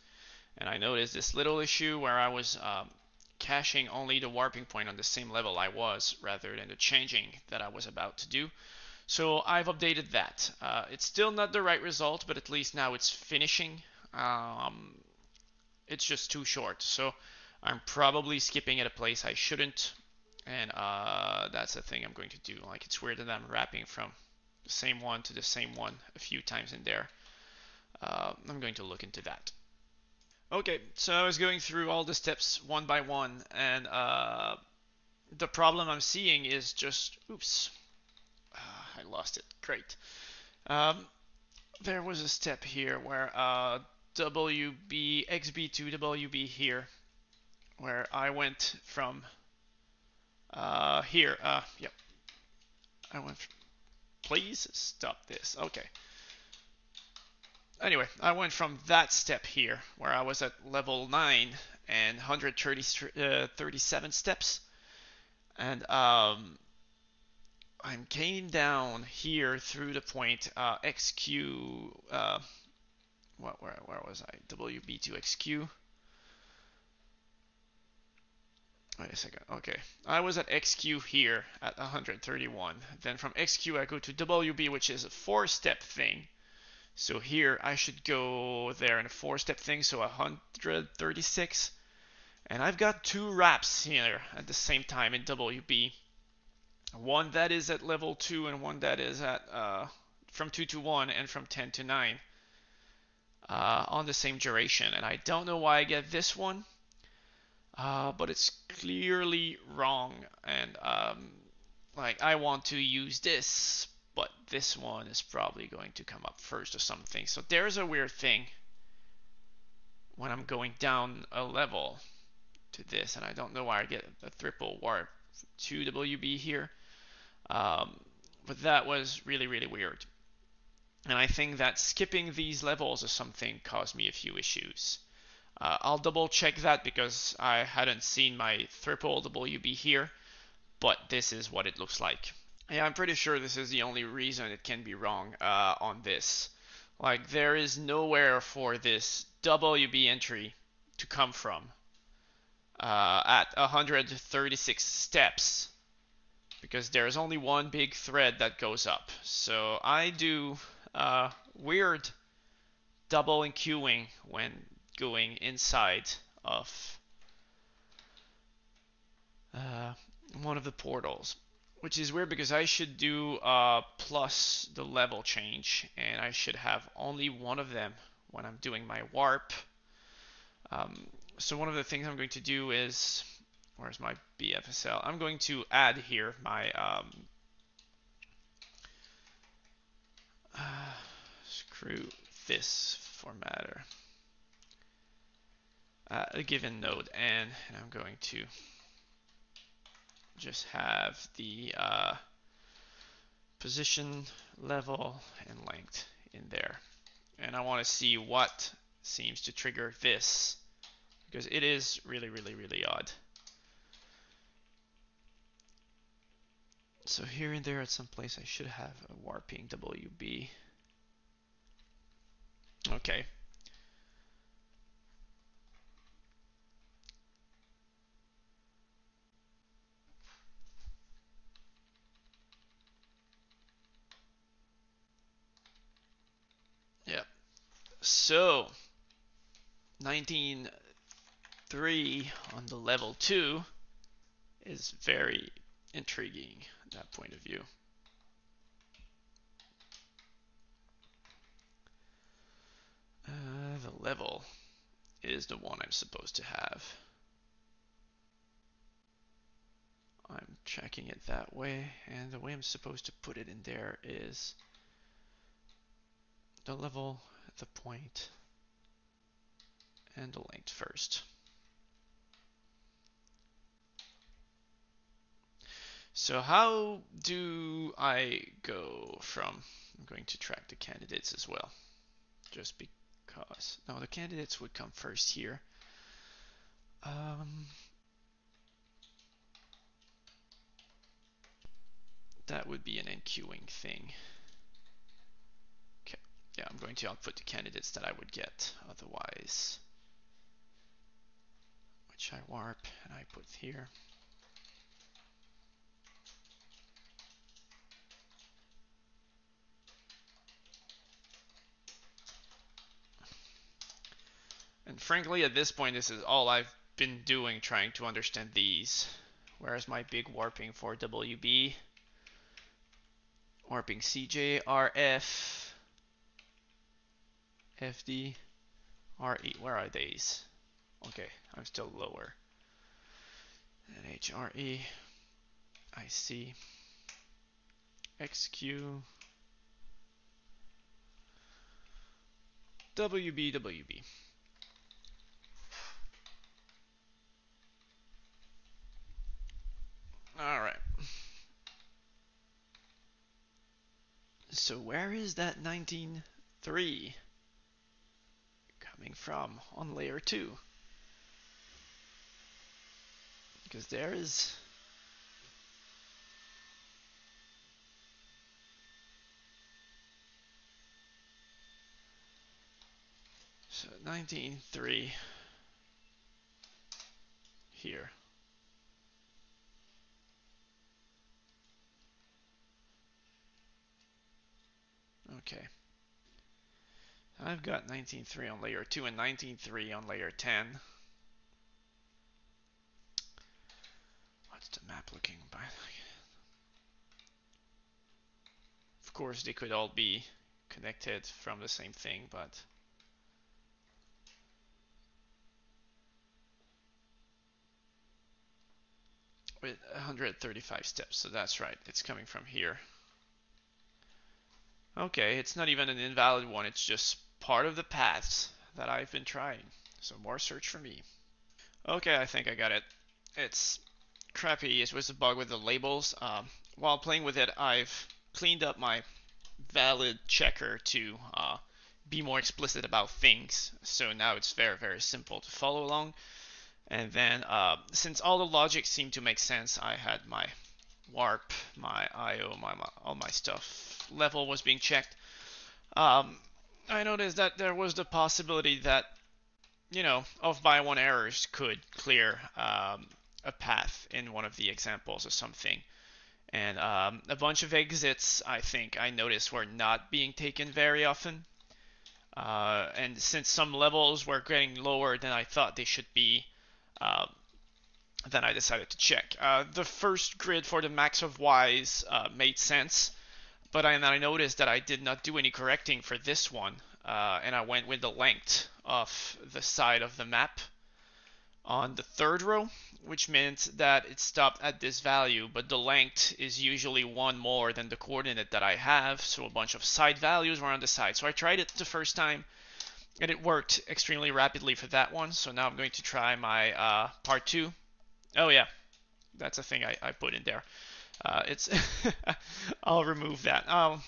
and I noticed this little issue where I was um, caching only the warping point on the same level I was rather than the changing that I was about to do. So I've updated that. Uh, it's still not the right result, but at least now it's finishing. Um, it's just too short. So I'm probably skipping at a place I shouldn't and uh, that's the thing I'm going to do. Like it's weird that I'm wrapping from the same one to the same one a few times in there. Uh, I'm going to look into that. Okay, so I was going through all the steps one by one, and uh, the problem I'm seeing is just, oops, uh, I lost it. Great. Um, there was a step here where uh, WB XB to WB here, where I went from uh, here, uh, yep. I went. Please stop this. Okay. Anyway, I went from that step here, where I was at level 9, and 137 uh, steps. And um, I'm came down here through the point uh, XQ. Uh, what, where, where was I? WB2XQ. Wait a second. Okay. I was at XQ here at 131. Then from XQ I go to WB, which is a four-step thing. So here I should go there in a four-step thing, so 136. And I've got two wraps here at the same time in WB. One that is at level 2 and one that is at uh, from 2 to 1 and from 10 to 9 uh, on the same duration. And I don't know why I get this one uh, but it's clearly wrong. And um, like I want to use this, but this one is probably going to come up first or something. So there's a weird thing when I'm going down a level to this, and I don't know why I get a triple warp 2WB here. Um, but that was really, really weird. And I think that skipping these levels or something caused me a few issues. Uh, I'll double check that because I hadn't seen my triple WB here, but this is what it looks like. Yeah, I'm pretty sure this is the only reason it can be wrong uh, on this. Like, there is nowhere for this WB entry to come from uh, at 136 steps because there's only one big thread that goes up. So I do uh, weird double enqueuing when going inside of uh, one of the portals which is weird because I should do uh, plus the level change and I should have only one of them when I'm doing my warp. Um, so one of the things I'm going to do is where's my BFSL I'm going to add here my um, uh, screw this formatter uh, a given node and I'm going to just have the uh, position, level, and length in there. And I want to see what seems to trigger this, because it is really, really, really odd. So here and there at some place I should have a warping WB. Okay, So, 19.3 on the level 2 is very intriguing that point of view. Uh, the level is the one I'm supposed to have. I'm checking it that way, and the way I'm supposed to put it in there is the level the point and the length first. So how do I go from, I'm going to track the candidates as well, just because, no, the candidates would come first here. Um, that would be an enqueuing thing. Yeah, I'm going to output the candidates that I would get otherwise, which I warp and I put here. And frankly, at this point, this is all I've been doing trying to understand these. Where's my big warping for WB? Warping CJ, RF, FD, RE, where are these? Okay, I'm still lower. And HRE, IC, XQ, WB, WB. All right. So where is that 19.3? Coming from on layer 2. because there is so 19.3 here. Okay. I've got 19.3 on layer 2 and 19.3 on layer 10. What's the map looking by? Of course, they could all be connected from the same thing, but with 135 steps, so that's right, it's coming from here. Okay, it's not even an invalid one, it's just part of the paths that I've been trying. So more search for me. Okay, I think I got it. It's crappy. It was a bug with the labels. Um, while playing with it, I've cleaned up my valid checker to uh, be more explicit about things. So now it's very, very simple to follow along. And then, uh, since all the logic seemed to make sense, I had my warp, my IO, my, my all my stuff level was being checked, um, I noticed that there was the possibility that, you know, off by one errors could clear um, a path in one of the examples or something. And um, a bunch of exits, I think, I noticed were not being taken very often. Uh, and since some levels were getting lower than I thought they should be, uh, then I decided to check. Uh, the first grid for the max of Ys uh, made sense but I, I noticed that I did not do any correcting for this one, uh, and I went with the length of the side of the map on the third row, which meant that it stopped at this value, but the length is usually one more than the coordinate that I have, so a bunch of side values were on the side. So I tried it the first time, and it worked extremely rapidly for that one, so now I'm going to try my uh, part two. Oh yeah, that's a thing I, I put in there. Uh, it's <laughs> I'll remove that. Um,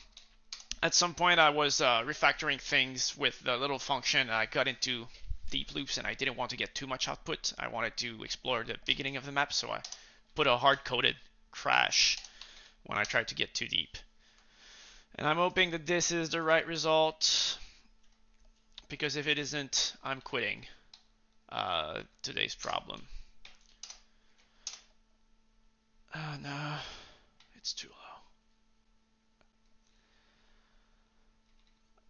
at some point, I was uh, refactoring things with the little function. I got into deep loops, and I didn't want to get too much output. I wanted to explore the beginning of the map, so I put a hard-coded crash when I tried to get too deep. And I'm hoping that this is the right result, because if it isn't, I'm quitting uh, today's problem. Oh no. It's too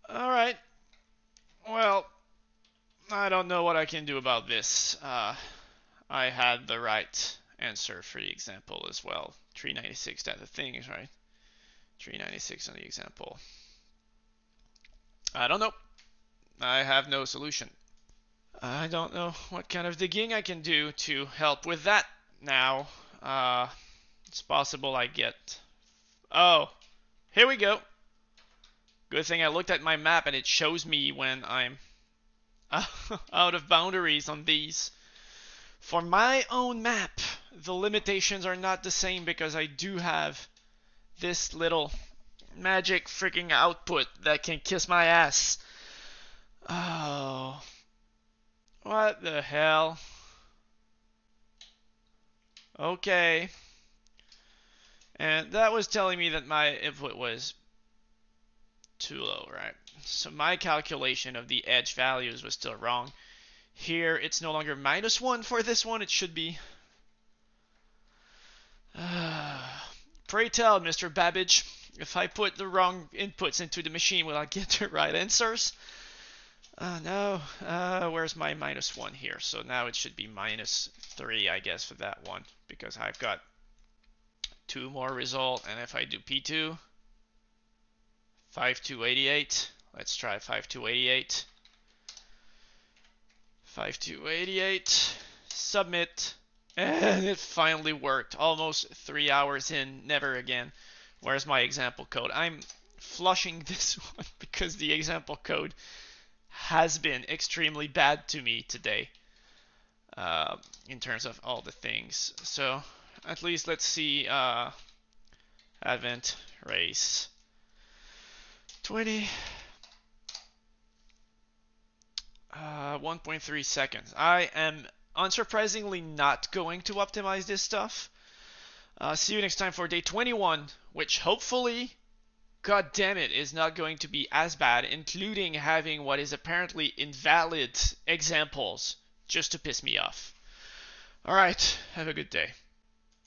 low. Alright. Well, I don't know what I can do about this. Uh, I had the right answer for the example as well. 396, that the thing right. 396 on the example. I don't know. I have no solution. I don't know what kind of digging I can do to help with that now. Uh, it's possible I get... Oh, here we go. Good thing I looked at my map and it shows me when I'm <laughs> out of boundaries on these. For my own map, the limitations are not the same because I do have this little magic freaking output that can kiss my ass. Oh. What the hell? Okay. And that was telling me that my input was too low, right? So my calculation of the edge values was still wrong. Here, it's no longer minus 1 for this one. It should be... <sighs> Pray tell, Mr. Babbage, if I put the wrong inputs into the machine, will I get the right answers? Uh, no. Uh, where's my minus 1 here? So now it should be minus 3, I guess, for that one, because I've got two more result and if I do P2 5288 let's try 5288 5288 submit. And it finally worked. Almost three hours in never again. Where's my example code? I'm flushing <laughs> this one because the example code has been extremely bad to me today uh, in terms of all the things. So at least let's see uh, Advent race 20 uh, 1.3 seconds. I am unsurprisingly not going to optimize this stuff. Uh, see you next time for day 21, which hopefully, god damn it, is not going to be as bad, including having what is apparently invalid examples just to piss me off. Alright, have a good day.